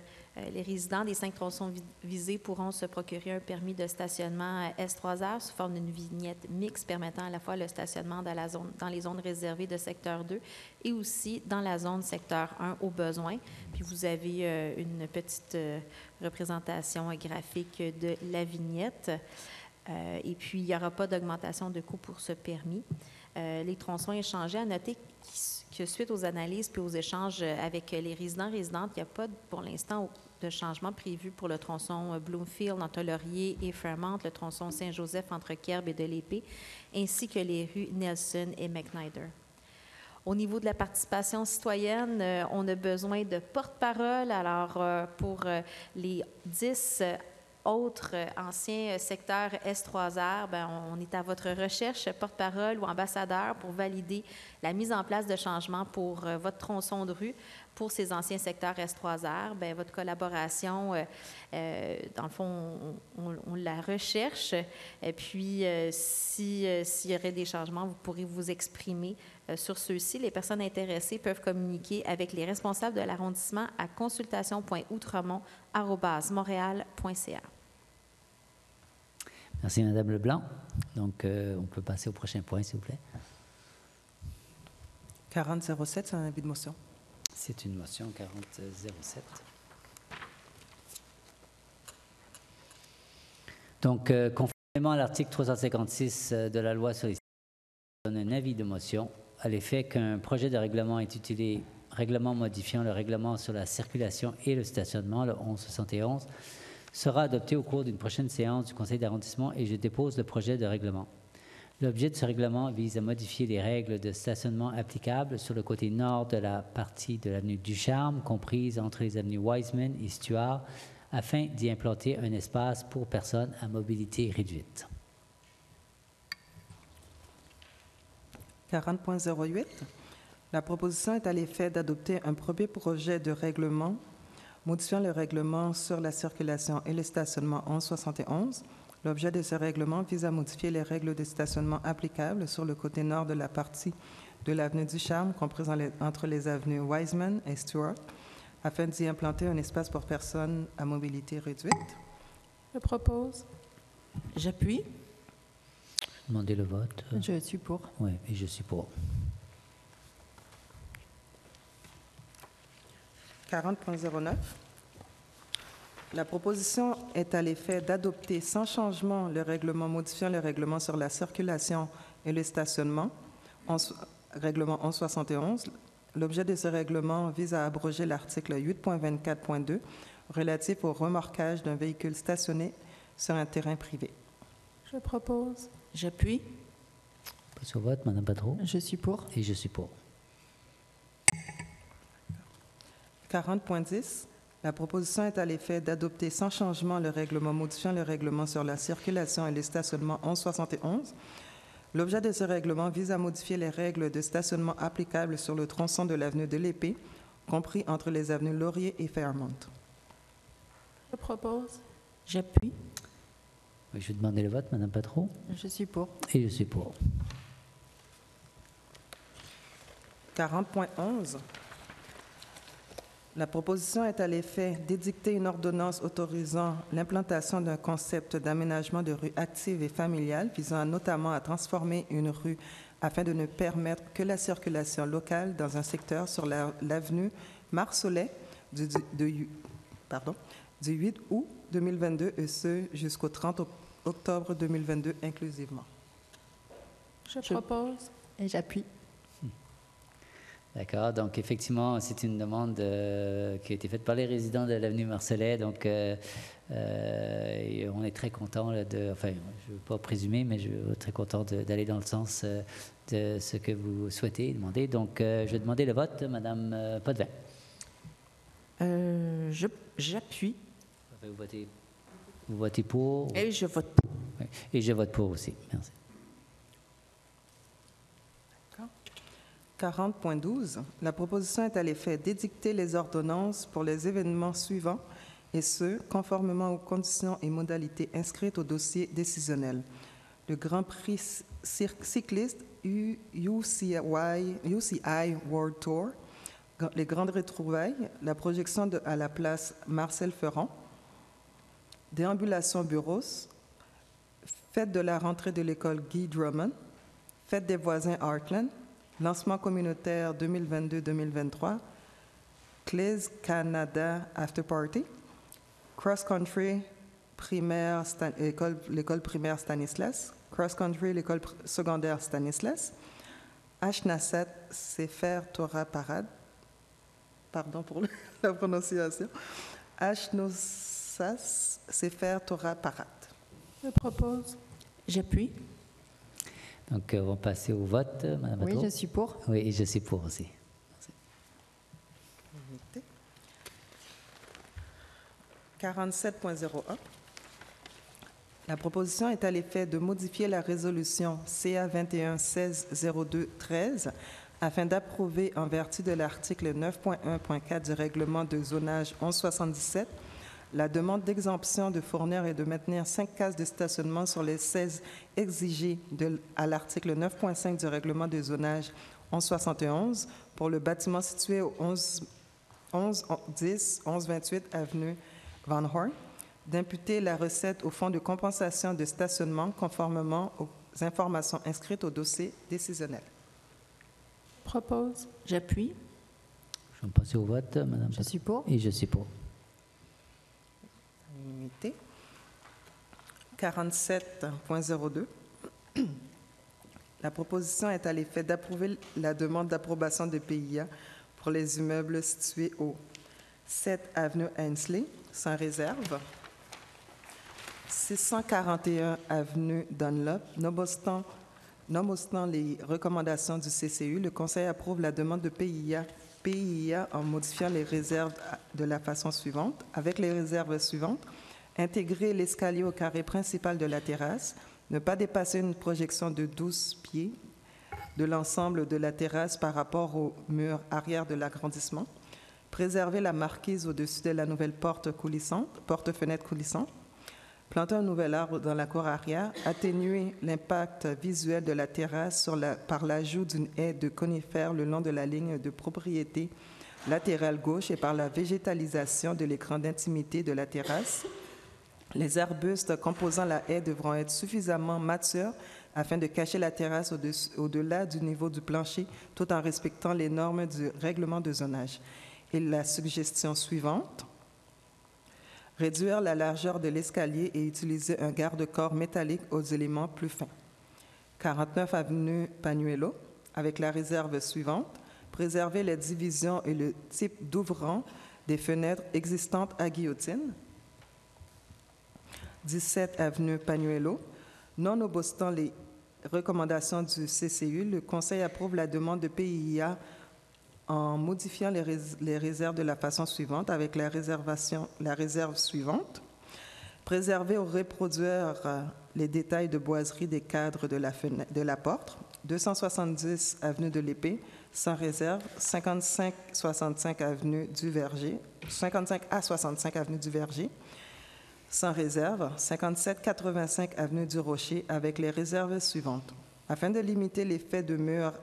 les résidents des cinq tronçons visés pourront se procurer un permis de stationnement S3R sous forme d'une vignette mixte permettant à la fois le stationnement dans, la zone, dans les zones réservées de secteur 2 et aussi dans la zone secteur 1 au besoin. Puis vous avez euh, une petite euh, représentation graphique de la vignette. et puis, il n'y aura pas d'augmentation de coût pour ce permis. euh, les tronçons échangés. À noter suite aux analyses puis aux échanges avec les résidents résidentes, il n'y a pas pour l'instant de changement prévu pour le tronçon Bloomfield entre Laurier et Fairmont, le tronçon Saint-Joseph entre Kerb et de l'Épée, ainsi que les rues Nelson et McNider. Au niveau de la participation citoyenne, euh, on a besoin de porte-parole. Alors, euh, pour euh, les 10 autres anciens secteurs S3R, ben, on est à votre recherche, porte-parole ou ambassadeur, pour valider la mise en place de changements pour votre tronçon de rue pour ces anciens secteurs S3R. Bien, votre collaboration, dans le fond, on, la recherche. Et puis, s'il y aurait des changements, vous pourrez vous exprimer euh, sur ceux-ci, les personnes intéressées peuvent communiquer avec les responsables de l'arrondissement à consultation.outremont.montréal.ca. Merci, Mme Leblanc. Donc, euh, on peut passer au prochain point, s'il vous plaît. 4007, c'est un avis de motion. C'est une motion 4007. Donc, euh, conformément à l'article 356 de la loi sur les donne un avis de motion à l'effet qu'un projet de règlement intitulé Règlement modifiant le règlement sur la circulation et le stationnement, le 1171, sera adopté au cours d'une prochaine séance du Conseil d'arrondissement et je dépose le projet de règlement. L'objet de ce règlement vise à modifier les règles de stationnement applicables sur le côté nord de la partie de l'avenue Ducharme, comprise entre les avenues Wiseman et Stuart, afin d'y implanter un espace pour personnes à mobilité réduite. 40.08. La proposition est à l'effet d'adopter un premier projet de règlement modifiant le règlement sur la circulation et le stationnement 1171. L'objet de ce règlement vise à modifier les règles de stationnement applicables sur le côté nord de la partie de l'avenue du Charme, comprise entre les avenues Wiseman et Stewart, afin d'y implanter un espace pour personnes à mobilité réduite. Je propose. J'appuie. Demandez le vote. Je suis pour. Oui, et je suis pour. 40.09. La proposition est à l'effet d'adopter sans changement le règlement modifiant le règlement sur la circulation et le stationnement, en, règlement 1171. L'objet de ce règlement vise à abroger l'article 8.24.2 relatif au remorquage d'un véhicule stationné sur un terrain privé. Je propose. J'appuie. Passe au vote, Madame Patron. Je suis pour. Et je suis pour. 40.10. La proposition est à l'effet d'adopter sans changement le règlement modifiant le règlement sur la circulation et les stationnements 1171. L'objet de ce règlement vise à modifier les règles de stationnement applicables sur le tronçon de l'avenue de l'Épée, compris entre les avenues Laurier et Fairmont. Je propose. J'appuie. Je vais demander le vote, Madame Patron. Je suis pour. Et je suis pour. 40.11. La proposition est à l'effet d'édicter une ordonnance autorisant l'implantation d'un concept d'aménagement de rue active et familiale visant notamment à transformer une rue afin de ne permettre que la circulation locale dans un secteur sur l'avenue Marsolet du, pardon, du 8 août 2022 et ce jusqu'au 30 octobre octobre 2022 inclusivement. Je propose. Et j'appuie. D'accord. Donc, effectivement, c'est une demande euh, qui a été faite par les résidents de l'avenue Marcelet. Donc, euh, euh, on est très content de. Enfin, je ne veux pas présumer, mais je suis très content d'aller dans le sens de ce que vous souhaitez demander. Donc, je vais demander le vote, Madame Potvin. J'appuie. Vous votez vous votez pour Et je vote pour. Et je vote pour aussi. Merci. 40.12. La proposition est à l'effet d'édicter les ordonnances pour les événements suivants, et ce, conformément aux conditions et modalités inscrites au dossier décisionnel. Le Grand Prix cycliste UCI, UCI World Tour, les grandes retrouvailles, la projection de, à la place Marcel Ferrand, déambulation bureaux, fête de la rentrée de l'école Guy Drummond, fête des voisins Heartland, lancement communautaire 2022-2023, Clays Canada After Party, Cross Country primaire, l'école primaire Stanislas, Cross Country l'école secondaire Stanislas, Ashnasat Sefer Torah Parad, pardon pour la prononciation, Ashnosas Sefer Torah Parad. Je propose. J'appuie. Donc, euh, on va passer au vote, Madame Oui, Atro. je suis pour. Oui, et je suis pour aussi. Unité. 47.01. La proposition est à l'effet de modifier la résolution CA 21 16 02 13 afin d'approuver en vertu de l'article 9.1.4 du règlement de zonage 1177 la demande d'exemption de fournir et de maintenir cinq cases de stationnement sur les 16 exigées de- à l'article 9.5 du règlement de zonage 1171 pour le bâtiment situé au 11 11 10 11 28 avenue Van Horn, d'imputer la recette au fonds de compensation de stationnement conformément aux informations inscrites au dossier décisionnel. Propose. J'appuie. Je vais passer au vote, Madame. Je suis pour. Et je suis pour. Unanimité. 47.02. La proposition est à l'effet d'approuver la demande d'approbation de PIA pour les immeubles situés au 7 avenue Ainsley, sans réserve, 641 avenue Dunlop, nonobstant les recommandations du CCU, le Conseil approuve la demande de PIA, PIA en modifiant les réserves de la façon suivante, avec les réserves suivantes. Intégrer l'escalier au carré principal de la terrasse, ne pas dépasser une projection de 12 pieds de l'ensemble de la terrasse par rapport au mur arrière de l'agrandissement, préserver la marquise au-dessus de la nouvelle porte coulissante, porte-fenêtre coulissante, planter un nouvel arbre dans la cour arrière, atténuer l'impact visuel de la terrasse par l'ajout d'une haie de conifères le long de la ligne de propriété latérale gauche et par la végétalisation de l'écran d'intimité de la terrasse. Les arbustes composant la haie devront être suffisamment matures afin de cacher la terrasse au-delà du niveau du plancher tout en respectant les normes du règlement de zonage. Et la suggestion suivante, réduire la largeur de l'escalier et utiliser un garde-corps métallique aux éléments plus fins. 49 avenue Panuelo, avec la réserve suivante, préserver les divisions et le type d'ouvrant des fenêtres existantes à guillotine. 17 avenue Panuelo, non obstant les recommandations du CCU, le Conseil approuve la demande de PIA en modifiant les, rés- les réserves de la façon suivante avec la, réserve suivante. Préserver ou reproduire euh, les détails de boiserie des cadres de la, fenêtre- de la porte. 270 avenue de l'Épée, sans réserve. 55-65 avenue du Verger. 55 à 65 avenue du Verger, sans réserve. 57-85 avenue du Rocher, avec les réserves suivantes. Afin de limiter l'effet de mur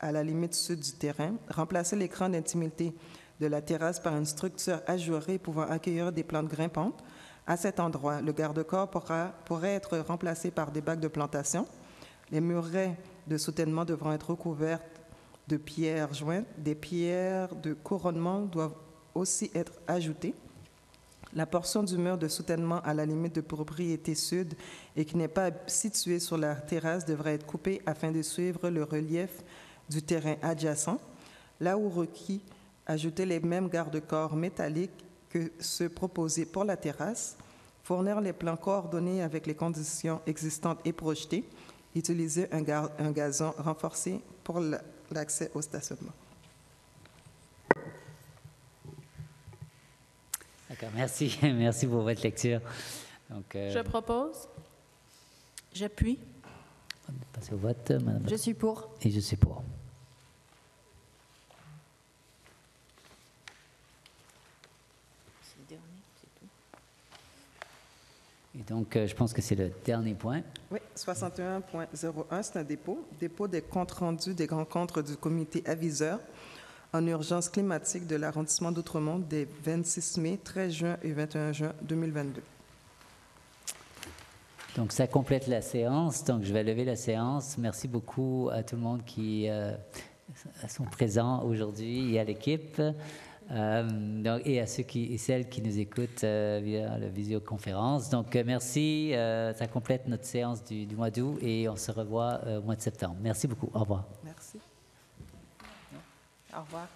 à la limite sud du terrain, remplacer l'écran d'intimité de la terrasse par une structure ajourée pouvant accueillir des plantes grimpantes. À cet endroit, le garde-corps pourra- pourrait être remplacé par des bacs de plantation. Les murets de soutènement devront être recouverts de pierres jointes. Des pierres de couronnement doivent aussi être ajoutées. La portion du mur de soutènement à la limite de propriété sud et qui n'est pas située sur la terrasse devrait être coupée afin de suivre le relief du terrain adjacent. Là où requis, ajouter les mêmes garde-corps métalliques que ceux proposés pour la terrasse, fournir les plans coordonnés avec les conditions existantes et projetées, utiliser un, gazon renforcé pour la- l'accès au stationnement. D'accord, merci. Merci pour votre lecture. Donc, euh, Je propose. J'appuie. on va passer au vote, Madame. Je suis pour. Et je suis pour. Et donc, euh, je pense que c'est le dernier point. Oui, 61.01, c'est un dépôt. Dépôt des comptes rendus des rencontres du comité aviseur en urgence climatique de l'arrondissement d'Outremont des 26 mai, 13 juin et 21 juin 2022. Donc, ça complète la séance. Donc, je vais lever la séance. Merci beaucoup à tout le monde qui euh, sont présents aujourd'hui et à l'équipe. Euh, donc, et à ceux et celles qui nous écoutent euh, via la visioconférence. Donc, euh, merci. Ça complète notre séance du, mois d'août et on se revoit au mois de septembre. Merci beaucoup. Au revoir. Au revoir.